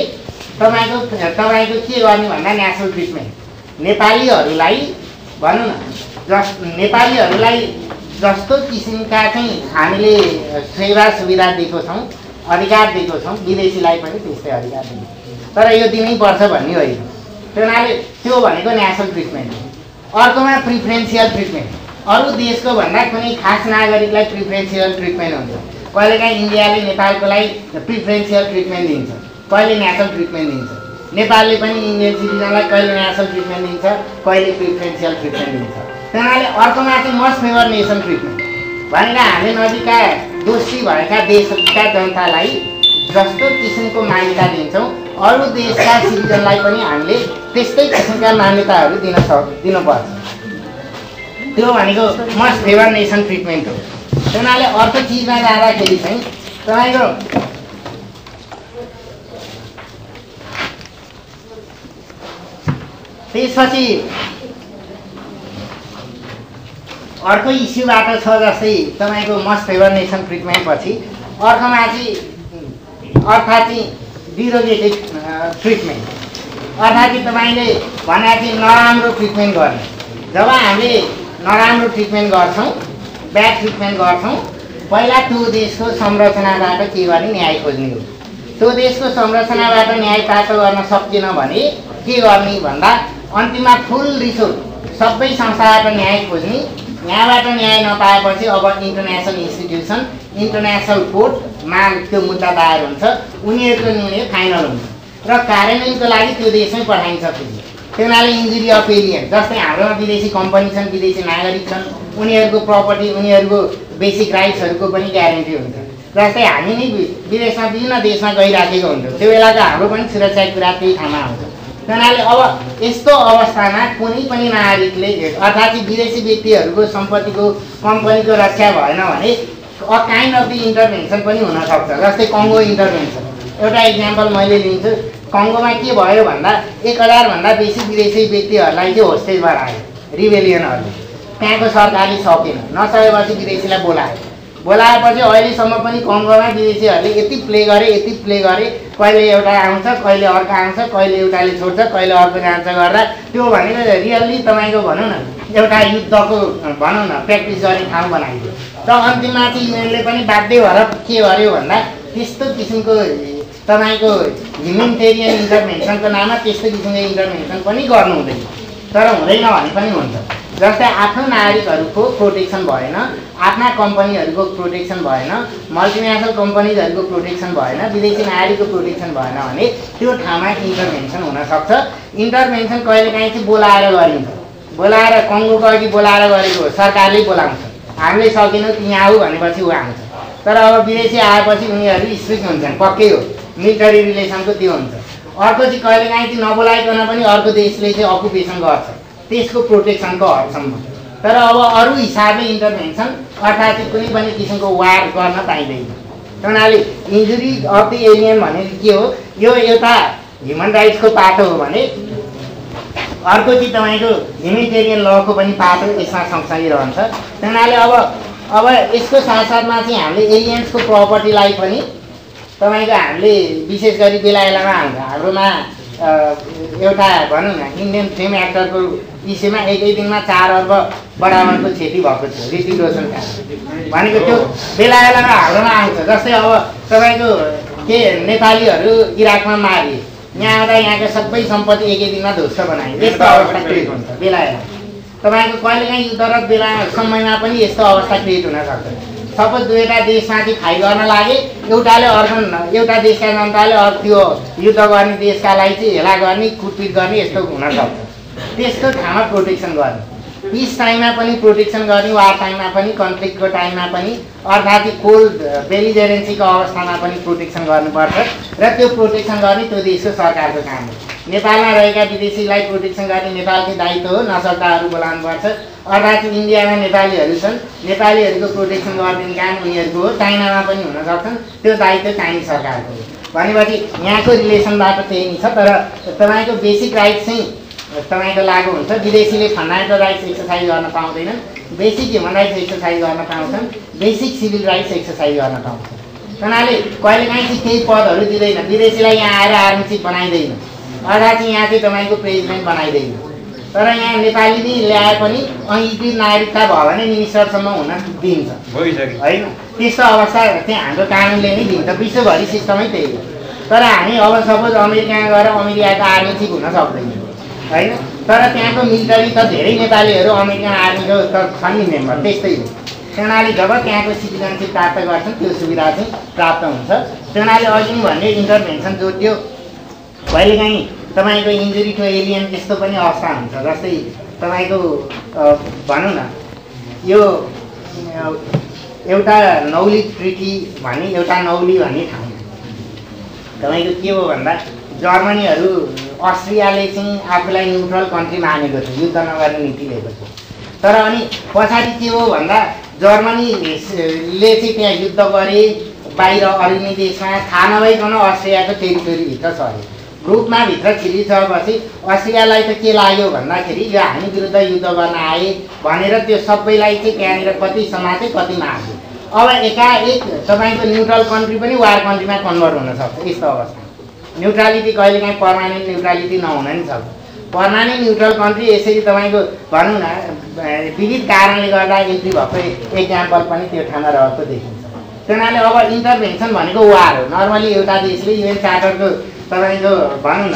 तपाईँको तपाईँको के गर्ने भन्दा नेसनल ट्रिटमेन्ट नेपालीहरूलाई भनौँ न जस नेपालीहरूलाई जस्तो किसिमका चाहिँ हामीले सेवा सुविधा दिएको छौँ अधिकार दिएको छौँ विदेशीलाई पनि त्यस्तै अधिकार दिन्छ तर यो दिनैपर्छ भन्ने होइन। त्यो त्यो भनेको नेसनल ट्रिटमेन्ट हो। अर्कोमा प्रिफरेन्सियल ट्रिटमेन्ट अरू देशको भन्दा कुनै खास नागरिकलाई प्रिफरेन्सियल ट्रिटमेन्ट हुन्छ। कहिलेकाहीँ इन्डियाले नेपालको लागि प्रिफरेन्सियल ट्रिटमेन्ट दिन्छ। कहिले नेसनल ट्रिटमेन्ट दिन्छ? नेपालले पनि इन्डियन सिटिजनलाई कहिले नेसनल ट्रिटमेन्ट दिन्छ कहिले प्रिफरेन्सियल ट्रिटमेन्ट दिन्छ त्यही हुनाले अर्कोमा चाहिँ मस्ट फेभर नेसन ट्रिटमेन्ट। भनेर हामी नदीका दोषी भएका देशका जनतालाई जस्तो किसिमको मान्यता दिन्छौँ अरू देशका सिटिजनलाई पनि हामीले त्यस्तै किसिमका मान्यताहरू दिन सक दिनुपर्छ। त्यो भनेको मस्ट फेभर नेसन ट्रिटमेन्ट हो। त्यही हुनाले अर्को चिजमा जाँदाखेरि चाहिँ तपाईँको त्यसपछि अर्को इस्युबाट छ जस्तै तपाईँको मस्ट फेभर नेसन ट्रिटमेन्ट पछि अर्कोमा चाहिँ अर्थात् चाहिँ डिरोगेटिभ ट्रिटमेन्ट अर्थात् चाहिँ तपाईँले भने चाहिँ नराम्रो ट्रिटमेन्ट गर्ने। जब हामीले नराम्रो ट्रिटमेन्ट गर्छौँ ब्याड ट्रिटमेन्ट गर्छौँ पहिला त्यो देशको संरचनाबाट के गर्ने न्याय खोज्ने हो। त्यो देशको संरचनाबाट न्याय प्राप्त गर्न सकिएन भने के गर्ने भन्दा अन्तिममा फुल रिसोर्ट। सबै संस्थाबाट न्याय खोज्ने। यहाँबाट न्याय नपाएपछि अब इन्टरनेसनल इन्स्टिट्युसन इन्टरनेसनल कोर्टमा त्यो मुद्दा दायर हुन्छ। उनीहरूको निर्णय फाइनल हुन्छ। र कार्यान्वयनको लागि त्यो देशमै पठाइन्छ फेरि। त्यो हुनाले इन्जुरी अफ एलियन जस्तै हाम्रोमा विदेशी कम्पनी छन् विदेशी नागरिक छन् उनीहरूको प्रपर्टी उनीहरूको बेसिक राइट्सहरूको पनि ग्यारेन्टी हुन्छ। जस्तै हामी नै विदेशमा विभिन्न देशमा गइराखेको हुन्छ। त्यो बेलाको हाम्रो पनि सुरक्षाको कुरा त्यही ठाउँमा आउँछ त्यही हुनाले अब यस्तो अवस्थामा कुनै पनि नागरिकले अर्थात् विदेशी व्यक्तिहरूको सम्पत्तिको कम्पनीको रक्षा भएन भने a kind of the intervention पनि हुनसक्छ जस्तै कङ्गो इन्टरभेन्सन एउटा इक्जाम्पल मैले लिन्छु। कङ्गोमा के भयो भन्दा एक हजारभन्दा बेसी विदेशी व्यक्तिहरूलाई चाहिँ होस्टेज बनायो रिभेलियनहरूले त्यहाँको सरकारले सकेन नसकेपछि विदेशीलाई बोलायो। बोलाएपछि अहिलेसम्म पनि कङ्गोमा विदेशीहरूले यति प्ले गरे यति प्ले गरे कहिले एउटा आउँछ कहिले अर्को आउँछ कहिले एउटाले छोड्छ कहिले अर्को जान्छ गर्दा त्यो भनेको रियल्ली तपाईँको भनौँ न एउटा युद्धको भनौँ न प्र्याक्टिस गर्ने ठाउँ बनाइदियो र अन्तिममा चाहिँ युएनले पनि बाध्य भएर के गर्यो भन्दा त्यस्तो किसिमको तपाईँको ह्युमेनिटेरियन इन्टरभेन्सनको नाममा त्यस्तो किसिमको इन्टरभेन्सन पनि गर्नु हुँदैन तर हुँदैन भने पनि हुन्छ। जस्तै आफ्नो नागरिकहरूको प्रोटेक्सन भएन आफ्ना कम्पनीहरूको प्रोटेक्सन भएन मल्टिनेसनल कम्पनीजहरूको प्रोटेक्सन भएन विदेशी नागरिकको प्रोटेक्सन भएन भने त्यो ठाउँमा इन्टरभेन्सन हुनसक्छ। इन्टरभेन्सन कहिलेकाहीँ चाहिँ बोलाएर गरिन्छ। बोलाएर कङ्गोको अघि बोलाएर गरेको हो सरकारले बोलाउँछ। हामीले सकेनौँ तिमी आऊ भनेपछि ऊ आउँछ। तर अब विदेशी आएपछि उनीहरू स्ट्रिक्ट हुन्छन् पक्कै हो। मिलिटरी रिलेसनको त्यो हुन्छ। अर्को चाहिँ कहिलेकाहीँ चाहिँ नबोलाइकन पनि अर्को देशले चाहिँ अकुपेसन गर्छ। त्यसको प्रोटेक्सनको हदसम्म तर अब अरू हिसाबले इन्टरभेन्सन अर्थात् कुनै पनि किसिमको वार गर्न पाइँदैन। हुनाले इन्जुरी अफ द एलियन भनेको के हो? यो एउटा ह्युमन राइट्सको पाटो हो भने अर्को चाहिँ तपाईँको ह्युमेटेरियन लको पनि पाटो यसमा सँगसँगै रहन्छ। हुनाले अब अब यसको साथसाथमा चाहिँ हामीले एलियन्सको प्रपर्टीलाई पनि तपाईँको हामीले विशेष गरी बेला बेलामा हाम्रो हाम्रोमा एउटा भनौँ न इन्डियन फिल्म एक्टरको विषयमा एकै दिनमा चार अर्ब बराबरको क्षति भएको थियो ऋतिक रोशन भनेको त्यो बेला बेलामा हाम्रोमा आउँछ। जस्तै अब तपाईँको के नेपालीहरू इराकमा मारिए यहाँ आउँदा यहाँको सबै सम्पत्ति एकै दिनमा ध्वस्त बनाइयो यस्तो अवस्था क्रिएट हुन्छ बेला बेला तपाईँको कहिलेकाहीँ युद्धरत बेला समयमा पनि यस्तो अवस्था क्रिएट हुनसक्छ सपोज दुईवटा देशमाथि फाइट गर्न लागे एउटाले अर्को एउटा देशका जनताले अर्को त्यो युद्ध गर्ने देशकालाई चाहिँ हेला गर्ने कुटपिट गर्ने यस्तो हुनसक्छ त्यसको ठाउँमा प्रोटेक्सन गर्ने। पिस टाइममा पनि प्रोटेक्सन गर्ने वार टाइममा पनि कन्फ्लिक्टको टाइममा पनि अर्थात् कोल्ड बेलिजेरेन्सीको अवस्थामा पनि प्रोटेक्सन गर्नुपर्छ र त्यो प्रोटेक्सन गर्ने त्यो देशको सरकारको काम हो। नेपालमा रहेका विदेशीलाई प्रोटेक्सन गर्ने नेपालकै दायित्व हो नसक्दाहरू बोलाउनुपर्छ अर्थात् इन्डियामा नेपालीहरू छन् नेपालीहरूको प्रोटेक्सन गरिदिने काम उनीहरूको हो चाइनामा पनि हुन सक्छन् त्यो दायित्व चाइनिज सरकारको हो। भनेपछि यहाँको रिलेसनबाट त्यही नै छ तर तपाईँको बेसिक राइट चाहिँ तपाईँको लागु हुन्छ। विदेशीले फन्डामेन्टल राइट्स एक्सर्साइज गर्न पाउँदैनन् बेसिक ह्युमन राइट्स एक्सर्साइज गर्न पाउँछन्। बेसिक सिभिल राइट्स एक्सर्साइज गर्न पाउँछन्। हुनाले कहिलेकाहीँ चाहिँ केही पदहरू दिँदैन। विदेशीलाई यहाँ आएर आर्मी चिफ बनाइँदैन। अर्थात् चाहिँ यहाँ चाहिँ तपाईँको प्रेसिडेन्ट बनाइँदैन। तर यहाँ नेपाली नै ल्याए पनि अङ्गीकृत नागरिकता भयो भने मिनिस्टरसम्म हुन दिन्छ। होइन? त्यस्तो अवस्था चाहिँ हाम्रो कानुनले नै दिन्छ। विश्वभरि सिस्टमै त्यही हो। तर हामी अब सपोज अमेरिकामा गएर अमेरिकाको आर्मी चिफ हुन सक्दैनौँ। होइन? तर त्यहाँको मिलिटरी त धेरै नेपालीहरू अमेरिकन आर्मीको त छन् नि मेम्बर त्यस्तै हो। हुनाले जब त्यहाँको सिटिजनसिप प्राप्त गर्छन् त्यो सुविधा चाहिँ प्राप्त हुन्छ। हुनाले अघि भन्ने इन्टरभेन्सन जोड्यो कहिलेकाहीँ तपाईँको इन्जुरी टु एलियन यस्तो पनि अवस्था हुन्छ जस्तै तपाईँको भनौँ न यो एउटा नौली ट्रिटी भने एउटा नौली भन्ने ठाउँ। तपाईँको के हो भन्दा जर्मनीहरू अस्ट्रियाले चाहिँ आफूलाई न्युट्रल कन्ट्री मानेको थियो युद्ध नगर्ने नीति लिएको थियो तर अनि पछाडि के हो भन्दा जर्मनीले चाहिँ त्यहाँ युद्ध गरे बाहिर अरू देशमा थाहा नभइकन अस्ट्रियाको टेरिटोरीभित्र सरे। ग्रुपमा भित्र छिरिसकेपछि अस्ट्रियालाई त के लाग्यो भन्दाखेरि यो हामी विरुद्ध युद्ध गर्न आए भनेर त्यो सबैलाई चाहिँ त्यहाँनिर कति समाते कति मार्यो अब एकाएक तपाईँको न्युट्रल कन्ट्री पनि वार कन्ट्रीमा कन्भर्ट हुनसक्छ यस्तो अवस्था। न्युट्रालिटी कहिलेकाहीँ पर्मानेन्ट न्युट्रालिटी नहुन नि सक्छ पर्मानेन्ट न्युट्रल कन्ट्री यसरी तपाईँको भनौँ न विविध कारणले गर्दा इन्ट्री भएको इक्जाम्पल पनि त्यो ठाउँमा रहेको देखिन्छ। त्यही हुनाले अब इन्टरभेन्सन भनेको वार हो। नर्मली एउटा देशले युएन चार्टरको तपाईँको भनौँ न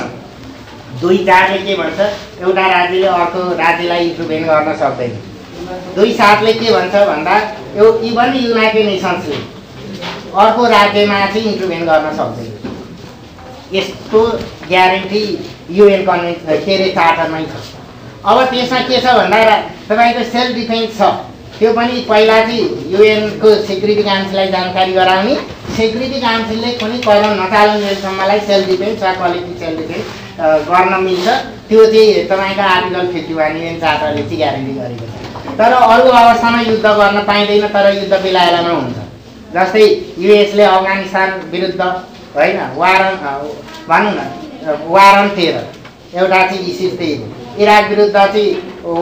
दुई चारले के भन्छ एउटा राज्यले अर्को राज्यलाई इन्टरभेन गर्न सक्दैन। दुई सातले के भन्छ भन्दा यो इभन युनाइटेड नेसन्सले अर्को राज्यमा चाहिँ इन्टरभेन गर्न सक्दैन। यस्तो ग्यारेन्टी युएन कन्भेन्स के अरे चार्टरमै छ। अब त्यसमा के छ भन्दा तपाईँको सेल्फ डिफेन्स छ। त्यो पनि पहिला चाहिँ युएनको सेक्युरिटी काउन्सिललाई जानकारी गराउने। सेक्युरिटी काउन्सिलले कुनै कदम नचालुन्जेलसम्मलाई सेल्फ डिफेन्स वा कलेक्टिभ सेल्फ डिफेन्स गर्न मिल्छ। त्यो चाहिँ तपाईँको आर्टिकल फिफ्टी वान युएन चार्टरले चाहिँ ग्यारेन्टी गरेको छ। तर अरू अवस्थामा युद्ध गर्न पाइँदैन तर युद्ध बेला हुन्छ। जस्तै युएसले अफगानिस्तान विरुद्ध होइन वारन भनौँ न वारन टेरर एउटा चाहिँ इस्यु त्यही इराक विरुद्ध चाहिँ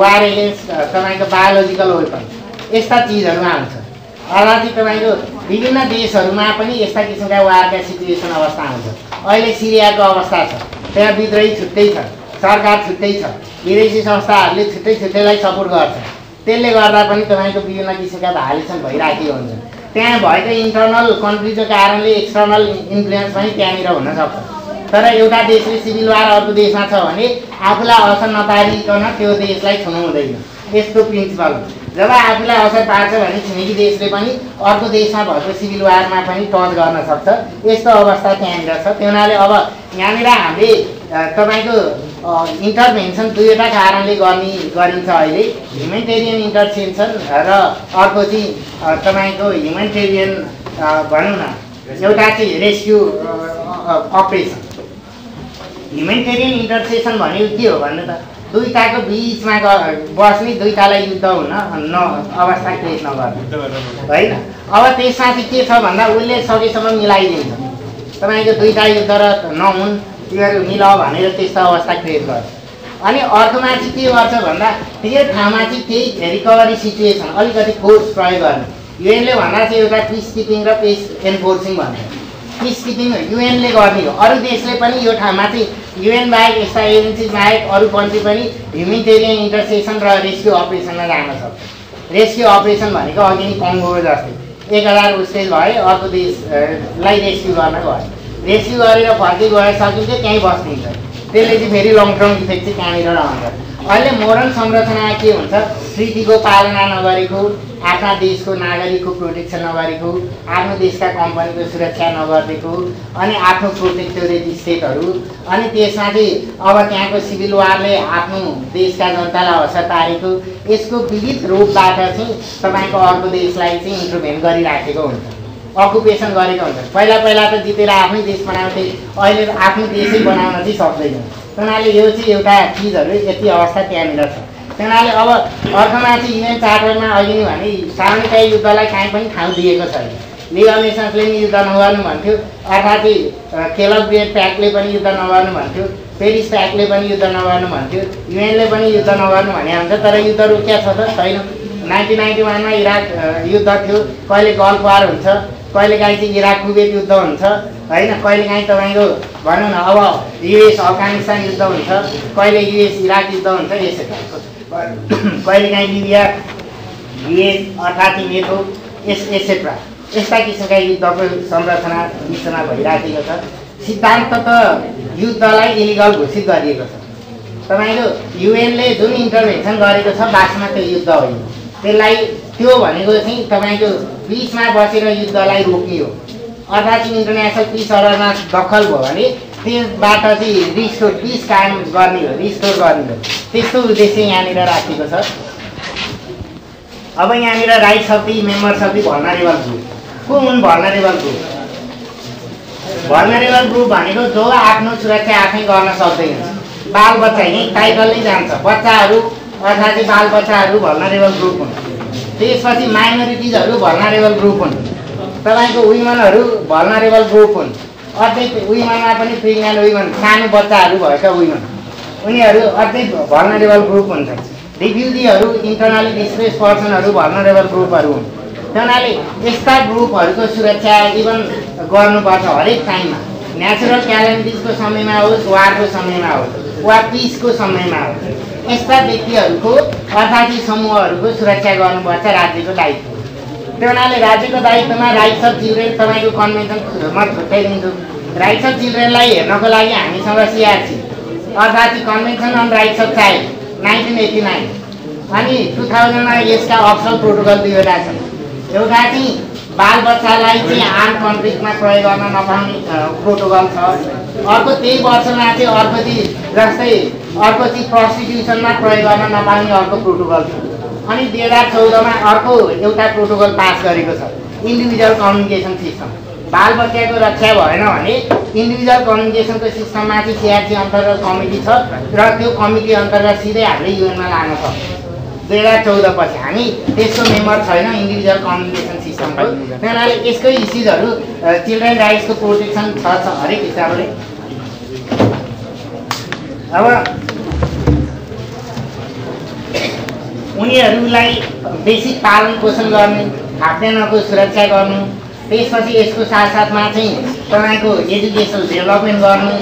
वार एगेन्स्ट तपाईँको बायोलोजिकल वेपन यस्ता चिजहरू आउँछ अर्थात् चाहिँ तपाईँको विभिन्न देशहरूमा पनि यस्ता किसिमका वारका सिचुएसन अवस्था आउँछ अहिले सिरियाको अवस्था छ त्यहाँ विद्रोही छुट्टै छ सरकार छुट्टै छ विदेशी संस्थाहरूले छुट्टै छुट्टैलाई सपोर्ट गर्छ। त्यसले गर्दा पनि तपाईँको विभिन्न किसिमका भाइलेसन भइराखेको हुन्छ। त्यहाँ भएको इन्टरनल कन्फ्लिक्टको कारणले एक्सटर्नल इन्फ्लुएन्स पनि त्यहाँनिर हुनसक्छ तर एउटा देशले सिभिल वार अर्को देशमा छ भने आफूलाई असर नपारिकन त्यो देशलाई छुनु हुँदैन। यस्तो प्रिन्सिपल जब आफूलाई असर पार्छ भने छिमेकी देशले पनि अर्को देशमा भएको सिभिल वारमा पनि टच गर्न सक्छ। यस्तो अवस्था त्यहाँनिर छ। त्यो हुनाले अब यहाँनिर हामीले तपाईँको इन्टरभेन्सन दुईवटा कारणले गर्ने गरिन्छ अहिले। ह्युमेनिटेरियन इन्टरभेन्सन र अर्को चाहिँ तपाईँको ह्युमेनिटेरियन भनौँ न एउटा चाहिँ रेस्क्यु अपरेसन ह्युमेनिटेरियन इन्टरसेसन भनेको के हो भन्नु त? दुईवटाको बिचमा बस्ने दुईवटालाई युद्ध हुन न अवस्था क्रिएट नगर्ने। होइन? अब त्यसमा चाहिँ के छ भन्दा उसले सकेसम्म मिलाइदिन्छ। तपाईँको दुईवटा युद्ध र नहुन्। तिनीहरू मिल भनेर त्यस्तो अवस्था क्रिएट गर्छ। अनि अर्कोमा चाहिँ के गर्छ भन्दा त्यो ठाउँमा चाहिँ केही रिकभरी सिचुएसन अलिकति फोर्स प्रयोग गर्ने। युएनले भन्दा चाहिँ एउटा पिस किपिङ र पिस एन्फोर्सिङ भन्ने। पिस किपिङ युएनले गर्ने हो। अरू देशले पनि यो ठाउँमा चाहिँ युएन बाहेक यस्ता एजेन्सी बाहेक अरू कन्ट्री पनि ह्युमेनिटेरियन इन्टरसेसन र रेस्क्यु अपरेसनमा जान सक्छ। रेस्क्यु अपरेसन भनेको अघि नै कङ्गो जस्तै। एक हजार उस्टेज भयो अर्को देशलाई रेस्क्यु गर्न भयो। रेस्क्यु गरेर फर्की गए सकिन्छ त्यहीँ बस्दिन्छ त्यसले चाहिँ फेरि लङ टर्म इफेक्ट चाहिँ कहाँनिर रहन्छ अहिले मोरल संरचना के हुन्छ? ट्रिटीको पालना नगरेको आफ्ना देशको नागरिकको प्रोटेक्सन नगरेको आफ्नो देशका कम्पनीको सुरक्षा नगरिदिएको अनि आफ्नो प्रोटेक्टोरेट स्टेटहरू अनि त्यसमा चाहिँ अब त्यहाँको सिभिल वारले आफ्नो देशका जनतालाई असर पारेको यसको विविध रूपबाट चाहिँ तपाईँको अर्को देशलाई चाहिँ इन्ट्रुभेन्ट गरिराखेको हुन्छ। अकुपेसन गरेको हुन्छ। पहिला पहिला त जितेर आफ्नै देश बनाउँथे अहिले आफ्नो देशै बनाउन चाहिँ सक्दैन। त्यहाँले यो चाहिँ एउटा चिजहरू यति अवस्था त्यहाँनिर छ। त्यहाँले अब अर्कोमा चाहिँ युएन चार्टरमा अघि नै भने सार्वजनिक युद्धलाई काहीँ पनि ठाउँ दिएको छैन। लिग पनि युद्ध नगर्नु भन्थ्यो। अर्थात् ब्रियड प्याकले पनि युद्ध नगर्नु भन्थ्यो। पेरिस प्याकले पनि युद्ध नगर्नु भन्थ्यो। युएनले पनि युद्ध नगर्नु भने हुन्छ तर युद्ध रोकिया छ त छैन। नाइन्टिन नाइन्टी वानमा इराक युद्ध थियो। कहिले गल्फ वार हुन्छ। कहिलेकाहीँ चाहिँ इराक कुवेत युद्ध हुन्छ होइन? कहिलेकाहीँ तपाईँको भनौँ न अब युएस अफगानिस्तान युद्ध हुन्छ कहिले युएस इराक युद्ध हुन्छ यसरी कहिलेकाहीँ लिबिया युएस अर्थात् नेटो यस एसेट्रा यस्ता किसिमका युद्धको संरचना विश्वमा भइराखेको छ। सिद्धान्त त युद्धलाई इलिगल घोषित गरिएको छ। तपाईँको युएनले जुन इन्टरभेन्सन गरेको छ वास्तवमा त्यो युद्ध होइन। त्यसलाई त्यो भनेको चाहिँ तपाईँको बिचमा बसेर युद्धलाई रोक्ने हो अर्थात् इन्टरनेसनल पिस अर्डरमा दखल भयो भने त्यसबाट चाहिँ रिस्टोर पिस कायम गर्ने हो रिस्टोर गर्ने हो। त्यस्तो उद्देश्य यहाँनिर राखेको छ। अब यहाँनिर the members of the vulnerable group. को हुन् भर्नरेबल ग्रुप? भर्नरेबल ग्रुप भनेको जो आफ्नो सुरक्षा आफै गर्न सक्दैन। बाल बच्चा यहीँ टाइटल नै जान्छ। बच्चाहरू अर्थात् चाहिँ बाल बच्चाहरू भर्नरेबल ग्रुप हुन्। त्यसपछि माइनोरिटिजहरू भर्नरेबल ग्रुप हुन्। तपाईँको वुमेनहरू भर्नरेबल ग्रुप हुन्। अझै वुमेनमा पनि प्रेग्नेन्ट वुमेन सानो बच्चाहरू भएका वुमेन उनीहरू अझै भर्नरेबल ग्रुप हुन्छ रिफ्युजीहरू इन्टरनली डिस्प्लेस पर्सनहरू भर्नरेबल ग्रुपहरू हुन्। त्यहाँले यस्ता ग्रुपहरूको सुरक्षा इभन गर्नुपर्छ हरेक टाइममा नेचुरल क्यालेन्टिजको समयमा होस् वारको समयमा होस्। वा पिसको समयमा होस् यस्ता व्यक्तिहरूको अर्थात् समूहहरूको सुरक्षा गर्नुपर्छ राज्यको दायित्व। त्यो हुनाले राज्यको दायित्वमा राइट्स अफ चिल्ड्रेन तपाईँको कन्भेन्सन म राइट्स अफ चिल्ड्रेनलाई हेर्नको लागि हामीसँग सिआरसी अर्थात् convention on rights of child nineteen eighty nine. अनि टु थाउजन्डमा यसका अप्सल प्रोटोकल दुईवटा छन्। एउटा चाहिँ बाल बच्चालाई चाहिँ आर्म कन्फ्लिक्टमा प्रयोग गर्न नपाउने प्रोटोकल छ अर्को त्यही वर्षमा चाहिँ अर्को चाहिँ जस्तै अर्को चाहिँ प्रस्टिट्युसनमा प्रयोग गर्न नपाउने अर्को प्रोटोकल छ। अनि दुई हजार चौधमा अर्को एउटा प्रोटोकल पास गरेको छ इन्डिभिजुअल कम्युनिकेसन सिस्टम बाल बच्चाको रक्षा भएन भने इन्डिभिजुअल कम्युनिकेसनको सिस्टममा चाहिँ सिआरसी अन्तर्गत कमिटी छ र त्यो कमिटी अन्तर्गत सिधै हामीले युएनमा लान सक्छौँ। दुई हजार चौध पछि हामी त्यसको मेम्बर छैन इन्डिभिजुअल कम्युनिकेसन सिस्टमको त्यहाँले यसकै इस्युजहरू चिल्ड्रेन राइट्सको प्रोटेक्सन छ छ हरेक हिसाबले। अब उनीहरूलाई बेसिक पालन पोषण गर्ने खाद्यान्नको सुरक्षा गर्नु त्यसपछि यसको साथसाथमा चाहिँ तपाईँको एजुकेसन डेभलपमेन्ट गर्नु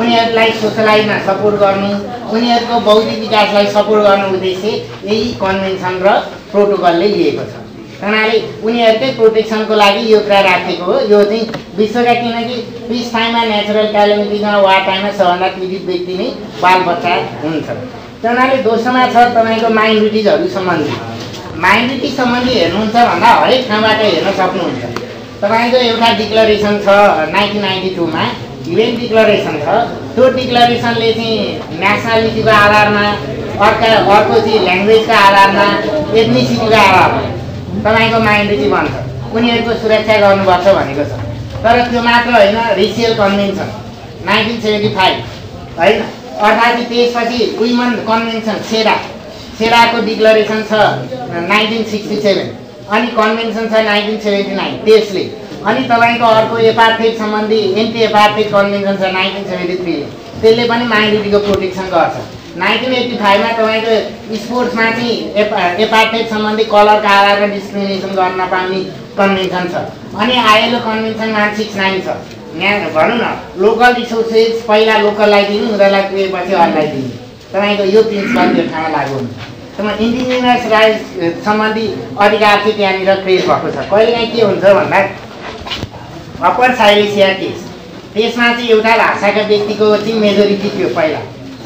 उनीहरूलाई सोसलाइजमा सपोर्ट गर्नु उनीहरूको बौद्धिक विकासलाई सपोर्ट गर्नु उद्देश्य यही कन्भेन्सन र प्रोटोकलले लिएको छ। हुनाले उनीहरूकै प्रोटेक्सनको लागि यो कुरा राखेको हो। यो चाहिँ विश्वका किनकि पिस टाइममा नेचुरल क्यालेमिटीमा वा टाइममा सबभन्दा पीडित व्यक्ति नै बालबच्चा हुन्छ। हुनाले दोस्रोमा छ तपाईँको माइनोरिटिजहरू सम्बन्धी। माइनोरिटी सम्बन्धी हेर्नुहुन्छ भन्दा हरेक ठाउँबाट हेर्न सक्नुहुन्छ। तपाईँको एउटा डिक्लरेसन छ नाइन्टिन नाइन्टी टूमा युएन डिक्लरेसन छ। त्यो डिक्लरेसनले चाहिँ नेसनालिटीको आधारमा अर्का अर्को चाहिँ ल्याङ्ग्वेजको आधारमा एथनिसिटीको आधारमा। तपाईँको माइनोरिटी बन्छ उनीहरूको सुरक्षा गर्नुपर्छ भनेको छ। तर त्यो मात्र होइन racial convention nineteen seventy five होइन? अर्थात् त्यसपछि वुमन कन्भेन्सन सेरा सेराको डिक्लरेसन छ नाइन्टिन सिक्सटी सेभेन अनि कन्भेन्सन छ नाइन्टिन सेभेन्टी नाइन त्यसले। अनि तपाईँको अर्को एपार्थेट सम्बन्धी एन्टी एपार्थेट कन्भेन्सन छ नाइन्टिन सेभेन्टी थ्री त्यसले पनि माइनोरिटीको प्रोटेक्सन गर्छ। नाइन्टिन एट्टी फाइभमा तपाईँको स्पोर्ट्समा चाहिँ एपा एपार्थेट सम्बन्धी कलरको आधारमा डिस्क्रिमिनेसन गर्न नपाउने कन्भेन्सन छ। अनि ILO convention one six nine छ। यहाँ भनौँ न लोकल रिसोर्सेस पहिला लोकललाई दिने उनीहरूलाई पुगेपछि अरूलाई दिने तपाईँको यो प्रिन्सिपल त्यो ठाउँमा लागु हुन्छ तपाईँ इन्डिजिनियस राइट्स सम्बन्धी अधिकार चाहिँ त्यहाँनिर क्रिएट भएको छ। कहिलेकाहीँ के हुन्छ भन्दा अप्पर साइलेसिया केस त्यसमा चाहिँ एउटा भाषाका व्यक्तिको चाहिँ मेजोरिटी थियो पहिला।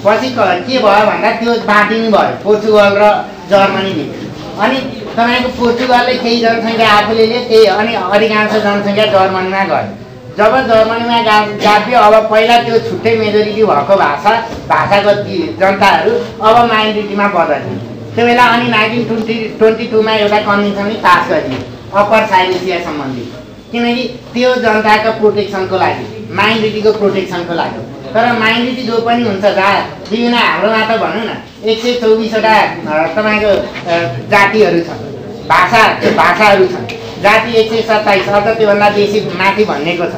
पछि क- भयो भन्दा त्यो बाँडिनु भयो पोर्चुगल र जर्मनी भित्र। अनि तपाईँको पोर्चुगलले केही जनसङ्ख्या आफूले त्यही अनि अधिकांश जनसङ्ख्या जर्मनीमा गयो। जब जर्मनीमा गा गाभ्यो अब पहिला त्यो छुट्टै मेजोरिटी भएको भाषा भाषाको जनताहरू अब माइनोरिटीमा बदलियो। त्यो बेला अनि नाइन्टिन ट्वेन्टी ट्वेन्टी टूमा एउटा कन्भेन्सन नै पास गरियो अप्पर साइलेसिया सम्बन्धी। किनकि त्यो जनताको प्रोटेक्सनको लागि माइनोरिटीको प्रोटेक्सनको लागि तर माइनोरिटी जो पनि हुन्छ जहाँ विभिन्न हाम्रोमा त भनौँ न एक सय चौबिसवटा तपाईँको जातिहरू छन्। भाषा भाषाहरू छन्। जाति एक सय सत्ताइस अझ त्योभन्दा बेसी माथि भनिएको छ।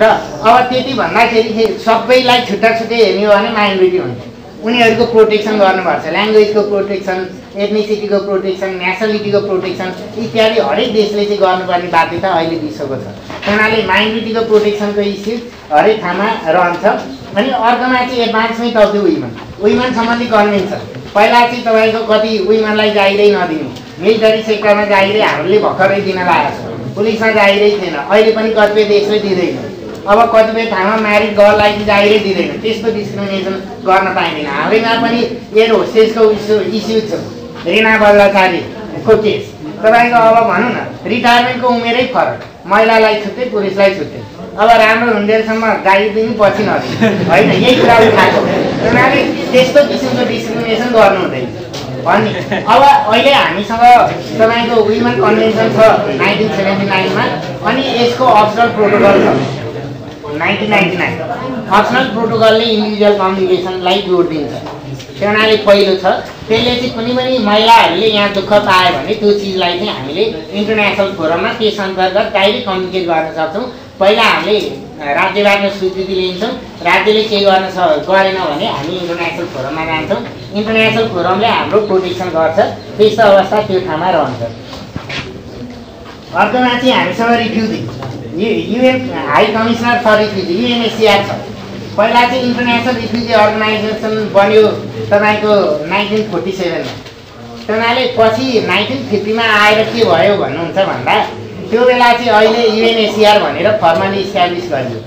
र अब त्यति भन्दाखेरि सबैलाई छुट्टा छुट्टै हेर्ने हो भने माइनोरिटी हुन्छ। उनीहरूको प्रोटेक्सन गर्नुपर्छ। ल्याङ्ग्वेजको प्रोटेक्सन एथनिसिटीको प्रोटेक्सन नेसनलिटीको प्रोटेक्सन इत्यादि हरेक देशले चाहिँ गर्नुपर्ने बाध्यता अहिले विश्वको छ। हुनाले माइनोरिटीको प्रोटेक्सनको इस्यु हरेक ठाउँमा रहन्छ। अनि अर्कोमा चाहिँ advancement of the woman woman सम्बन्धी कन्भेन्सन पहिला चाहिँ तपाईँको कति वुमनलाई जाहिरै नदिनु। मिलिटरी सेक्टरमा जाहिरै हामीले भर्खरै दिन लागेको छ। पुलिसमा जाहिरै थिएन। अहिले पनि कतिपय देशले दिँदैन। अब कतिपय ठाउँमा म्यारिड गर्ललाई चाहिँ जाहिरै दिँदैन। त्यस्तो डिस्क्रिमिनेसन गर्न पाइँदैन। हालैमा पनि एयर होस्टेजको इस्यु इस्यु छ। रिना बल्लाचारीको केस? तपाईँको अब भनौँ न रिटायरमेन्टको उमेरै फरक। महिलालाई छुट्टै पुरुषलाई छुट्टै। अब राम्रो हुन्जेलसम्म गाडी दिनु पछि नदिनु। होइन यही कुरा उठाएको उनीहरूले त्यस्तो किसिमको डिस्क्रिमिनेसन गर्नु हुँदैन। भन्ने। अब अहिले हामीसँग तपाईँको वुमेन कन्भेन्सन छ नाइन्टिन सेभेन्टी नाइनमा अनि यसको अप्सनल प्रोटोकल छ। Nineteen ninety nine. अप्सनल प्रोटोकलले इन्डिभिजुअल कम्युनिकेसनलाई जोड दिन्छ। हुनाले पहिलो छ। त्यसले चाहिँ कुनै पनि महिलाहरूले यहाँ दुःख पायो भने त्यो चिजलाई चाहिँ हामीले इन्टरनेसनल फोरममा त्यस अन्तर्गत डाइरेक्ट कम्युनिकेट गर्न सक्छौँ। पहिला हामीले राज्यबाट स्वीकृति लिन्छौँ। राज्यले केही गर्न स गरेन भने हामी इन्टरनेसनल फोरममा जान्छौँ। इन्टरनेसनल फोरमले हाम्रो प्रोटेक्सन गर्छ। त्यस्तो अवस्था त्यो ठाउँमा रहन्छ। अर्कोमा चाहिँ हामीसँग refugee U UN high commissioner for refugee UNHCR छ। पहिला चाहिँ इन्टरनेसनल रिफ्युजी अर्गनाइजेसन बन्यो तपाईँको नाइन्टिन फोर्टी सेभेनमा त्यो हुनाले पछि नाइन्टिन फिफ्टीमा आएर के भयो भन्नुहुन्छ भन्दा त्यो बेला चाहिँ अहिले युएनएसिआर भनेर फर्मली इस्टाब्लिस गरियो।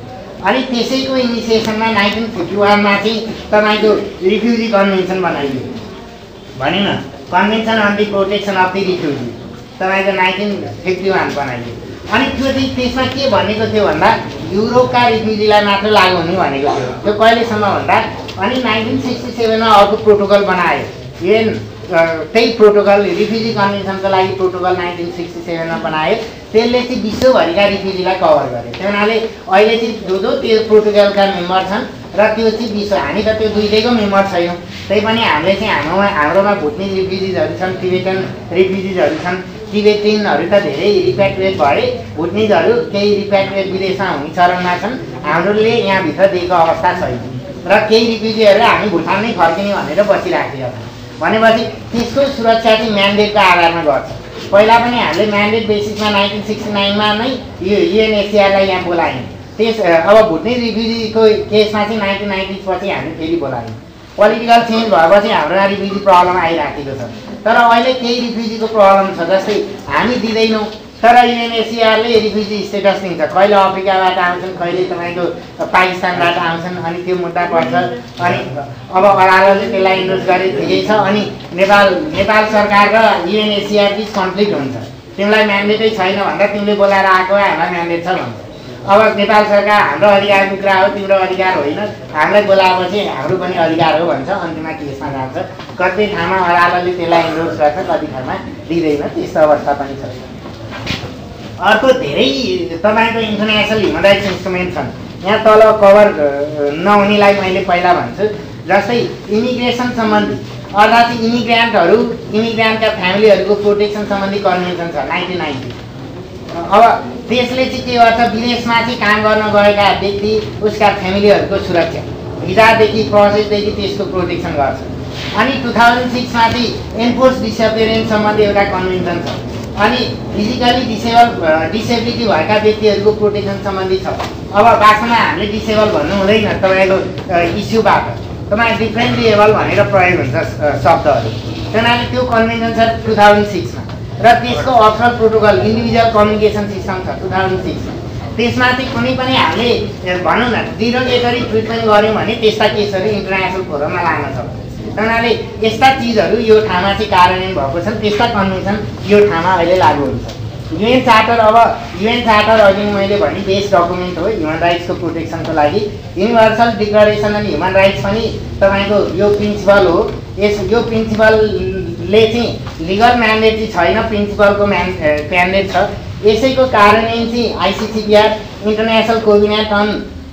अनि त्यसैको इनिसिएसनमा नाइन्टिन फिफ्टी वानमा चाहिँ तपाईँको रिफ्युजी कन्भेन्सन बनाइयो। भनौँ convention on the protection of the refugee तपाईँको नाइन्टिन फिफ्टी वान बनाइयो। अनि त्यो त्यसमा के भनेको थियो भन्दा युरोपका रिफ्युजीलाई मात्र लागु हुने भनेको थियो त्यो कहिलेसम्म भन्दा अनि नाइन्टिन सिक्सटी सेभेनमा अर्को प्रोटोकल बनायो। युएन अ, त्यही प्रोटोकल रिफ्युजी कन्भेन्सनको लागि प्रोटोकल नाइन्टिन सिक्सटी सेभेनमा बनायो। त्यसले चाहिँ विश्वभरिका रिफ्युजीलाई कभर गर्यो। त्यो हुनाले अहिले चाहिँ जो जो त्यो प्रोटोकलका मेम्बर छन् र त्यो चाहिँ विश्व हामी त त्यो दुइटैको मेम्बर छैनौँ। त्यही पनि हामीले चाहिँ हाम्रोमा हाम्रोमा भुटनिज रिफ्युजिजहरू छन् टिबेटन रिफ्युजिजहरू छन्। टिबेटिनहरू त धेरै रिप्याट्रिएट भए भुटनिजहरू केही रिप्याट्रिएट विदेशमा हुने चरणमा छन्। हाम्रोले यहाँभित्र दिएको अवस्था छैन। र केही रिफ्युजीहरू हामी भुटान नै फर्किने भनेर बसिराखेका छौँ। भनेपछि त्यसको सुरक्षा चाहिँ म्यान्डेटको आधारमा गर्छ। पहिला पनि हामीले म्यान्डेट बेसिसमा नाइन्टिन सिक्सटी नाइनमा नै यो युएनएसिआरलाई यहाँ बोलायौँ। त्यस अब भुट्ने रिफ्युजीको केसमा चाहिँ नाइन्टिन नाइन्टिज पछि हामी फेरि बोलायौँ। पोलिटिकल चेन्ज भएपछि हाम्रोमा रिफ्युजी प्रब्लम आइराखेको छ। तर अहिले केही रिफ्युजीको प्रब्लम छ जस्तै हामी दिँदैनौँ तर युएनएसिआरले रिफ्युजी स्टेटस दिन्छ। कहिले अफ्रिकाबाट आउँछन् कहिले तपाईँको पाकिस्तानबाट आउँछन् अनि त्यो मुद्दा पर्छ अनि अब अदालतले त्यसलाई इन्डोज गरे ठिकै छ अनि नेपाल नेपाल सरकार र युएनएसिआर बिच कन्फ्लिक्ट हुन्छ। तिमीलाई म्यान्डेटै छैन भन्दा तिमीले बोलाएर आएको हामीलाई म्यान्डेट छ भन्छ। अब नेपाल सरकार हाम्रो अधिकारको कुरा हो तिम्रो अधिकार होइन। हामीलाई बोलाएपछि हाम्रो पनि अधिकार हो भन्छ अन्तिममा केसमा जान्छ। कति ठाउँमा अदालतले त्यसलाई इन्डोज गर्छ कति ठाउँमा दिँदैन त्यस्तो अवस्था पनि छ। अर्को धेरै तपाईँको इन्टरनेसनल ह्युमन राइट्स इन्स्ट्रुमेन्ट छन्। यहाँ तल कभर नहुनेलाई मैले पहिला भन्छु। जस्तै इमिग्रेसन सम्बन्धी अर्थात् इमिग्रान्टहरू इमिग्रान्टका फ्यामिलीहरूको प्रोटेक्सन सम्बन्धी कन्भेन्सन छ नाइन्टिन नाइन्टी अब देशले चाहिँ के गर्छ विदेशमा चाहिँ काम गर्न गएका व्यक्ति उसका फ्यामिलीहरूको सुरक्षा। भिजादेखि प्रोसेसदेखि त्यसको प्रोटेक्सन गर्छ। अनि टु थाउजन्ड सिक्समा चाहिँ एन्फोर्स डिसपियरेन्स सम्बन्धी एउटा कन्भेन्सन छ। अनि फिजिकली डिसेबल डिसेबिलिटी भएका व्यक्तिहरूको प्रोटेक्सन सम्बन्धी छ। अब वास्तवमा हामीले डिसेबल भन्नु हुँदैन तपाईँको इस्युबाट। तपाईँ डिफ्रेन्टली एबल भनेर प्रयोग हुन्छ शब्दहरू। त्यही त्यो कन्भेन्सन छ टु थाउजन्ड सिक्समा। र त्यसको optional protocol individual communication system छ टु थाउजन्ड सिक्समा त्यसमा चाहिँ कुनै पनि हामीले भनौँ न डिरोगेटरी ट्रिटमेन्ट गऱ्यौँ भने त्यस्ता केसहरू इन्टरनेसनल फोरममा लान सक्छ। त्यही यस्ता चिजहरू यो ठाउँमा चाहिँ कार्यान्वयन भएको छन् त्यस्ता कन्भेन्सन यो ठाउँमा अहिले लागु हुन्छ। युएन चार्टर अब युएन चार्टर अघि मैले भने बेस डकुमेन्ट हो ह्युमन राइट्सको प्रोटेक्सनको लागि। Universal declaration on human rights पनि तपाईँको यो प्रिन्सिपल हो। यस यो प्रिन्सिपलले चाहिँ लिगल म्यान्डेट चाहिँ छैन प्रिन्सिपलको म्यान म्यान्डेट छ। यसैको कार्यान्वयन चाहिँ ICCPR international covenant on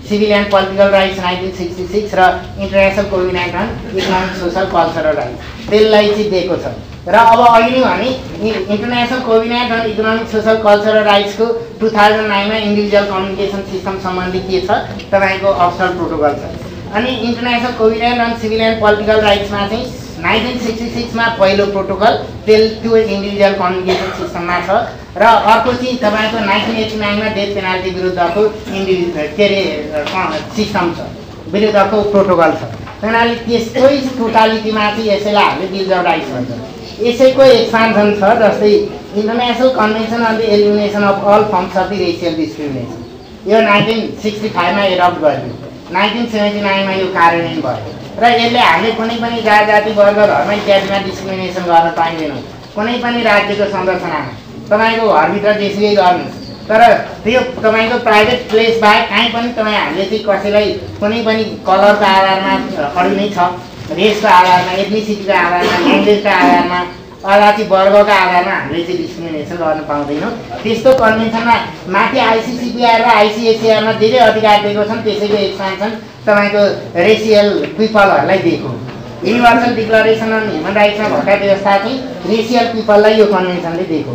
civil and political rights nineteen sixty six र international covenant on economic social cultural rights त्यसलाई चाहिँ दिएको छ। र अब नै भने international covenant on economic social cultural राइट्सको two thousand नाइनमा इन्डिभिजुअल कम्युनिकेसन सिस्टम सम्बन्धी के छ तपाईँको अप्सनल प्रोटोकल छ। अनि international covenant on civil and political राइट्समा चाहिँ नाइन्टिन सिक्सटी सिक्समा पहिलो प्रोटोकल त्यो इन्डिभिजुअल कम्युनिकेसन सिस्टममा छ। र अर्को चाहिँ तपाईँको नाइन्टिन एटी नाइनमा डेथ पेनाल्टी विरुद्धको इन्डिभि के अरे सिस्टम छ। विरुद्धको प्रोटोकल छ। त्यही त्यसकै टोटालिटीमा चाहिँ यसैलाई हामीले बिल अफ राइट्स भन्छ यसैको एक्सपान्सन छ जस्तै international convention on the elimination of all forms of the racial discrimination. यो नाइन्टिन सिक्सटी फाइभमा एडप्ट गरियो। नाइन्टिन सेभेन्टी नाइनमा यो कार्यान्वयन भयो। र यसले हामीले कुनै पनि जात जाति वर्ग धर्म इत्यादिमा डिस्क्रिमिनेसन गर्न पाइँदैनौँ। कुनै पनि राज्यको संरचनामा। तपाईँको घरभित्र जेसुकै गर्नुहोस्। तर त्यो तपाईँको प्राइभेट प्लेस बाहेक कहीँ पनि तपाईँ हामीले चाहिँ कसैलाई कुनै पनि कलरको आधारमा अरू नै छ। रेसको आधारमा एथनिसिटीको आधारमा ल्याङ्ग्वेजको आधारमा चाहिँ वर्गको आधारमा हामीले चाहिँ डिस्क्रिमिनेसन गर्न पाउँदैनौँ। त्यस्तो कन्भेन्सनमा माथि आइसिसिपिआर र आइसिएसिआरमा धेरै अधिकार दिएको छन् त्यसैको एक्सपान्सन तपाईँको रेसियल पिपलहरूलाई दिएको। युनिभर्सल डिक्लरेसन अन ह्युमन राइट्समा भएका व्यवस्था चाहिँ रेसियल पिपललाई यो कन्भेन्सनले दिएको।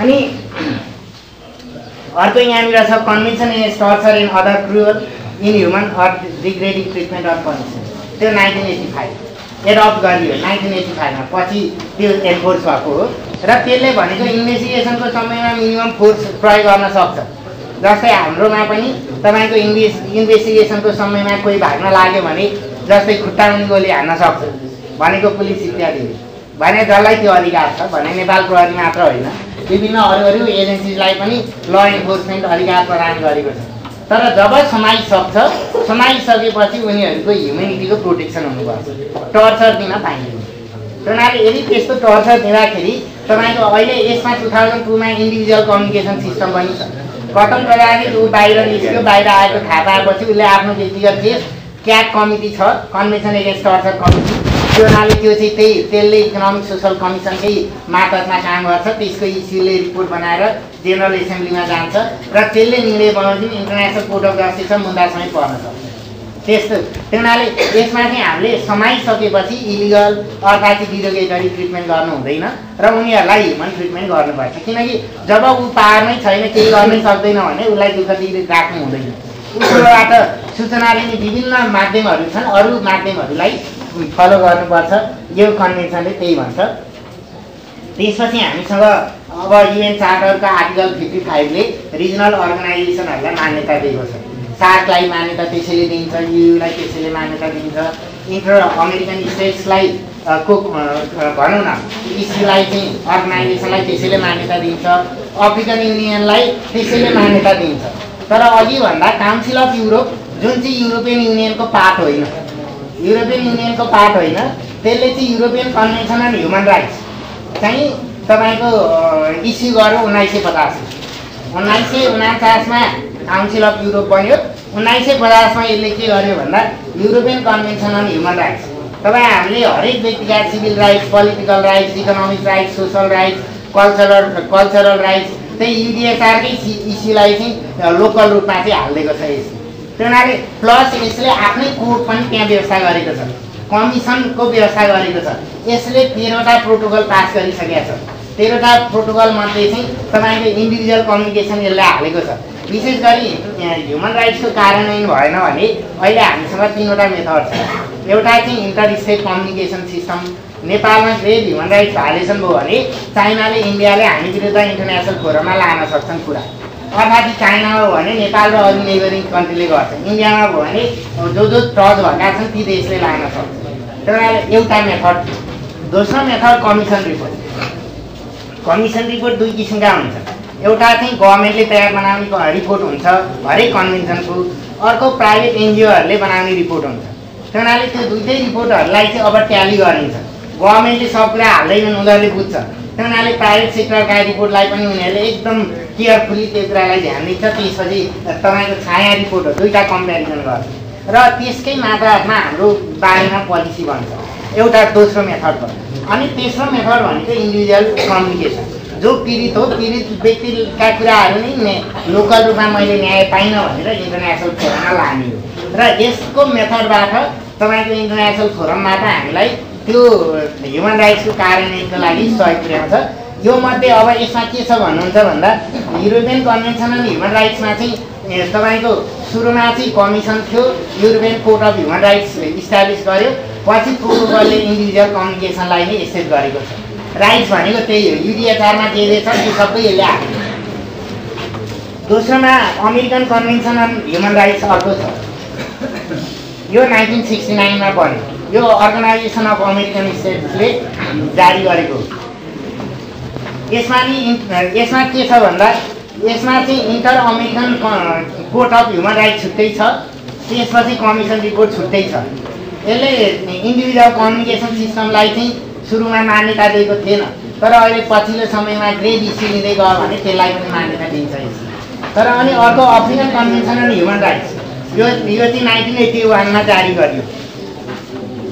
अनि अर्को यहाँनिर छ convention in torture in other cruel inhuman or degrading treatment of condition. त्यो नाइन्टिन एटी फाइभ। एडप्ट गरियो नाइन्टिन एटी फाइभमा पछि त्यो एन्फोर्स भएको हो। र त्यसले भनेको इन्भेस्टिगेसनको समयमा मिनिमम फोर्स प्रयोग गर्न सक्छ। जस्तै हाम्रोमा पनि तपाईँको इन्भेस इन्भेस्टिगेसनको समयमा कोही भाग्न लाग्यो भने जस्तै खुट्टा पनि गोली हान्न सक्छ भनेको पुलिस इत्यादिले भने जसलाई त्यो अधिकार छ भने नेपाल प्रहरी मात्र होइन। विभिन्न अरू अरू एजेन्सिजलाई पनि ल इन्फोर्समेन्ट अधिकार प्रदान गरेको छ। तर जब समाइसक्छ समाइसकेपछि उनीहरूको ह्युमेनिटीको प्रोटेक्सन हुनुपर्छ टर्चर दिन पाइँदैन। त्यही यदि त्यस्तो टर्चर दिँदाखेरि तपाईँको अहिले यसमा टु थाउजन्ड टूमा इन्डिभिजुअल कम्युनिकेसन सिस्टम पनि छ। कटन प्रजाति ऊ बाहिर निस्क्यो बाहिर आएको थाहा पाएपछि उसले आफ्नो व्यक्तिगत केस क्याट कमिटी छ कन्भेन्सन एगेन्स्ट टर्चर कमिटी हुनाले त्यो चाहिँ त्यही त्यसले इकोनोमिक सोसल कमिसनकै मातहतमा काम गर्छ त्यसको इस्युले रिपोर्ट बनाएर जेनरल एसेम्ब्लीमा जान्छ र त्यसले निर्णय बनाउँछ इन्टरनेसनल कोर्ट अफ जस्टिस र मुद्दा समेत पर्न सक्छ। त्यस्तो त्यो हुनाले यसमा चाहिँ हामीले समाइसकेपछि इलिगल अर्थात् चाहिँ डिरोगेटरी ट्रिटमेन्ट गर्नु हुँदैन र उनीहरूलाई ह्युमन ट्रिटमेन्ट गर्नुपर्छ। किनकि जब ऊ पावरमै छैन केही गर्नै सक्दैन भने उसलाई दुःख दिएर राख्नु हुँदैन। उसकोबाट सूचना लिने विभिन्न माध्यमहरू छन् अरू माध्यमहरूलाई फलो गर्नुपर्छ। यो कन्भेन्सनले त्यही भन्छ। त्यसपछि हामीसँग अब युएन चार्टरको आर्टिकल फिफ्टी फाइभले रिजनल अर्गनाइजेसनहरूलाई मान्यता दिएको छ। सार्कलाई मान्यता त्यसैले दिन्छ युलाई त्यसैले मान्यता दिन्छ। इन्टर अमेरिकन स्टेट्सलाई को भनौँ न इसीलाई चाहिँ अर्गनाइजेसनलाई त्यसैले मान्यता दिन्छ। अफ्रिकन युनियनलाई त्यसैले मान्यता दिन्छ। तर अघि भन्दा काउन्सिल अफ युरोप जुन चाहिँ युरोपियन युनियनको पार्ट होइन युरोपियन युनियनको पार्ट होइन। त्यसले चाहिँ European convention on human rights चाहिँ तपाईँको इस्यु गर्यो उन्नाइस सय पचासी। उन्नाइस सय उनाचासमा काउन्सिल अफ युरोप बन्यो। उन्नाइस सय पचासमा यसले के गर्यो भन्दा European convention on human rights तपाईँ हामीले हरेक व्यक्तिका civil rights political rights economic rights social rights cultural cultural rights त्यही युडिएचआरकै इस्युलाई चाहिँ लोकल रूपमा चाहिँ हालिदिएको छ यसले। त्यो हुनाले प्लस यसले आफ्नै कोड पनि त्यहाँ व्यवस्था गरेको छ। कमिसनको व्यवस्था गरेको छ। यसले तेह्रवटा प्रोटोकल पास गरिसकेको छ। तेह्रवटा प्रोटोकल मध्ये चाहिँ तपाईँको इन्डिभिजुअल कम्युनिकेसन यसले हालेको छ। विशेष गरी ह्युमन राइट्सको कार्यान्वयन भएन भने अहिले हामीसँग तिनवटा मेथड छ। एउटा चाहिँ इन्टर स्टेट कम्युनिकेसन सिस्टम नेपालमा ग्रेभ ह्युमन राइट्स भाइलेसन भयो भने चाइनाले इन्डियाले हामी विरुद्ध इन्टरनेसनल फोरममा लान सक्छन् कुरा। अर्थात् चाइनामा भयो भने नेपाल र अरू नेबरिङ कन्ट्रीले गर्छ। इन्डियामा भयो भने जो जो ट्रज भएका छन् ती देशले लान सक्छ। भएर एउटा मेथड दोस्रो method commission report. Commission report दुई किसिमका हुन्छन् एउटा चाहिँ गभर्मेन्टले तयार बनाउने रिपोर्ट हुन्छ हरेक कन्भेन्सनको। अर्को प्राइभेट एनजिओहरूले बनाउने रिपोर्ट हुन्छ। त्यही हुनाले त्यो दुइटै रिपोर्टहरूलाई चाहिँ अब ट्याली गरिन्छ। गभर्मेन्टले सब कुरा हाल्दैनन् उनीहरूले बुझ्छ। त्यही हुनाले प्राइभेट सेक्टरका रिपोर्टलाई पनि उनीहरूले एकदम केयरफुली त्यो कुरालाई ध्यान दिन्छ। त्यसपछि तपाईँको छाया रिपोर्ट हो दुईवटा कम्पेरिजन गर्छ। र त्यसकै मात्रामा हाम्रो बारेमा पोलिसी बन्छ एउटा दोस्रो मेथड भयो अनि तेस्रो मेथड भनेको इन्डिभिजुअल कम्युनिकेसन जो पीडित हो पीडित व्यक्तिका कुराहरू नै लोकल रूपमा मैले न्याय पाइनँ भनेर इन्टरनेसनल फोरममा लाने हो। र यसको मेथडबाट तपाईँको इन्टरनेसनल फोरमबाट हामीलाई त्यो ह्युमन राइट्सको कार्यान्वयनको लागि सहयोग पुर्याउँछ यो मध्ये अब यसमा के छ भन्नुहुन्छ भन्दा युरोपियन कन्भेन्सन अन ह्युमन राइट्समा चाहिँ तपाईँको सुरुमा चाहिँ कमिसन थियो European court of human rights establish गर्यो पछि प्रोटोकलले इन्डिभिजुअल कम्युनिकेसनलाई नै एक्सेप्ट गरेको छ। राइट्स भनेको त्यही हो युडिएचआरमा जे जे छ त्यो सबै यसले हाल्यो। दोस्रोमा American convention on human rights अर्को छ। यो नाइन्टिन सिक्सटी नाइनमा बन्यो। यो अर्गनाइजेसन अफ अमेरिकन स्टेट्सले जारी गरेको यसमा नि यसमा के छ भन्दा यसमा चाहिँ inter American court of human rights छुट्टै छ। त्यसपछि कमिसन रिपोर्ट छुट्टै छ। यसले इन्डिभिजुअल कम्युनिकेसन सिस्टमलाई चाहिँ सुरुमा मान्यता दिएको थिएन। तर अहिले पछिल्लो समयमा ग्रेड इस्यु लिँदै गयो भने त्यसलाई पनि मान्यता दिन्छ तर अनि अर्को African convention on human rights यो यो चाहिँ नाइन्टिन एट्टी वानमा जारी गरियो।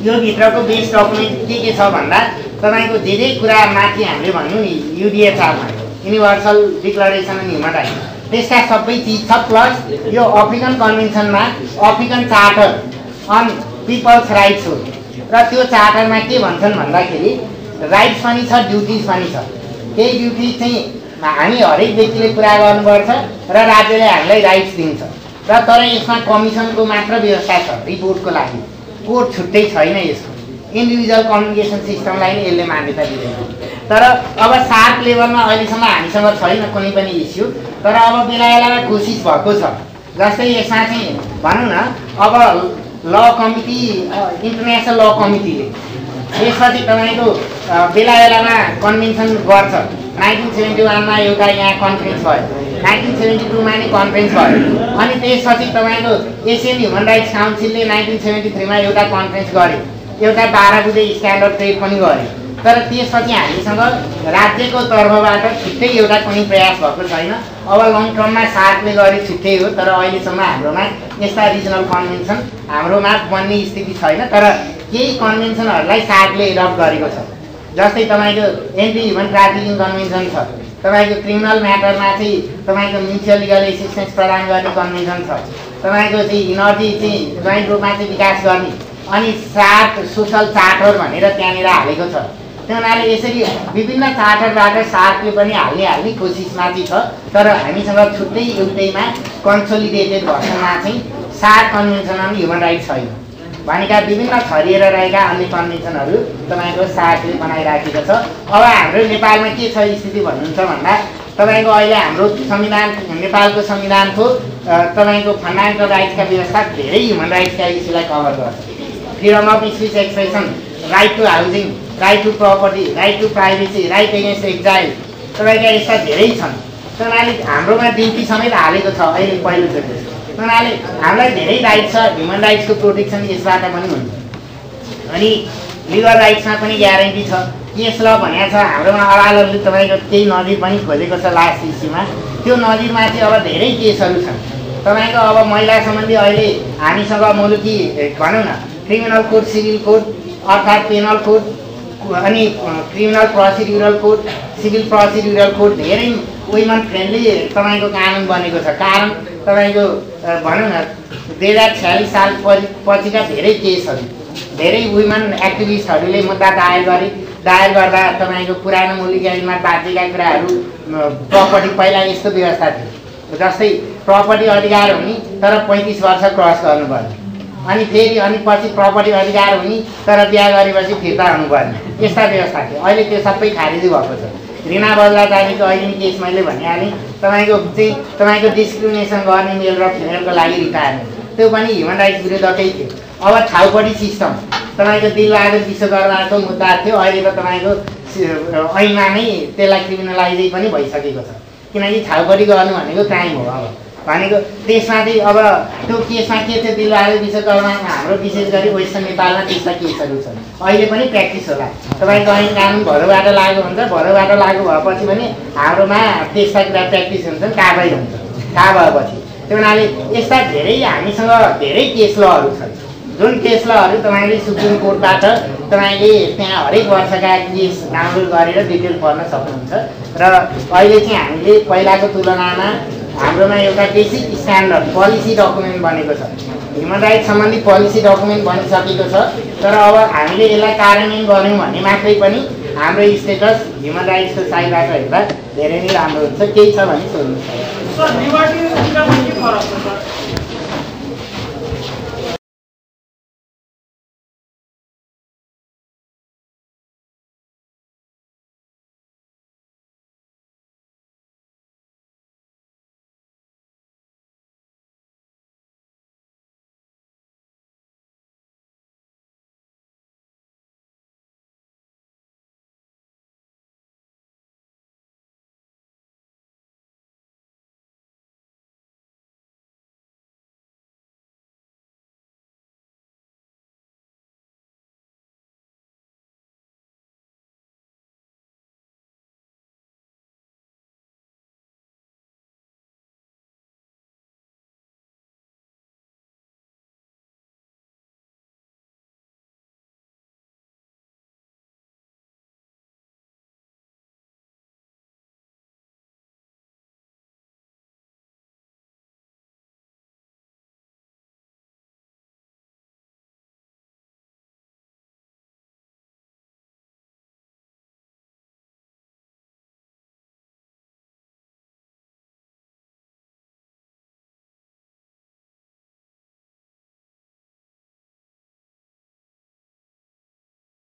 यो भित्रको बेस डकुमेन्ट के के छ भन्दा तपाईँको जे कुरा माथि हामीले भन्यौँ नि युडिएचआरमा universal declaration on human rights त्यसका सबै चिज छ प्लस यो African कन्भेन्सनमा African charter on people's rights हो। र त्यो चार्टरमा के भन्छन् भन्दाखेरि राइट्स पनि छ ड्युटिज पनि छ। केही ड्युटी चाहिँ हामी हरेक व्यक्तिले पुरा गर्नुपर्छ र राज्यले हामीलाई राइट्स दिन्छ। र तर यसमा कमिसनको मात्र व्यवस्था छ रिपोर्टको लागि। कोर्ट छुट्टै छैन यसको। इन्डिभिजुअल कम्युनिकेसन सिस्टमलाई नै यसले मान्यता दिँदैन। तर अब सार्क लेभलमा अहिलेसम्म हामीसँग छैन कुनै पनि इस्यु तर अब बेला बेलामा कोसिस भएको छ। जस्तै यसमा चाहिँ भनौँ न अब ल कमिटी इन्टरनेसनल ल। कमिटीले यसपछि तपाईँको बेला बेलामा कन्भेन्सन गर्छ। नाइन्टिन सेभेन्टी वानमा एउटा यहाँ कन्फरेन्स भयो। नाइन्टिन सेभेन्टी टूमा नि कन्फरेन्स भयो। अनि त्यसपछि तपाईँको एसियन ह्युमन राइट्स काउन्सिलले नाइन्टिन सेभेन्टी थ्रीमा एउटा कन्फरेन्स गर्यो एउटा बाह्र बुझे स्ट्यान्डर्ड ट्रेड पनि गर्यो तर त्यसपछि हामीसँग राज्यको तर्फबाट छिट्टै एउटा कुनै प्रयास भएको छैन। अब लङ टर्ममा सार्कले गरे छिट्टै हो तर अहिलेसम्म हाम्रोमा यस्ता रिजनल कन्भेन्सन हाम्रोमा बन्ने स्थिति छैन। तर केही कन्भेन्सनहरूलाई सार्कले एडप्ट गरेको छ। जस्तै तपाईँको एन्टी ह्युमन ट्राफिकिङ कन्भेन्सन छ। तपाईँको क्रिमिनल म्याटरमा चाहिँ तपाईँको म्युचुअल लिगल एसिस्टेन्स प्रदान गर्ने कन्भेन्सन छ। तपाईँको चाहिँ इनर्जी चाहिँ जोइन्ट रूपमा चाहिँ विकास गर्ने अनि सार्क सोसल चार्टर भनेर त्यहाँनिर हालेको छ। त्यो हुनाले यसरी विभिन्न चार्टरबाट सार्कले पनि हाल्ने हाल्ने कोसिसमा चाहिँ छ। तर हामीसँग छुट्टै एउटैमा कन्सोलिडेटेड भर्सनमा चाहिँ SAARC convention on human rights छैन। भनेका विभिन्न छरिएर रहेका अन्य कन्भेन्सनहरू तपाईँको सार्कले बनाइराखेको छ। अब हाम्रो नेपालमा के छ स्थिति भन्नुहुन्छ भन्दा तपाईँको अहिले हाम्रो संविधान नेपालको संविधानको तपाईँको फन्डामेन्टल राइट्सका व्यवस्था धेरै ह्युमन राइट्सका इस्युलाई कभर गर्छ। Freedom of speech expression right to housing right to property right to privacy right against exile तपाईँका यस्ता धेरै छन्। उनीहरूले हाम्रोमा ड्युटी समेत हालेको छ अहिले पहिलोचोटि उनीहरूले हामीलाई धेरै राइट छ ह्युमन राइट्सको प्रोटेक्सन यसबाट पनि हुन्छ। अनि लिगल राइट्समा पनि ग्यारेन्टी छ। केस ल भनेको छ हाम्रोमा अदालतले तपाईँको केही नजिर पनि खोजेको छ लास्ट इस्युमा त्यो नजिरमा चाहिँ अब धेरै केसहरू छन्। तपाईँको अब महिला सम्बन्धी अहिले हामीसँग मुलुकी भनौँ न क्रिमिनल कोड सिभिल कोड अर्थात् पेनल कोड अनि criminal procedural code civil procedural code धेरै वुमेन फ्रेन्डली तपाईँको कानुन बनेको छ। कारण तपाईँको भनौँ न दुई हजार छ्यालिस साल पछि पछिका धेरै केसहरू धेरै वुमेन एक्टिभिस्टहरूले मुद्दा दायर गरे। दायर गर्दा तपाईँको पुरानो मौलिक ऐनमा बाध्यका कुराहरू प्रपर्टी पहिला यस्तो व्यवस्था थियो। जस्तै प्रपर्टी अधिकार हुने तर पैँतिस वर्ष क्रस गर्नुपर्ने अनि फेरि अनि पछि प्रपर्टी अधिकार हुने तर बिहा गरेपछि फिर्ता हुनुपर्ने। यस्ता व्यवस्था थियो। अहिले त्यो सबै खारिज भएको छ। रिना बदलाचारीको अहिले नि केस मैले भनिहालेँ। तपाईँको चाहिँ तपाईँको डिस्क्रिमिनेसन गर्ने मेल र फिमेलको लागि रिटायरमेन्ट त्यो पनि ह्युमन राइट्स विरुद्धकै थियो। अब छाउपट्टि सिस्टम तपाईँको दिलबहादुर विश्वकर्माको मुद्दा थियो अहिले त तपाईँको ऐनमा नै त्यसलाई क्रिमिनलाइजै पनि भइसकेको छ। किनकि छाउपट्टि गर्नु भनेको क्राइम हो अब। भनेको त्यसमा चाहिँ अब त्यो केसमा के थियो दिलबहादुर विश्वकर्मामा हाम्रो विशेष गरी वेस्टर्न नेपालमा त्यस्ता केसहरू छन्। अहिले पनि प्र्याक्टिस होला। तपाईँको ऐन कानुन भरोबाट लागु हुन्छ भरोबाट लागु भएपछि पनि हाम्रोमा त्यस्ता कुरा प्र्याक्टिस हुन्छन् कारवाही हुन्छ थाहा भएपछि। त्यो हुनाले यस्ता धेरै हामीसँग धेरै केस लहरू छन्। जुन केस लहरू तपाईँले सुप्रिम कोर्टबाट तपाईँले त्यहाँ हरेक वर्षका केस डाउनलोड गरेर डिटेल पढ्न सक्नुहुन्छ। र अहिले चाहिँ हामीले पहिलाको तुलनामा हाम्रोमा एउटा बेसिक स्ट्यान्डर्ड पोलिसी डकुमेन्ट बनेको छ। ह्युमन राइट सम्बन्धी पोलिसी डकुमेन्ट बनिसकेको छ। तर अब हामीले यसलाई कार्यान्वयन गऱ्यौँ भने मात्रै पनि हाम्रो स्टेटस ह्युमन राइट्सको साइडबाट हेर्दा धेरै नै राम्रो हुन्छ। केही छ भने लिबर्टी